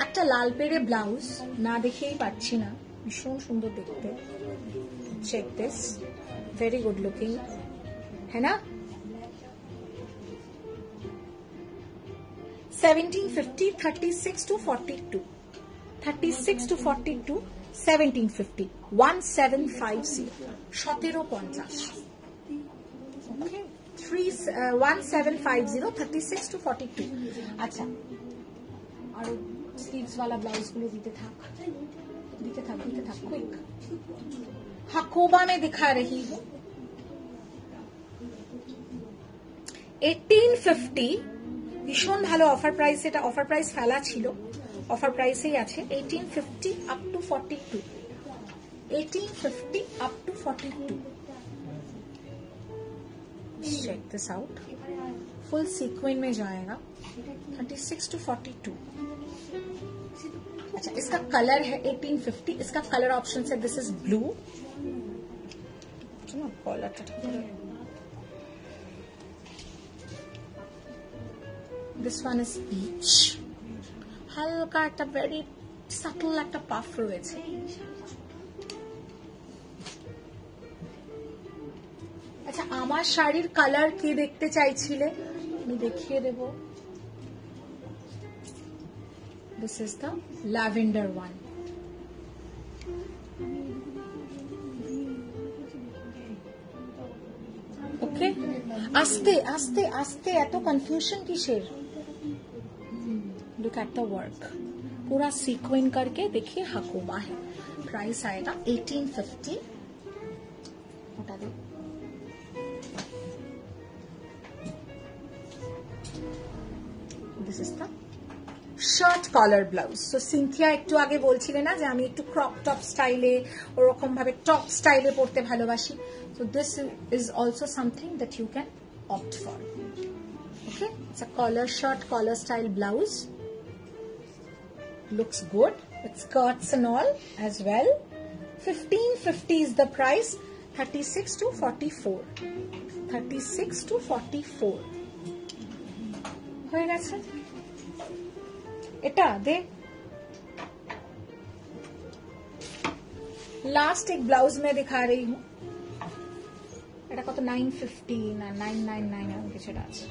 একটা লাল পেড়ে ব্লাউজ না দেখেই পাচ্ছি না। ভীষণ সুন্দর দেখতে। Check this very good looking है ना 1750 36 to 42 36 to 42 1750 1750 সতেরো পঞ্চাশ okay three one seven five zero thirty six to forty two আচ্ছা আরো স্লিভস वाला ब्लाउज गुलो দিতে থাক দিতে থাক দিতে থাক কুইক হাকোবা में दिखा रही हूँ 1850 ভীষণ ভালো অফার প্রাইস এটা অফার প্রাইস ফেলা ছিল অফার প্রাইসেই আছে 1850 up to 42 1850 up to 42 check this out full sequin में जाएगा 36 to 42 अच्छा इसका कलर है 1850 इसका कलर ऑप्शन है दिस इज ब्लू चलो collar this one is peach হালকা একটা ভেরি সাটল একটা পাফ রয়েছে আচ্ছা আমার শাড়ির কালার কি দেখতে চাইছিলে আমি দেখিয়ে দেব this is the lavender one okay আস্তে আস্তে আস্তে এত কনফিউশন কিসের लुक एट द वर्क पूरा सीक्वेंस करके देखिए हकूमा है प्राइस आएगा 1850 हटा दो this is the shirt collar blouse so Cynthia একটু আগে বলছিলে না যে আমি একটু ক্রপ টপ স্টাইলে ওরকম ভাবে টপ স্টাইলে পড়তে ভালোবাসি so this is also something that you can opt for okay it's a collar shirt collar style blouse looks good with skirts and all as well 1550 is the price 36 to 44 36 to 44 হয়ে গেছে এটা দে last एक blouse में दिखा रही हूँ এটা কত 950 না 999 এরকম কিছু আছে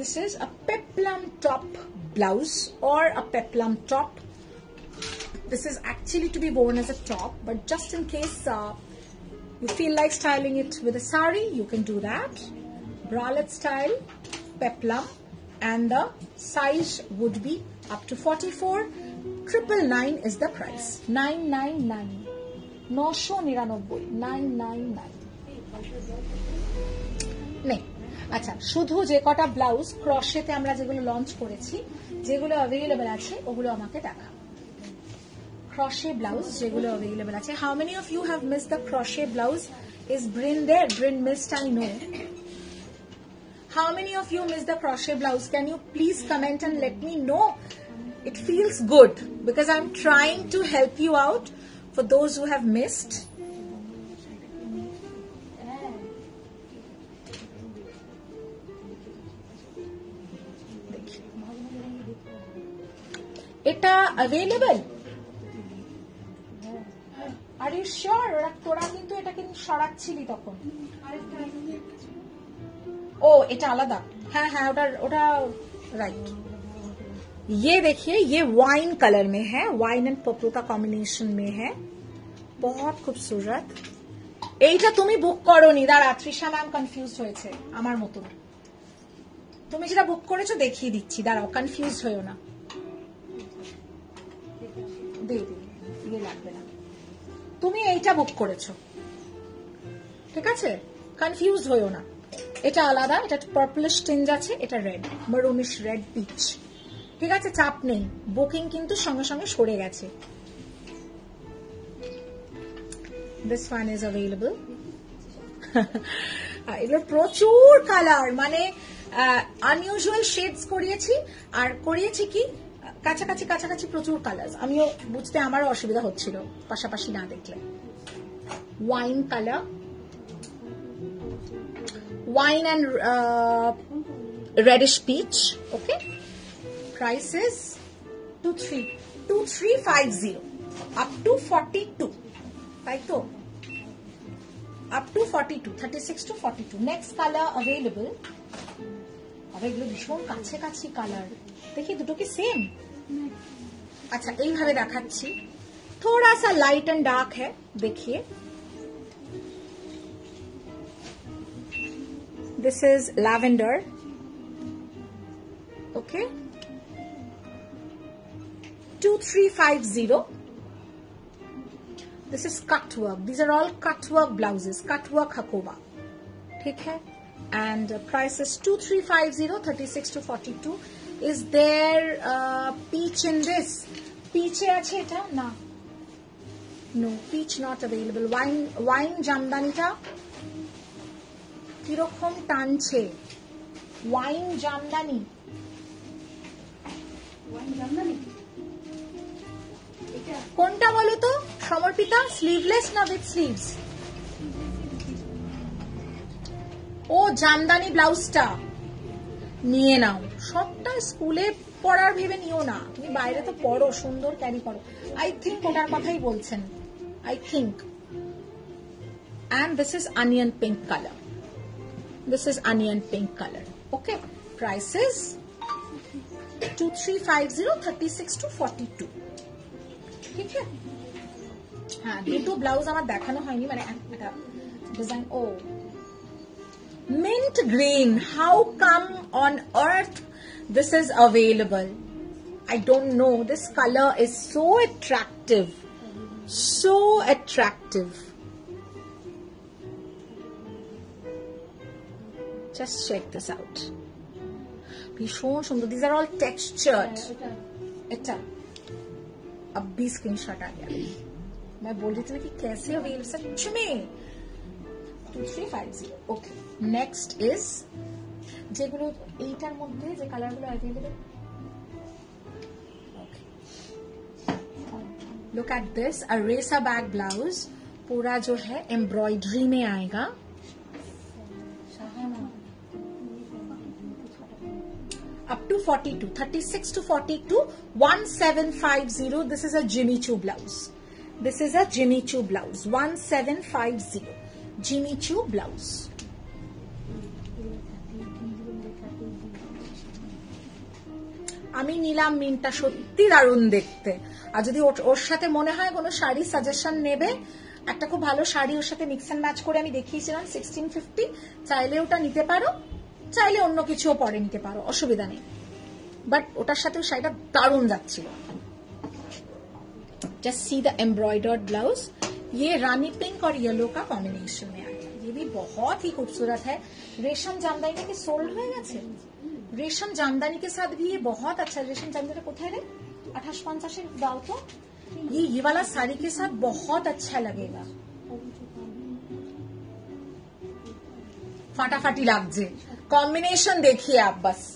This is a peplum top blouse or a peplum top. This is actually to be worn as a top, but just in case uh, you feel like styling it with a sari, you can do that. bralette style, peplum, and the size would be up to 44 triple nine is the price. 999 আচ্ছা শুধু যে কটা blouse ক্রসেতে আমরা যেগুলো launch করেছি, যেগুলো available আছে, ওগুলো আমাকে দেখা। ক্রসে ব্লাউজ যেগুলো অ্যাভেলেবেল আছে। How many of you have miss the crochet blouse is been they been miss I know how many of you missed the crochet blouse can you please comment and let me know it feels good because I'm trying to help you out for those who have missed এটা available are you sure তোরা কিন্তু এটা কিন্তু সরাচ্ছিলি তখন ও এটা আলাদা হ্যাঁ হ্যাঁ ওটা ওটা राइट ये देखिए ये वाइन कलर में है वाइन एंड पर्पल का कॉम्बिनेशन में है बहुत खूबसूरत এইটা তুমি বুক করনি দাঁড়া তৃষা ম্যাম কনফিউজ হয়েছে আমার মতো তুমি যেটা বুক করেছো দেখিয়ে দিচ্ছি দাঁড়াও কনফিউজ হয়েও না দে দে ইয়ে লাগবে না তুমি এইটা বুক করেছো ঠিক আছে কনফিউজ হয়েও না এটা আলাদা, এটা পার্পলিশ টিঞ্জ আছে, এটা রেড মারুনিশ রেড পিচ ঠিক আছে, চাপ নেই বুকিং কিন্তু সঙ্গে সঙ্গে সরে গেছে। দিস ওয়ান ইজ অ্যাভেলেবল এগুলো প্রচুর কালার মানে আনইউজুয়াল শেডস করিয়েছি, আর করিয়েছি কি, কাছাকাছি কাছাকাছি প্রচুর কালার আমিও বুঝতে আমারও অসুবিধা হচ্ছিল, পাশাপাশি না দেখলে। Wine colour wine and uh, reddish peach. Okay. Price is 23. 2350 up to 42. Right? Up to 42. 36 to 42. Next color available. আবার এগুলো ভীষণ কাছে কাছে কালার দেখি দুটো কি সেম আচ্ছা এইভাবে দেখাচ্ছি থোড়া সা লাইট অ্যান্ড ডার্ক হ্যাঁ দেখিয়ে this is lavender okay 2350 this is cut work these are all cut work blouses cut work hakoba ठीक है and uh, price is 2350 36 to 42 is there uh, peach in this peach আছে এটা না no peach not available wine wine জামদানিটা কীরকম টানছে? Wine jamdani. কোনটা বলো তো? সমর্পিতা? স্লিভলেস না উইথ স্লিভস ও জামদানি ব্লাউজটা। নিয়ে নাও। সবটা স্কুলে পড়ার ভেবে নিও না। তুমি বাইরে তো পড়ো সুন্দর ক্যারি করো। আই থিঙ্ক ওটার কথাই বলছেন। I think and this is onion pink colour this is onion pink color okay price is 2350 36 to 42 ঠিক আছে হ্যাঁ দুটো ব্লাউজ আমার দেখানো হয়নি মানে একটা design O mint green how come on earth this is available i don't know this color is so attractive so attractive just check this out ভীষণ সুন্দর দিজ আর অল টেক্সচার্ড এটা अब भी स्क्रीनशॉट आ गया मैं बोल रही थी ना कि कैसे अवेल सच में two three five zero okay next is যেগুলো এইটার মধ্যে যে কালারগুলো available look at this a racerback blouse पूरा जो है एम्ब्रॉयडरी में आएगा up to 42 36 to 42 1750 this is a jimmy choo blouse. This is a jimmy choo blouse. 1750 jimmy choo blouse. আমি নিলাম মিনটা সত্যি দারুণ দেখতে। আর যদি ওর- সাথে মনে হয় কোনো শাড়ি সাজেশন নেবে, একটা খুব ভালো শাড়ি ওর সাথে মিক্স অ্যান্ড ম্যাচ করে আমি দেখিয়েছিলাম সিক্সটিন ফিফটি চাইলে ওটা নিতে পারো। চাইলে অন্য কিছুও পরে নিতে পারো অসুবিধা নেই বাট ওটার সাথে ওই শাড়িটা দারুণ যাচ্ছিল just see the embroidered blouse ये रानी पिंक और येलो का कॉम्बिनेशन में आया ये भी बहुत ही खूबसूरत है रेशम जामदानी के सोल्ड হয়ে গেছে रेशम जामदानी के साथ भी ये बहुत अच्छा है। रेशम जामदानी কোথায় রে আঠাশ পঞ্চাশে দাও তো ये ये वाला साड़ी के साथ बहुत अच्छा लगेगा फाटाफाटी लागजे कॉम्बिनेशन देखिए आप बस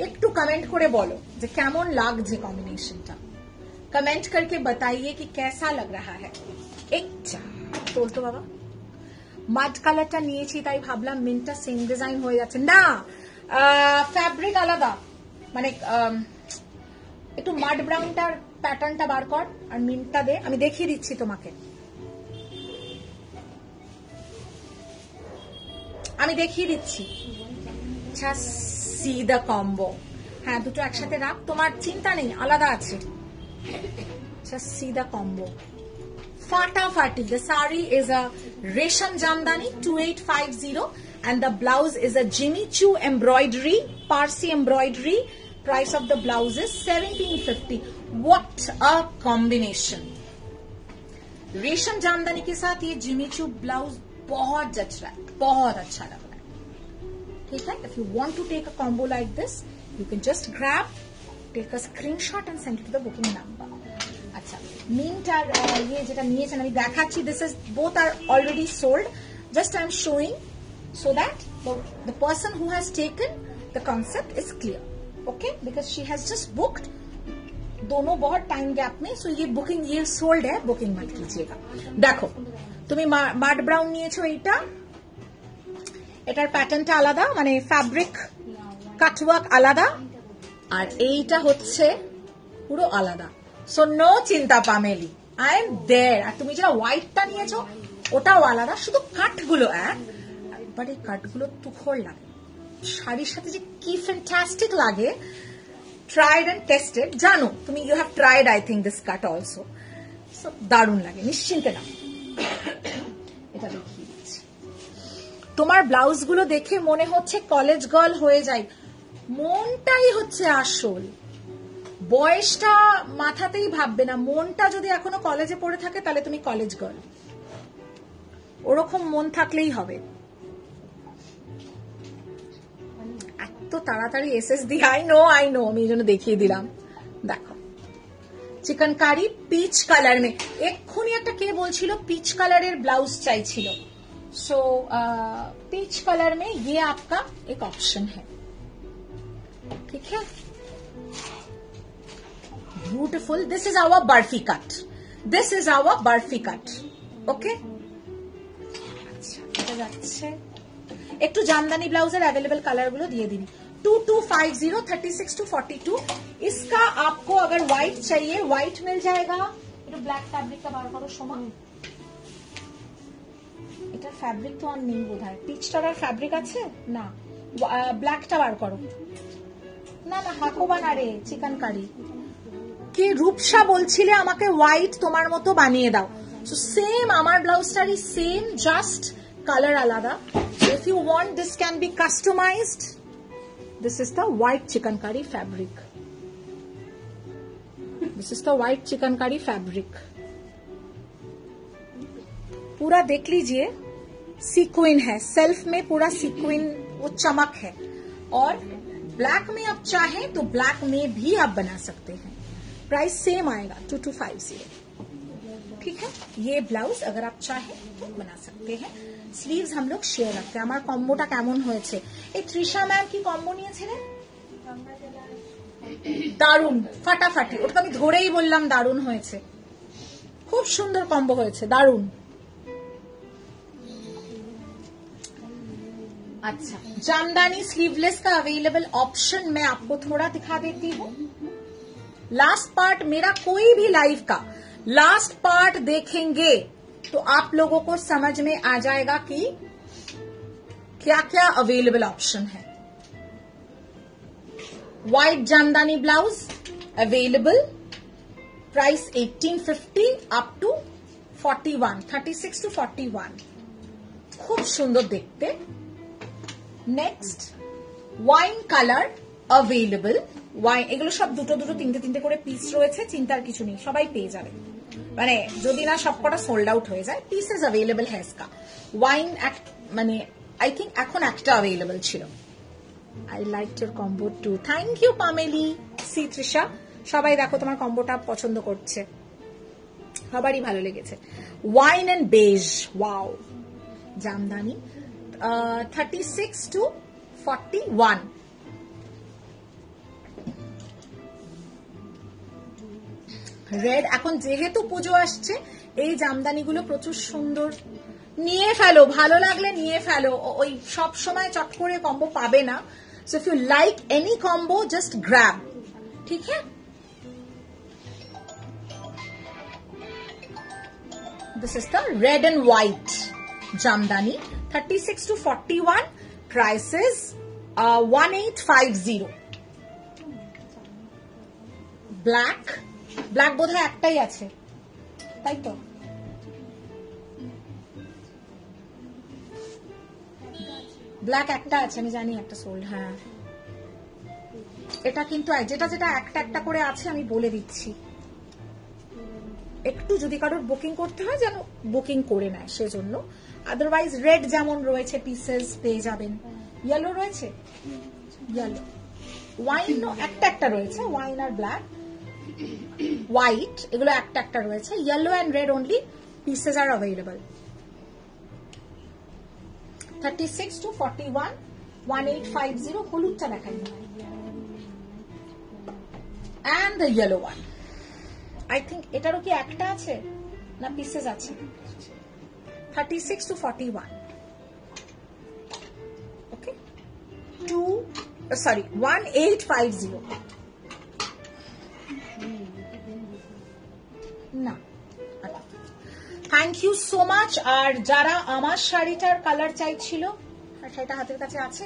एक टू कमेंट करे बोलो जो कैमोन लाग जे कॉम्बिनेशन टा कमेंट करके बताइए कि कैसा लग रहा है एक बोल तो बाबा मड कलर टा नहीं ची ताई भाभला मिंटा सेम डिज़ाइन हो जाते ना फैब्रिक अलग आ माने एक तो मड ब्राउन टा প্যাটার্নটা বার কর আর মিনটা দে, আমি দেখিয়ে দিচ্ছি তোমাকে। আমি দেখিয়ে দিচ্ছি। See the combo. হ্যাঁ দুটো একসাথে রাখ, তোমার চিন্তা নেই, আলাদা আছে। আচ্ছা সি দ্য কম্বো। ফাটাফাটি, the sari is a resham jamdani 2850 and the blouse is a jimmy choo embroidery, parsi embroidery price of the blouse is 1750 what a combination रेशम जामदानी के साथ ये जिमी चू ब्लाउज बहुत जच रहा है बहुत अच्छा लग रहा है ठीक है if you want to take a combo like this you can just grab take a screenshot and send it to the booking number আচ্ছা মিনটার ইয়ে যেটা নিয়েছেন আমি দেখাচ্ছি this is both are already sold just I am showing so that the, the person who has taken the concept is clear okay because she has just booked दोनों बहुत time gap में सो ये बुकिंग ये sold है booking मत कीजिएगा দেখো তুমি মাড ব্রাউন নিয়েছো এইটা এটার প্যাটার্নটা আলাদা মানে ফ্যাব্রিক কাটওয়ার্ক আলাদা আর এইটা হচ্ছে পুরো আলাদা সো নো চিন্তা পামেলি আই এম দেয়ার আর তুমি যেটা হোয়াইটটা নিয়েছো ওটাও আলাদা শুধু কাঠগুলো এক বাট এই কাঠগুলো তুখর লাগে শাড়ির সাথে যে কি ফ্যান্টাস্টিক লাগে ট্রাইড অ্যান্ড টেস্টেড জানো, তুমি you have tried I think this cut also so দারুণ লাগে, নিশ্চিন্তে না এটা দেখিয়ে তোমার ব্লাউজগুলো দেখে মনে হচ্ছে কলেজ গার্ল হয়ে যায় মনটাই হচ্ছে আসল। বয়সটা মাথাতেই ভাববে না। মনটা যদি এখনও কলেজে পড়ে থাকে, তাহলে তুমি কলেজ গার্ল ওরকম মন থাকলেই হবে। এত তাড়াতাড়ি এসএস দি আই নো আই নো আমি এই জন্য দেখিয়ে দিলাম দেখো চিকেন কারি পিচ কালার মে এক্ষুনি একটা কে বলছিল পিচ কালারের ब्लाउज চাইছিল सो पीच कलर में ये आपका एक ऑप्शन है ठीक है beautiful this is our barfi cut this is our barfi cut okay যাচ্ছে একটু জামদানি ব্লাউজের अवेलेबल कलर गुलो दिए दिनी two two five zero thirty six to forty two इसका आपको अगर व्हाइट चाहिए व्हाइट मिल जाएगा একটু ব্ল্যাক ফ্যাব্রিক টা বার করো সময় এটার ফ্যাব্রিক তো আর নেই বোধ হয় পিচটার আর ফ্যাব্রিক আছে না ব্ল্যাকটা বার করো না না হাকোবা না রে চিকেন কারি কি রূপসা বলছিলে আমাকে হোয়াইট তোমার মতো বানিয়ে দাও সো সেম আমার ব্লাউজটারই same just color alada. If you want, this can be customized. This is the white chicken curry fabric. This is the white chicken curry fabric. पूरा देख लीजिए सीक्विन है सेल्फ में पूरा सीक्विन वो चमक है और ब्लैक में आप चाहें तो ब्लैक में भी आप बना सकते हैं प्राइस सेम आएगा टू टू फाइव ज़ीरो ठीक है ये ब्लाउज अगर आप चाहें तो बना सकते हैं স্লিভস हम लोग शेयर रखते हैं আমার কম্বোটা কেমন হয়েছে এই তৃষা ম্যাম কি কম্বো নিয়েছিলেন দারুণ ফাটাফাটি ওটা তো আমি ধরেই বললাম দারুণ হয়েছে খুব সুন্দর কম্বো হয়েছে দারুণ अच्छा जामदानी स्लीवलेस का अवेलेबल ऑप्शन मैं आपको थोड़ा दिखा देती हूँ लास्ट पार्ट मेरा कोई भी लाइव का लास्ट पार्ट देखेंगे तो आप लोगों को समझ में आ जाएगा कि क्या क्या अवेलेबल ऑप्शन है white Jamdani blouse available price 1850 up to 41 36 to 41 খুব সুন্দর দেখতে next wine colour available wine এগুলো সব দুটো দুটো তিনটে তিনটে করে পিস রয়েছে চিন্তার কিছু নেই সবাই পেয়ে যাবে মানে যদি না সবকটা সোল্ড আউট হয়ে যায় পিসেস অ্যাভেলেবল হ্যাসকা ওয়াইন মানে আই থিঙ্ক এখন একটা অ্যাভেলেবল ছিল। I like your combo too thank you Pameli see Trisha সবাই দেখো তোমার কম্বোটা পছন্দ করছে। সবারই ভালো লেগেছে। Wine and beige wow jamdani thirty six to forty one red এখন যেহেতু পুজো আসছে এই জামদানিগুলো প্রচুর সুন্দর নিয়ে ফেলো ভালো লাগলে নিয়ে ফেলো ওই সব সময় চট করে কম্বো পাবে না so if you like any combo just grab ঠিক है This is the red and white Jamdani. 36 to 41. Prices uh, 1850. Black. Black বোধহয় একটাই আছে। তাই তো? ব্ল্যাক একটা আছে, আমি জানি একটা সোল্ড হ্যাঁ। এটা কিন্তু, যেটা যেটা একটা একটা করে আছে, আমি বলে দিচ্ছি। একটু যদি কারোর বুকিং করতে হয়, যেন বুকিং করে নেয়, সেজন্য। আদারওয়াইজ রেড যেমন রয়েছে পিসেস পেয়ে যাবেন। ইয়েলো রয়েছে? ইয়েলো ওয়াইন একটা একটা রয়েছে ওয়াইন আর ব্ল্যাক হোয়াইট এগুলো একটা একটা রয়েছে। Yellow and red only pieces are available thirty six to forty one one eight five zero হলুদটা দেখাই। And yellow one I think এটারও কি একটা আছে? না পিসেস আছে? Thirty six to one okay two sorry one eight five zero না thank you so much আর যারা আমার শাড়িটার কালার চাইছিল শাড়িটা হাতের কাছে আছে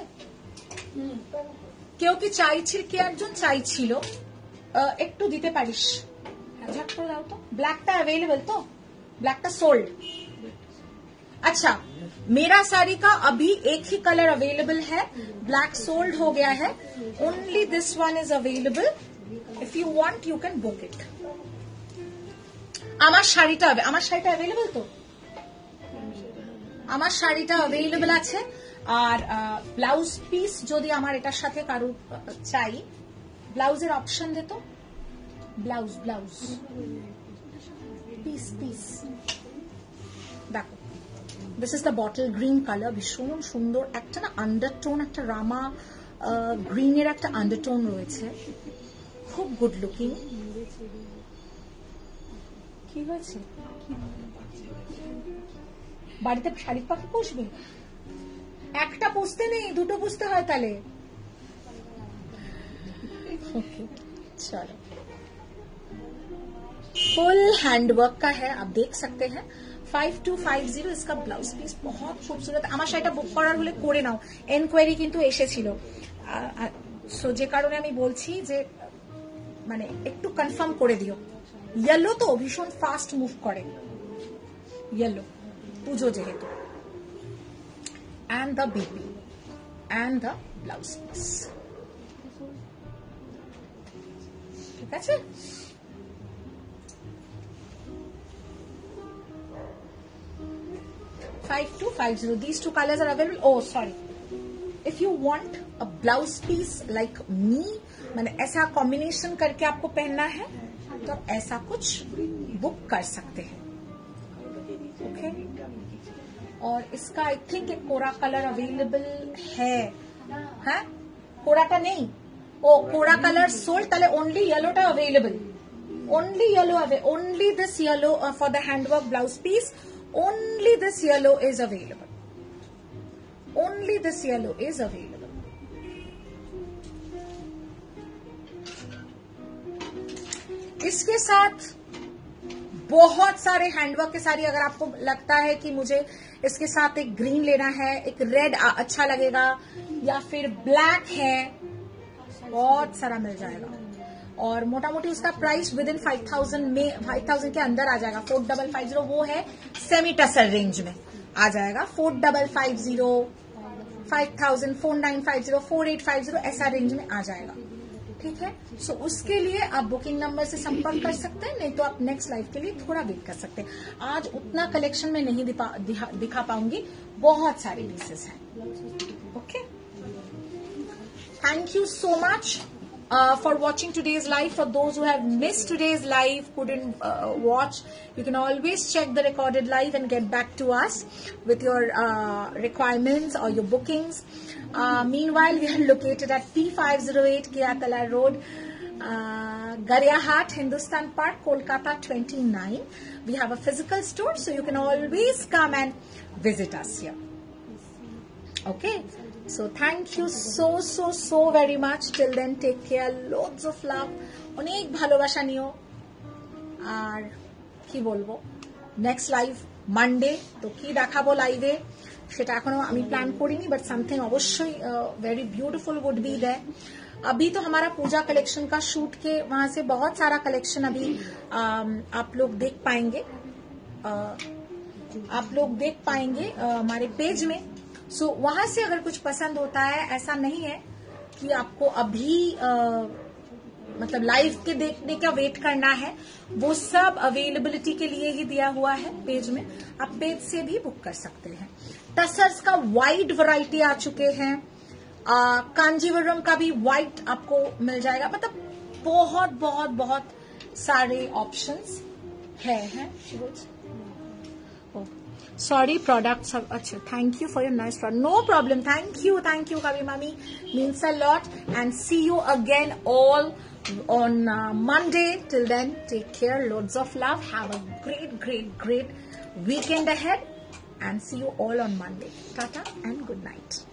কেউ কি চাইছিল কে একজন চাইছিল একটু দিতে পারিস ঝাট করে দাও তো ব্ল্যাকটা অ্যাভেলেবেল তো ব্ল্যাকটা সোল্ড अच्छा मेरा साड़ी का अभी एक ही कलर अवेलेबल है ब्लैक सोल्ड हो गया है only this one is available if you want you can book it আমার শাড়িটা হবে আমার শাড়িটা অ্যাভেলেবেল তো? আমার শাড়িটা অ্যাভেলেবেল আছে। আর ব্লাউজ পিস যদি আমার এটার সাথে কারও আহ, চাই ব্লাউজের অপশন দে তো? Blouse blouse. পিস পিস দেখো this is the bottle green colour ভীষণ সুন্দর। একটা না আন্ডারটোন একটা রামা গ্রিনের একটা আন্ডারটোন রয়েছে। খুব গুড লুকিং কি হয়েছে বাড়িতে শালিক পাখি পুষবি একটা পুষতে নেই দুটো পুষতে হয় তাহলে Okay, चलो फुल हैंडवर्क का है आप देख सकते हैं ফাইভ টু ফাইভ জিরো इसका ব্লাউজ পিস বহুত খুবসুরত আমার শাড়িটা বুক করার হলে করে নাও এনকোয়ারি কিন্তু এসেছিল সো যে কারণে আমি বলছি যে মানে একটু কনফার্ম করে দিও ইয়েলো তো ভীষণ ফাস্ট মুভ করে ইয়েলো পুজো যেহেতু and the BP and the blouse piece ঠিক আছে five two five zero. These two colors are available. Oh, sorry. If you want a blouse piece like me, मैंने ऐसा कॉम्बिनेशन करके आपको पहनना है तो आप ऐसा कुछ बुक कर सकते हैं ओके और इसका आई थिंक एक कोरा कलर अवेलेबल है হ্যাঁ কোরাটা নেই ও কোরা কালার সোল্ড তাহলে only ইয়েলোটা available only yellow ava- only this yellow uh, for the handwork blouse piece only this yellow is available only this yellow is available इसके साथ बहुत सारे हैंडवर्क के सारी अगर आपको लगता है कि मुझे इसके साथ एक ग्रीन लेना है, एक रेड अच्छा लगेगा, या फिर ब्लैक है, बहुत सारा मिल जाएगा। और मोटा मोटी उसका price within five thousand में फाइव थाउज़ेंड के अंदर आ जाएगा। फोर डबल फाइव ज़ीरो वो है सेमी टसर रेंज में। आ जाएगा। Four double five zero five thousand four nine five zero four eight five zero ऐसा रेंज में आ जाएगा। ठीक है? सो so, उसके लिए आप बुकिंग नंबर से संपर्क कर सकते हैं नहीं तो आप नेक्स्ट लाइफ के लिए थोड़ा वेट कर सकते हैं। आज उतना कलेक्शन में नहीं दिखा, दिखा पाऊँगी। बहुत सारे पीसेस हैं। Okay thank you so much for watching today's life for those have miss today's life couldn't watch you can always check the recorded life and get back to us with your requirements और your bookings Uh, meanwhile, we are located at P508 Kiatala Road, uh, Garyahat, Hindustan Park, Kolkata 29. We have a physical store, so you can always come and visit us here. Okay. So thank you so so so very much. Till then, take care. Loads of love. অনেক ভালোবাসা নিও আর কি বলবো next live Monday তো কি দেখাবো লাইভে সেটা এখনো আমি প্ল্যান করিনি বাট সামথিং অবশ্যই very beautiful would be there अभी तो हमारा पूजा कलेक्शन का शूट के वहाँ से बहुत सारा कलेक्शन अभी आ, आप लोग देख पाएँगे। आ, आप लोग देख पाएँगे हमारे पेज में। सो so, वहाँ से अगर कुछ पसंद होता है ऐसा नहीं है कि आपको अभी आ, मतलब लाइव के देखने का वेट करना है वो सब अवेलेबिलिटी के लिए ही दिया हुआ है पेज में। आप पेज से भी बुक कर सकते हैं। टसर्स का वाइड वैरायटी आ चुके हैं। कांजीवरम का भी वाइट आपको मिल जाएगा। मतलब बहुत बहुत बहुत सारे ऑप्शंस है, हैं सॉरी प्रोडक्ट सब अच्छा thank you for your nice product no problem thank you thank you कभी मामी means a lot and see you again all on Monday till then take care loads of love have a great great great weekend ahead and see you all on monday. Tata and good night